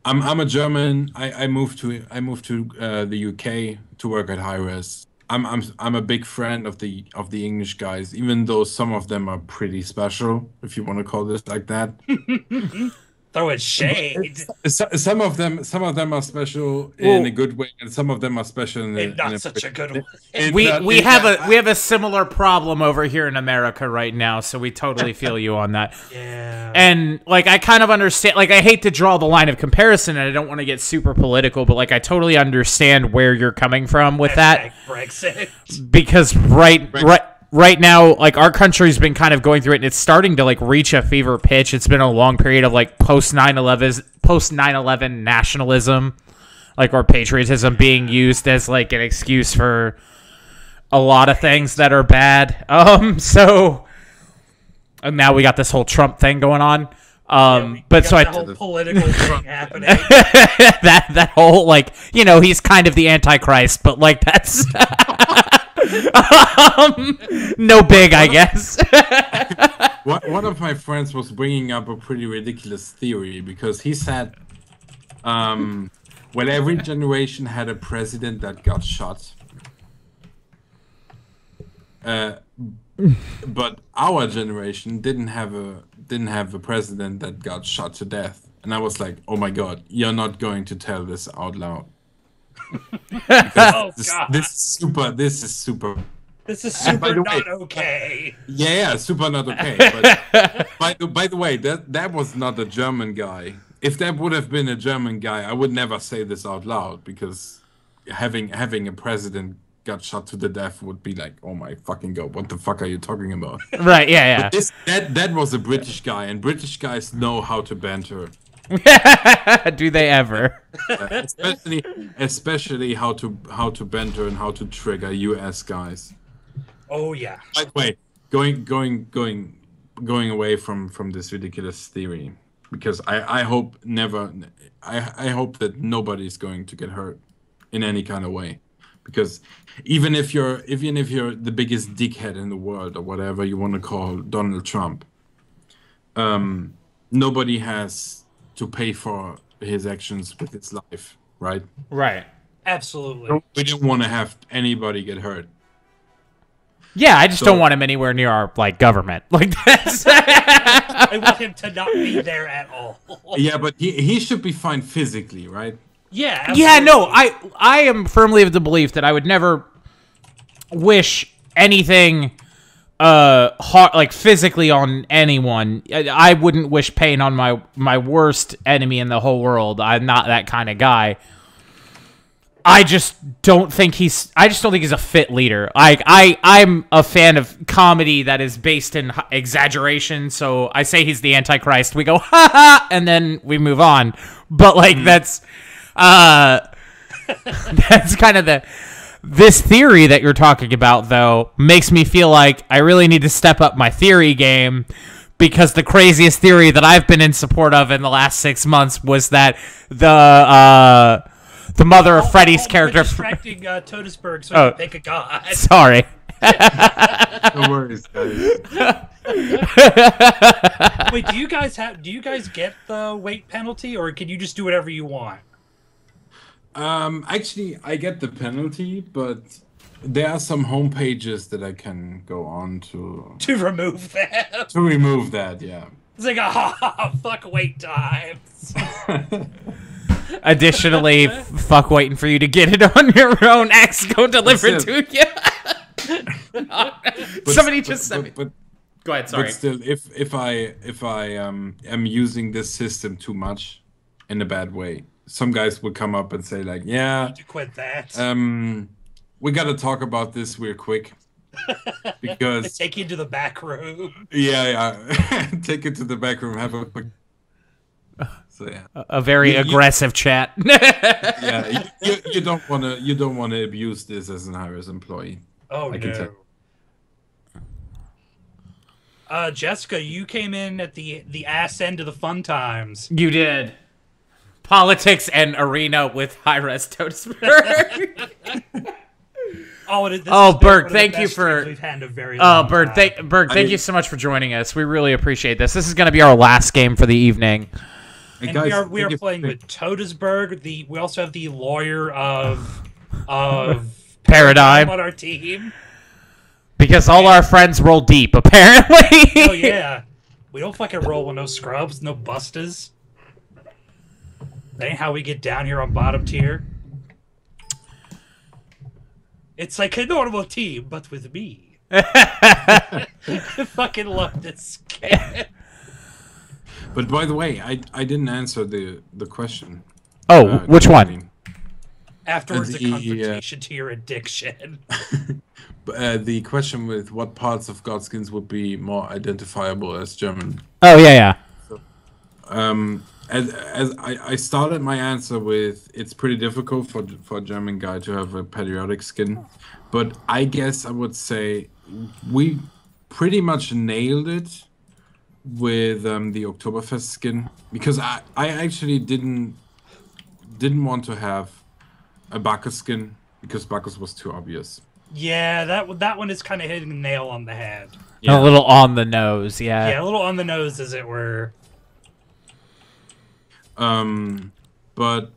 I'm I'm a German. I, I moved to I moved to uh, the UK to work at Hi-Rez. I'm I'm I'm a big friend of the of the English guys, even though some of them are pretty special, if you want to call this like that. [LAUGHS] Throw it shade. So- Some of them some of them are special Well- in a good way, and some of them are special in, a, not in such a good way. in we that- we have that- a we have a similar problem over here in America right now, so we totally [LAUGHS] feel you on that. Yeah. And like I kind of understand like I hate to draw the line of comparison and I don't want to get super political, but like I totally understand where you're coming from with that Brexit. because right right right now like our country's been kind of going through it and it's starting to like reach a fever pitch. It's been a long period of like post 9/11 post 9/11 nationalism like or patriotism being used as like an excuse for a lot of things that are bad. [LAUGHS] Um so and now we got this whole Trump thing going on. Um but so I the whole political [LAUGHS] thing happening. [LAUGHS] that that whole like you know he's kind of the antichrist but like that's [LAUGHS] um, no big i guess [LAUGHS] One one of my friends was bringing up a pretty ridiculous theory because he said, um, well, every generation had a president that got shot. Uh, but our generation didn't have a didn't have a president that got shot to death, and I was like, "Oh my god, you're not going to tell this out loud." Oh This, god, this is super. This is super. this is super the way- not okay. Yeah, yeah, super not okay. [LAUGHS] But by the by the way, that that was not a German guy. If that would have been a German guy, I would never say this out loud because having having a president got shot to the death would be like, oh my fucking god, what the fuck are you talking about? Right, yeah, But this that that was a British guy, and British guys know how to banter, yeah. [LAUGHS] Do they ever? especially especially how to how to banter and how to trigger U.S. guys. Oh yeah. By the way, going going going going away from from this ridiculous theory because I I hope never I I hope that nobody's going to get hurt in any kind of way because even if you're even if you're the biggest dickhead in the world or whatever you want to call Donald Trump um nobody has to pay for his actions with his life right Right. Absolutely. we don't want to have anybody get hurt Yeah, I just So- don't want him anywhere near our like government. [LAUGHS] Like that's I want him to not be [LAUGHS] there at all. [LAUGHS] yeah but he he should be fine physically right Yeah. Yeah, no. I I am firmly of the belief that I would never wish anything uh hard, like physically on anyone. I, I wouldn't wish pain on my my worst enemy in the whole world. I'm not that kind of guy. I just don't think he's I just don't think he's a fit leader. Like I I'm a fan of comedy that is based in exaggeration, so I say he's the antichrist. We go [LAUGHS] ha ha and then we move on. But like that's uh [LAUGHS] that's kind of the this theory that you're talking about though makes me feel like I really need to step up my theory game because the craziest theory that I've been in support of in the last 6 months was that the uh the mother of Freddy's Oh, character We're distracting uh, Todesburg so Oh. he can pick a god. [LAUGHS] Sorry. no worries guys [LAUGHS] Wait, do you guys have? Do you guys get the weight penalty, or can you just do whatever you want? Um, actually, I get the penalty, but there are some home pages that I can go on to [LAUGHS] To remove that, to remove that. Yeah. it's like ah, [LAUGHS] fuck wait times. [LAUGHS] Additionally, fuck waiting for you to get it on your own. X go deliver it to you. But- Somebody but- just sent me. but, but, Go ahead. but still, if if I if I um am using this system too much, in a bad way, some guys would come up and say like, yeah, to quit that. um, we got to talk about this real quick. [LAUGHS] because Take you to the back room. yeah, yeah, [LAUGHS] take it to the back room, have a quick. So yeah. a very You- you- aggressive chat. [LAUGHS] yeah you, you, you don't want to you don't want to abuse this as an iris employee Oh I can no. tell. Uh, Jessica, you came in at the the ass end of the fun times. you did. Politics and arena with Hi-Rez Todesburg. [LAUGHS] Oh, it, Oh, Berg, one of the thank you for- we've had a very Oh, long Bird, time. thank Bird, thank I- you so much for joining us. We really appreciate this. This is going to be our last game for the evening. And guys, we are we are playing with Todesburg. The we also have the lawyer of of [LAUGHS] Paradigm. on our team. Because all our friends roll deep, [LAUGHS] apparently. Oh yeah, we don't fucking roll with no scrubs, no busters. That ain't how we get down here on bottom tier. It's like a normal team, but with me. I [LAUGHS] [LAUGHS] fucking love this game. but by the way i i didn't answer the the question oh, uh, which one? Jolene. Afterwards, The, the uh, confrontation to your addiction. [LAUGHS] uh, the question with what parts of godskins would be more identifiable as german Oh, yeah, yeah. um as, as I, I started my answer with it's pretty difficult for for a German guy to have a patriotic skin, but I guess I would say we pretty much nailed it with um, the Oktoberfest skin because I, I actually didn't didn't want to have a Bacchus skin because Bacchus was too obvious. yeah, that one- that one is kind of hitting the nail on the head. A little on the nose, yeah. Yeah, a little on the nose, as it were. Um, but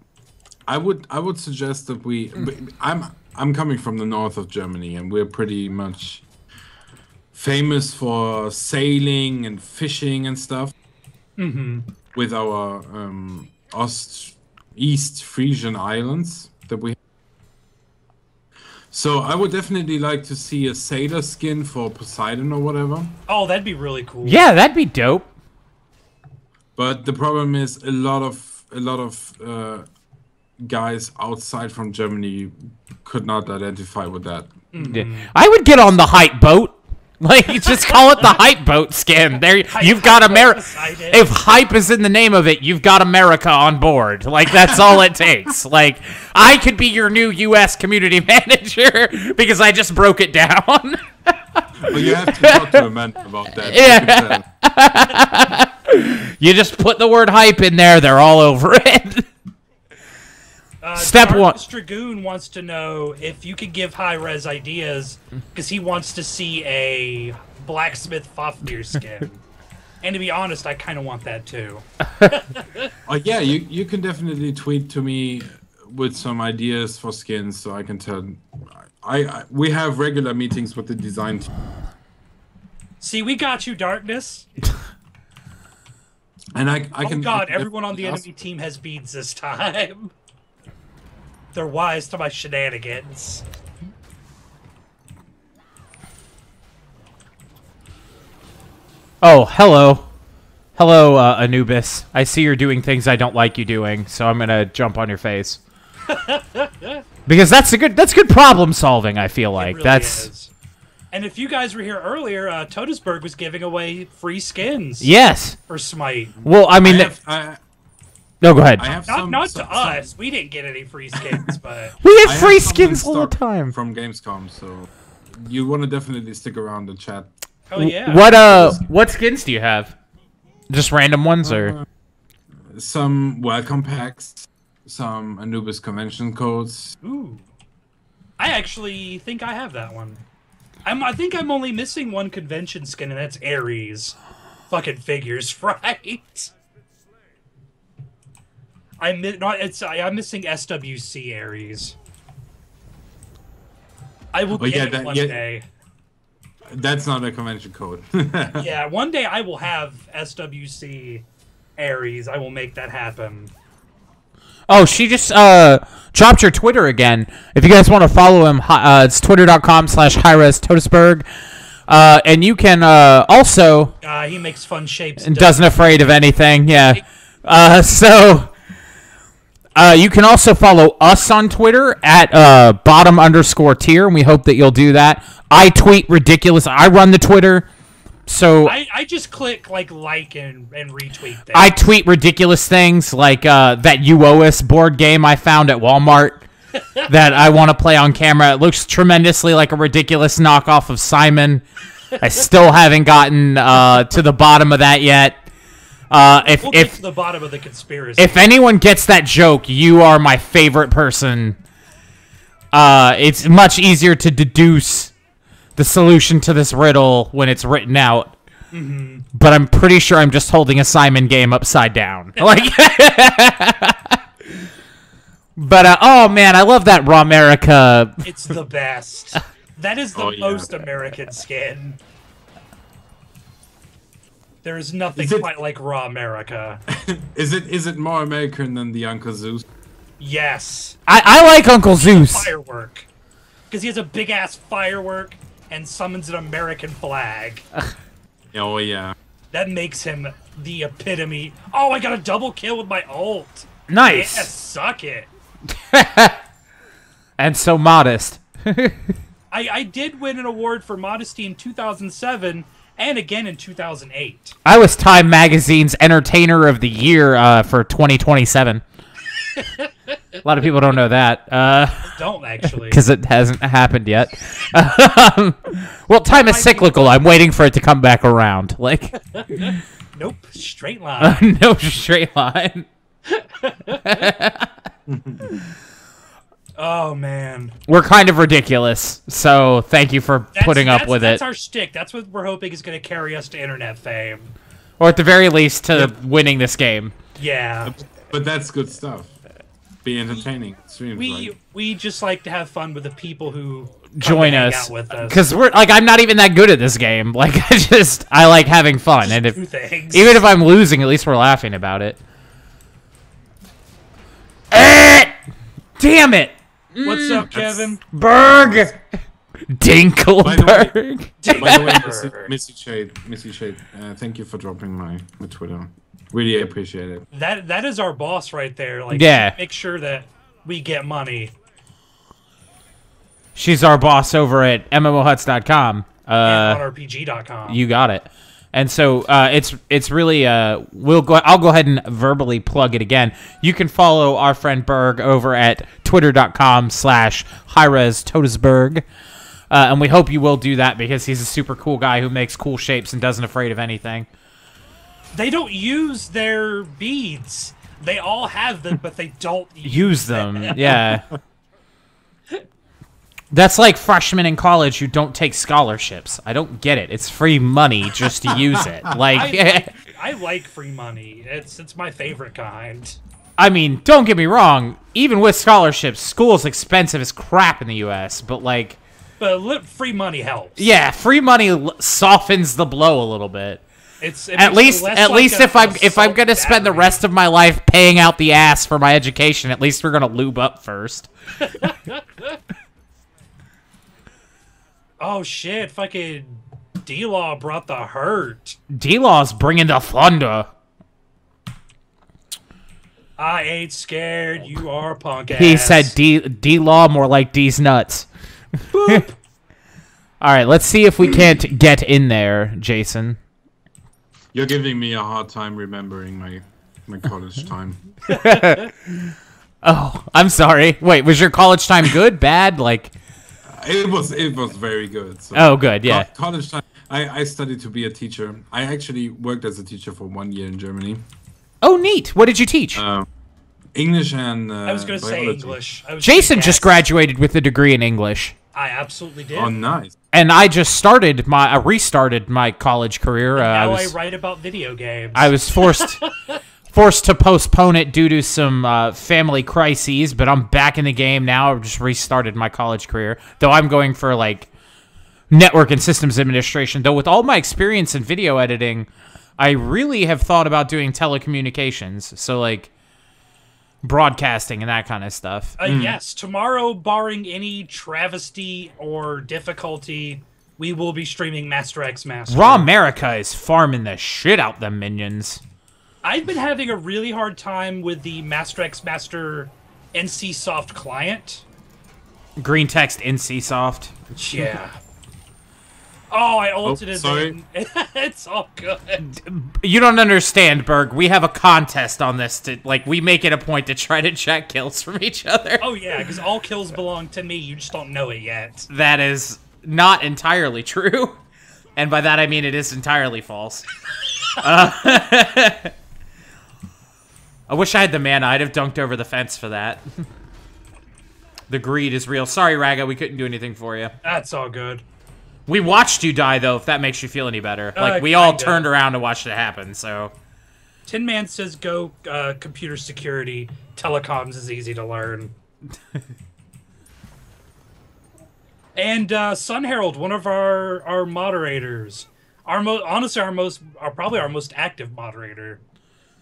I would I would suggest that we. I'm I'm coming from the north of Germany, and we're pretty much famous for sailing and fishing and stuff. Mm-hmm. With our um, Ost East Frisian islands that we. So I would definitely like to see a sailor skin for Poseidon or whatever. Oh, that'd be really cool. Yeah, that'd be dope. But the problem is a lot of a lot of uh, guys outside from Germany could not identify with that. Yeah. I would get on the hype boat. [LAUGHS] Like, just call it the hype boat skin. There, [LAUGHS] you've got America. If hype is in the name of it, you've got America on board. Like, that's all it takes. [LAUGHS] Like, I could be your new U.S. community manager because I just broke it down. But you have to talk to a man about that. Yeah. You just put the word hype in there; they're all over it. Uh, [LAUGHS] Step one. Darkness Dragoon wants to know if you could give Hi-Rez ideas because he wants to see a blacksmith Fafnir skin. [LAUGHS] and to be honest, I kind of want that too. Oh [LAUGHS] yeah, you you can definitely tweet to me with some ideas for skins, so I can tell. I, I we have regular meetings with the design team, See, we got you, Darkness. And I I Oh can. I god, can everyone on the definitely enemy team has beads this time. [LAUGHS] They're wise to my shenanigans. Oh, hello. Hello, uh, Anubis. I see you're doing things I don't like you doing, so I'm gonna jump on your face. [LAUGHS] because that's a good that's good problem solving, I feel like. It really that's is. And if you guys were here earlier, uh, Todesburg was giving away free skins Yes. for Smite. Well, I I mean, have, I, no, go ahead. I have Not some. not some- to us. We didn't get any free skins, [LAUGHS] but we I have have free some skins all the time. from Gamescom, so you want to definitely stick around and chat. oh yeah. What uh what skins do you have? Just random ones or Some welcome packs, some Anubis convention codes. Ooh. I actually think I have that one. I'm, I think I'm only missing one convention skin, and that's Ares. Fucking figures, [LAUGHS] right? I'm not. It's I, I'm missing SWC Ares. I will Oh, get yeah, it that- one yeah. day. That's not a convention code. [LAUGHS] Yeah, one day I will have SWC Ares. I will make that happen. Oh, she just uh dropped your Twitter again. If you guys want to follow him, hi- uh, it's twitter.com slash Hi-Rez Todesburg. Uh, and you can uh, also Uh, he makes fun shapes. and doesn't afraid of anything. Yeah. Uh, [LAUGHS] so uh, you can also follow us on Twitter at uh, bottom underscore tier, and we hope that you'll do that. I tweet ridiculous. I run the Twitter, so I, I just click like like and, and retweet things. I tweet ridiculous things like uh, that UOS board game I found at Walmart [LAUGHS] that I want to play on camera. It looks tremendously like a ridiculous knockoff of Simon. I still haven't gotten uh, to the bottom of that yet. Uh, if We'll get if to the bottom of the conspiracy. if anyone gets that joke, you are my favorite person. Uh, it's much easier to deduce the solution to this riddle when it's written out. But I'm pretty sure I'm just holding a Simon game upside down. [LAUGHS] Like, but uh, oh man, I love that Raw America. it's the best. That is the Oh, yeah. most American skin. There is nothing Is it- quite like raw America. [LAUGHS] is it is it more American than the Uncle Zeus? Yes, I, I like Uncle Zeus. firework, because he has a big ass firework and summons an American flag. [LAUGHS] Oh yeah. That makes him the epitome. Oh, I got a double kill with my ult. Nice Yeah, suck it. [LAUGHS] and so modest. [LAUGHS] I, I did win an award for modesty in 2007 and again in 2008. I was Time Magazine's Entertainer of the Year uh, for 2027. [LAUGHS] A lot of people don't know that [LAUGHS] Don't actually. because it hasn't happened yet. Um, well, time is cyclical. I'm waiting for it to come back around. Like, [LAUGHS] nope, straight line. no straight line. Oh man, We're kind of ridiculous, so thank you for that's, putting up with that's it, That's our stick. That's what we're hoping is going to carry us to internet fame. or at the very least to winning this game. Yeah, But that's good stuff. Be entertaining. Streams, We right? we just like to have fun with the people who Join us out with us. because we're like I'm not even that good at this game. [LAUGHS] Like I just I like having fun, and if even if I'm losing, at least we're laughing about it. Eh! Damn it, What's up, Kevin? Berg, Dinkleberg. By the way, [LAUGHS] Missy, Missy Shade, Missy Shade, uh, thank you for dropping my, my Twitter. Really appreciate it. That that is our boss right there. Like, Yeah. make sure that we get money She's our boss over at MMOHuts.com. Uh, and OnRPG.com. You got it. And so uh, it's it's really uh, we'll go. I'll go ahead and verbally plug it again. You can follow our friend Berg over at twitter.com slash Hi-Rez Todesburg. Uh, and we hope you will do that because he's a super cool guy who makes cool shapes and doesn't afraid of anything. They don't use their beads. They all have them, but they don't [LAUGHS] Use them, yeah. That's like freshmen in college who don't take scholarships. I don't get it. It's free money just to use it. [LAUGHS] I Like, [LAUGHS] like, I like free money. It's it's my favorite kind. I mean, don't get me wrong. Even with scholarships, school's expensive as crap in the U.S. But like, But free money helps. yeah, free money softens the blow a little bit. It's it At least, at like least a- if I'm if I'm gonna spend the rest of my life paying out the ass for my education, at least we're gonna lube up first. [LAUGHS] Oh shit! Fucking D Law brought the hurt. D-Law's bringing the thunder. I ain't scared. You are punk ass. He said D D Law more like D's nuts. [LAUGHS] All right, let's see if we can't get in there, Jason. You're giving me a hard time remembering my my college [LAUGHS] time. [LAUGHS] Oh, I'm sorry. Wait, was your college time good, bad? Like, It was it was very good. So. oh, good, yeah. Co- college time. I, I studied to be a teacher. I actually worked as a teacher for one year in Germany. Oh, neat. What did you teach? Uh, English and uh, I was gonna say. English. Jason just graduated with a degree in English, I absolutely did. Oh, nice. and I just started my, I restarted my college career. Uh, I now I, write about video games. I was forced, [LAUGHS] forced to postpone it due to some uh, family crises. But I'm back in the game now. I've just restarted my college career, though I'm going for like network and systems administration. Though with all my experience in video editing, I really have thought about doing telecommunications. So like broadcasting and that kind of stuff. Uh, Yes, tomorrow, barring any travesty or difficulty, we will be streaming Master X Master. Raw America is farming the shit out them minions. I've been having a really hard time with the Master X Master NC Soft client. Green text NC soft. Yeah. Oh, I ulted it. sorry. in. [LAUGHS] it's all good. You don't understand, Berg. We have a contest on this to like we make it a point to try to check kills from each other. Oh yeah, because all [LAUGHS] kills belong to me. You just don't know it yet. That is not entirely true. [LAUGHS] And by that I mean it is entirely false. Uh, I wish I had the mana. I'd have dunked over the fence for that. the greed is real. Sorry, Raga, we couldn't do anything for you. That's all good. We watched you die, though, if that makes you feel any better. Like, Uh, we all kinda. turned around and watched it happen, so. Tin Man says go uh, computer security. Telecoms is easy to learn. [LAUGHS] and uh, Sun Herald, one of our our moderators, our mo- honestly our most, our probably our most active moderator,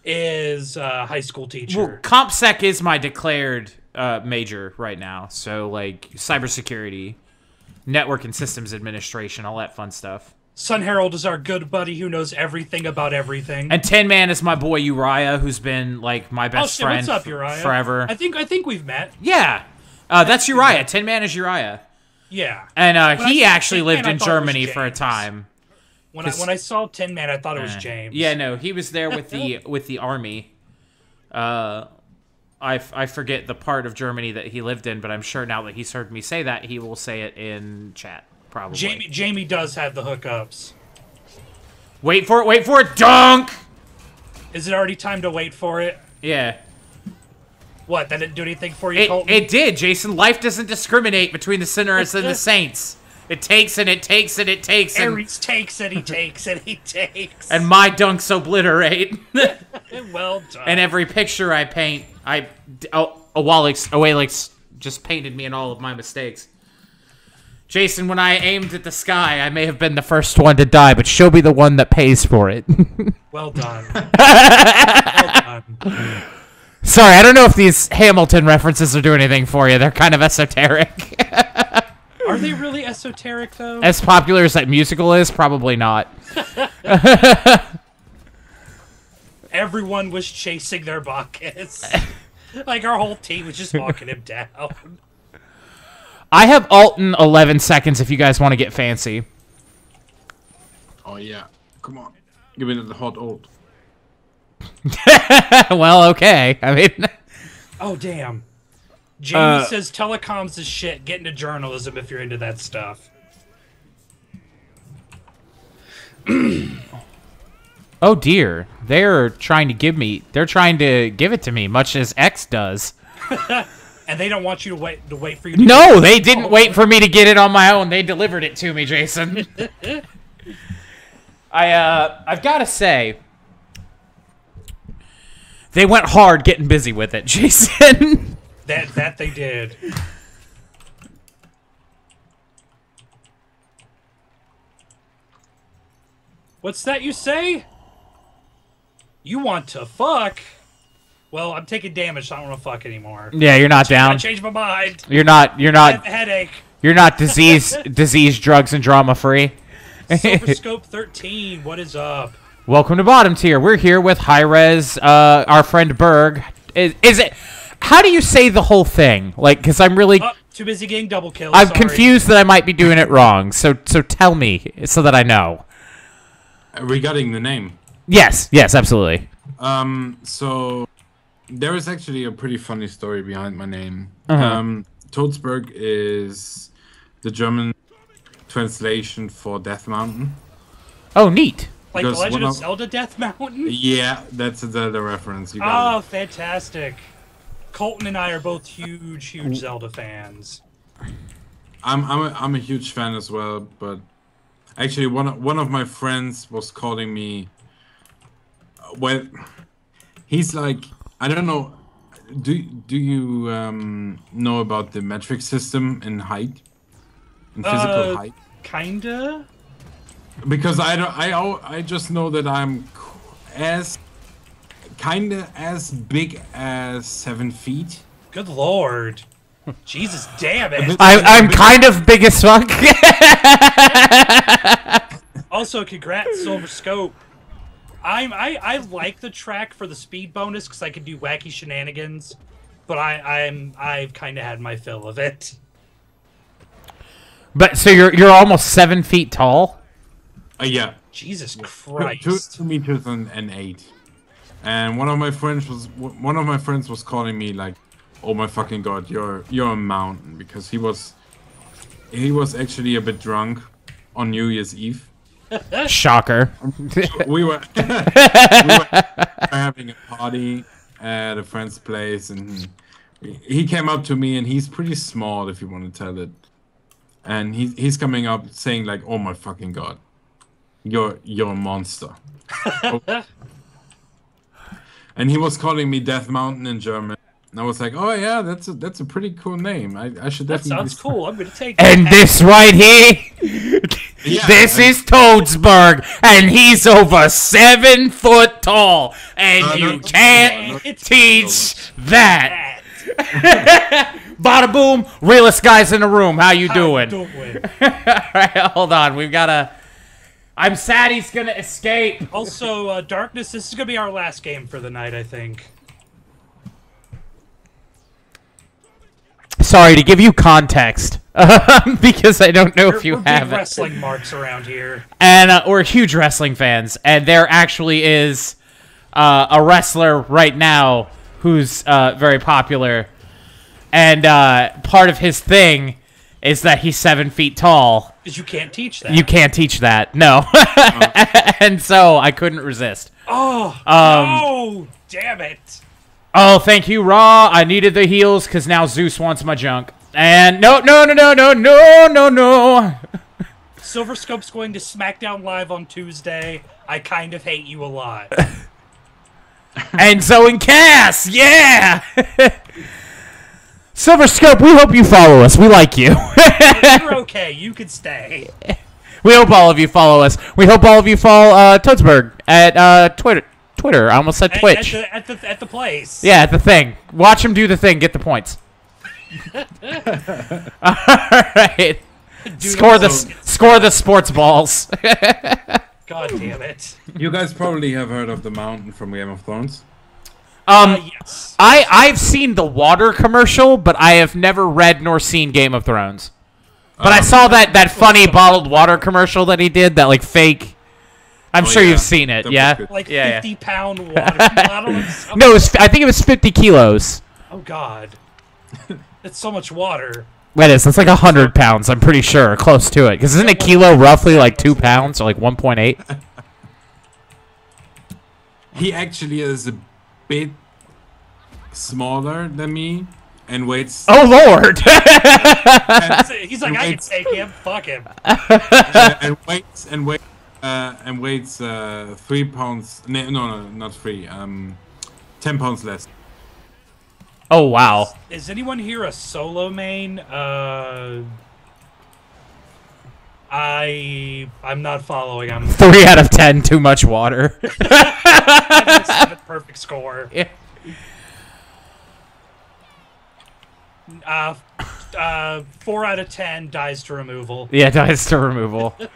is uh, high school teacher. Well, CompSec is my declared uh, major right now. So, like, cybersecurity, network and systems administration, all that fun stuff. Sun Herald is our good buddy who knows everything about everything. And Tin Man is my boy Uriah, who's been, like, my oh best shit, friend what's up, Uriah? forever. I think I think we've met. yeah. Uh, that's Uriah. Tin Man is Uriah. Yeah. And uh, he actually Tin lived Man, in thought it was Germany for a time. When I, when I saw Tin Man, I thought it was Eh. James. Yeah, no, he was there with the [LAUGHS] with the army. Uh, I, f- I forget the part of Germany that he lived in, but I'm sure now that he's heard me say that, he will say it in chat. Probably. Jamie Jamie does have the hookups. Wait for it! Wait for it! Dunk! Is it already time to wait for it? Yeah. What? That didn't do anything for you, It, Colton? it did, Jason. Life doesn't discriminate between the sinners and the saints. It takes and it takes and it takes and, Ares takes and he takes and he takes. and my dunks obliterate. [LAUGHS] well done. and every picture I paint, I oh Awalex, Awalex just painted me in all of my mistakes. Jason, when I aimed at the sky, I may have been the first one to die, but she'll be the one that pays for it. [LAUGHS] Well done. [LAUGHS] well done. Sorry, I don't know if these Hamilton references are doing anything for you. They're kind of esoteric. Are they really esoteric though? as popular as that musical is, probably not. [LAUGHS] Everyone was chasing their Bacchus. [LAUGHS] like our whole team was just walking him down. I have alt in 11 seconds if you guys want to get fancy. Oh yeah. Come on. Give me the hot old. [LAUGHS] well, okay. I mean, Oh damn. Jamie Uh, says telecoms is shit. Get into journalism if you're into that stuff. [CLEARS THROAT] oh dear. They're trying to give me, they're trying to give it to me, much as X does. [LAUGHS] And they don't want you to wait to wait for you to No, they didn't wait for me to get it on my own. They delivered it to me, Jason. [LAUGHS] I uh I've got to say they went hard getting busy with it, [LAUGHS] Jason. That that they did. What's that you say? You want to fuck? Well, I'm taking damage, so I don't want to fuck anymore. yeah, you're not down. I changed my mind. You're not you're I have not headache. you're not disease [LAUGHS] disease drugs and drama free. Silver [LAUGHS] Scope 13, what is up? Welcome to bottom tier. We're here with Hi-Rez uh our friend Berg. Is, is it how do you say the whole thing? Like cuz I'm really Oh, too busy getting double kills. I'm sorry. confused that I might be doing it wrong. So so tell me so that I know. Uh, Regarding the name. Yes, yes, absolutely. Um, so there is actually a pretty funny story behind my name. Uh-huh. Um, Todesburg is the German translation for Death Mountain. Oh, neat. Like the Legend of of- Zelda Death Mountain? Yeah, that's the, the reference. You got Oh, it. fantastic. Colton and I are both huge, huge Zelda fans. I'm I'm a, I'm a huge fan as well, but actually one of, one of my friends was calling me. uh, Well, he's like I don't know. Do do you um, know about the metric system in height, in physical Uh, height? Kinda? Because I don't I I just know that I'm as kinda as big as seven feet. Good lord. Jesus damn it. I, I'm kind of big as fuck. [LAUGHS] Also, congrats, Silver Scope. I'm I, I like the track for the speed bonus because I can do wacky shenanigans, but I I'm I've kind of had my fill of it. but so you're you're almost seven feet tall. Uh, yeah, Jesus Christ! two, two meters and, and eight. And one of my friends was one of my friends was calling me like, "Oh my fucking god, you're you're a mountain," because he was he was actually a bit drunk on New Year's Eve. [LAUGHS] Shocker. we were, [LAUGHS] we were having a party at a friend's place, and he, came up to me, and he's pretty small, if you want to tell it. And he, he's coming up saying like, "Oh my fucking god, you're you're a monster." [LAUGHS] And he was calling me Death Mountain in German. And I was like, "Oh yeah, that's a that's a pretty cool name. I, I should that definitely." sounds cool. [LAUGHS] I'm gonna take that. And this right here, Yeah, this and- is Todesburg, and he's over seven foot tall, and Uh, you no, can't no, no. teach that. that. Bada boom, realest guys in the room. How you doing? Doing. [LAUGHS] All right, hold on. We've got a. I'm sad he's gonna escape. Also, uh, Darkness. This is gonna be our last game for the night, I think. Sorry to give you context, [LAUGHS] because I don't know We're, if you we're big have it. wrestling marks around here. and uh, we're huge wrestling fans, and there actually is uh, a wrestler right now who's uh, very popular, and uh, part of his thing is that he's seven feet tall. Because you can't teach that. You can't teach that, no, [LAUGHS] and so I couldn't resist. Oh, Um, no! Damn it! Oh, thank you, Raw. I needed the heels because now Zeus wants my junk. And no, no, no, no, no, no, no, no. Silver Scope's going to SmackDown Live on Tuesday. I kind of hate you a lot. [LAUGHS] and so in Cass, yeah. [LAUGHS] Silver Scope, we hope you follow us. We like you. [LAUGHS] You're okay. You could stay. we hope all of you follow us. We hope all of you follow uh, Todesburg at uh, Twitter. Twitter. I almost said At- Twitch. At, the, at, the, at the place. yeah, at the thing. Watch him do the thing. Get the points. [LAUGHS] [LAUGHS] all right. Do Score the the- score the sports balls. God damn it. You guys probably have heard of the mountain from Game of Thrones. Um, Uh, yes. I I've seen the water commercial, but I have never read nor seen Game of Thrones. But I Um, saw that that funny bottled water commercial that he did. That like fake. I'm Oh, sure yeah. you've seen it. That Yeah. Like yeah, yeah. 50 pound water [LAUGHS] bottle. No, it was, I think it was 50 kilos. Oh, God. That's so much water. That is. That's like hundred pounds. I'm pretty sure, close to it. Because isn't a kilo roughly like two pounds or like 1.8? He actually is a bit smaller than me and weighs [LAUGHS] Oh lord! [LAUGHS] He's like, I can take him. Fuck him. [LAUGHS] uh, and weights and weight uh, and weights uh, three pounds. No, no, no, not three. Um, ten pounds less. oh wow. Is anyone here a solo main? Uh, I I'm not following. I'm [LAUGHS] Three out of ten. Too much water. [LAUGHS] seventh perfect score. Yeah. Uh, uh, four out of ten dies to removal. yeah, dies to removal. [LAUGHS]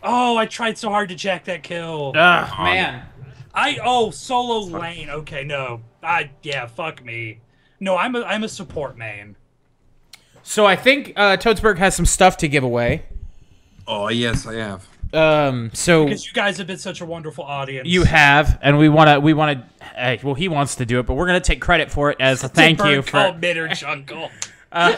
Oh, I tried so hard to jack that kill. Ugh, man. I oh solo lane. Okay, no. I yeah, fuck me. No, I'm a I'm a support main. So I think uh, Todesburg has some stuff to give away. Oh yes, I have. Um, so Because you guys have been such a wonderful audience. you have, and we want to. We want to. Uh, well, he wants to do it, but we're gonna take credit for it as a thank you for. called mid or jungle. Oh, [LAUGHS]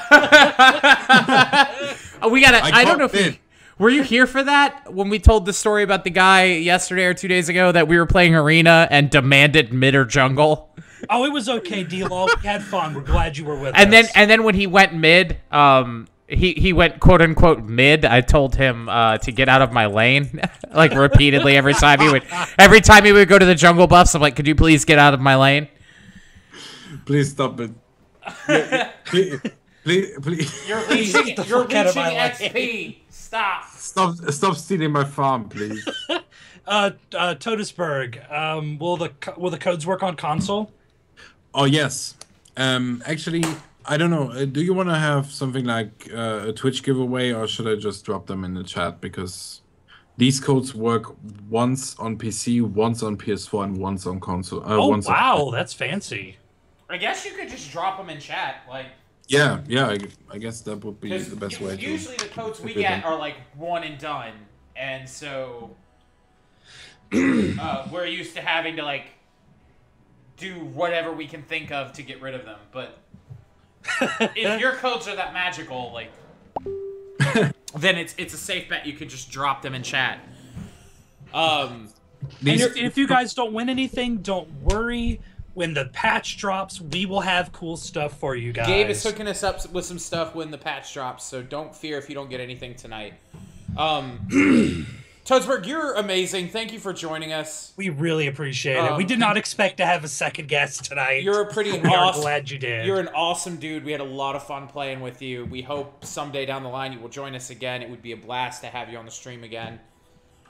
[LAUGHS] we gotta. I, don't know if caught you, it. Were you here for that when we told the story about the guy yesterday or two days ago that we were playing arena and demanded mid or jungle, Oh, it was okay, D-Law. We had fun. We're glad you were with and then us. and then when he went mid, um, he he went quote unquote mid. I told him uh, to get out of my lane, [LAUGHS] like repeatedly every time he would every time he would go to the jungle buffs. I'm like, could you please get out of my lane? Please stop it. [LAUGHS] please, please, please, You're reaching- Get the you're fuck out of my reaching lane. Stop. stop, stop stealing my farm, please. [LAUGHS] uh, uh, Todesburg, um, will the will the codes work on console? Oh yes. Um, actually, I don't know. Uh, do you want to have something like uh, a Twitch giveaway, or should I just drop them in the chat because these codes work once on PC, once on PS4, and once on console. Uh, Oh once on- wow, that's fancy. I guess you could just drop them in chat, like. Yeah, yeah. I, I guess that would be the best way to. Usually the codes we get then. are like one and done, and so [CLEARS THROAT] uh, we're used to having to like do whatever we can think of to get rid of them. But [LAUGHS] if your codes are that magical, like, [LAUGHS] then it's it's a safe bet you could just drop them in chat. Um, And These, if, if you guys don't win anything, don't worry. When the patch drops, we will have cool stuff for you guys. Gabe is hooking us up with some stuff when the patch drops, so don't fear if you don't get anything tonight. Um, [CLEARS THROAT] Todesburg, you're amazing. Thank you for joining us. we really appreciate it. We Um, did not expect to have a second guest tonight. You're a pretty [LAUGHS] we are awesome. glad you did. You're an awesome dude. We had a lot of fun playing with you. We hope someday down the line you will join us again. It would be a blast to have you on the stream again.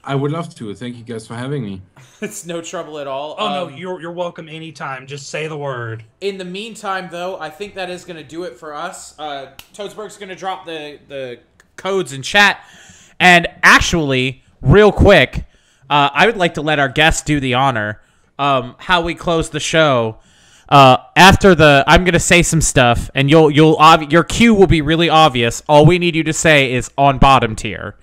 I would love to. Thank you guys for having me. [LAUGHS] It's no trouble at all. oh no, Um, you're you're welcome anytime. Just say the word. In the meantime, though, I think that is going to do it for us. Uh, Todesburg's going to drop the, the codes in chat. And actually, real quick, uh, I would like to let our guests do the honor. Um, how we close the show. Uh, after the, I'm gonna say some stuff, and you'll you'll ob- your cue will be really obvious. All we need you to say is on bottom tier.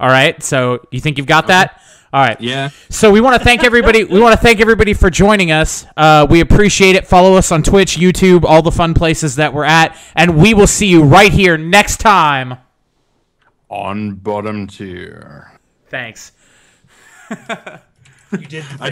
All right. So you think you've got that? All right. Yeah. So we want to thank everybody. We want to thank everybody for joining us. Uh, we appreciate it. Follow us on Twitch, YouTube, all the fun places that we're at, and we will see you right here next time. On bottom tier. Thanks. You did. The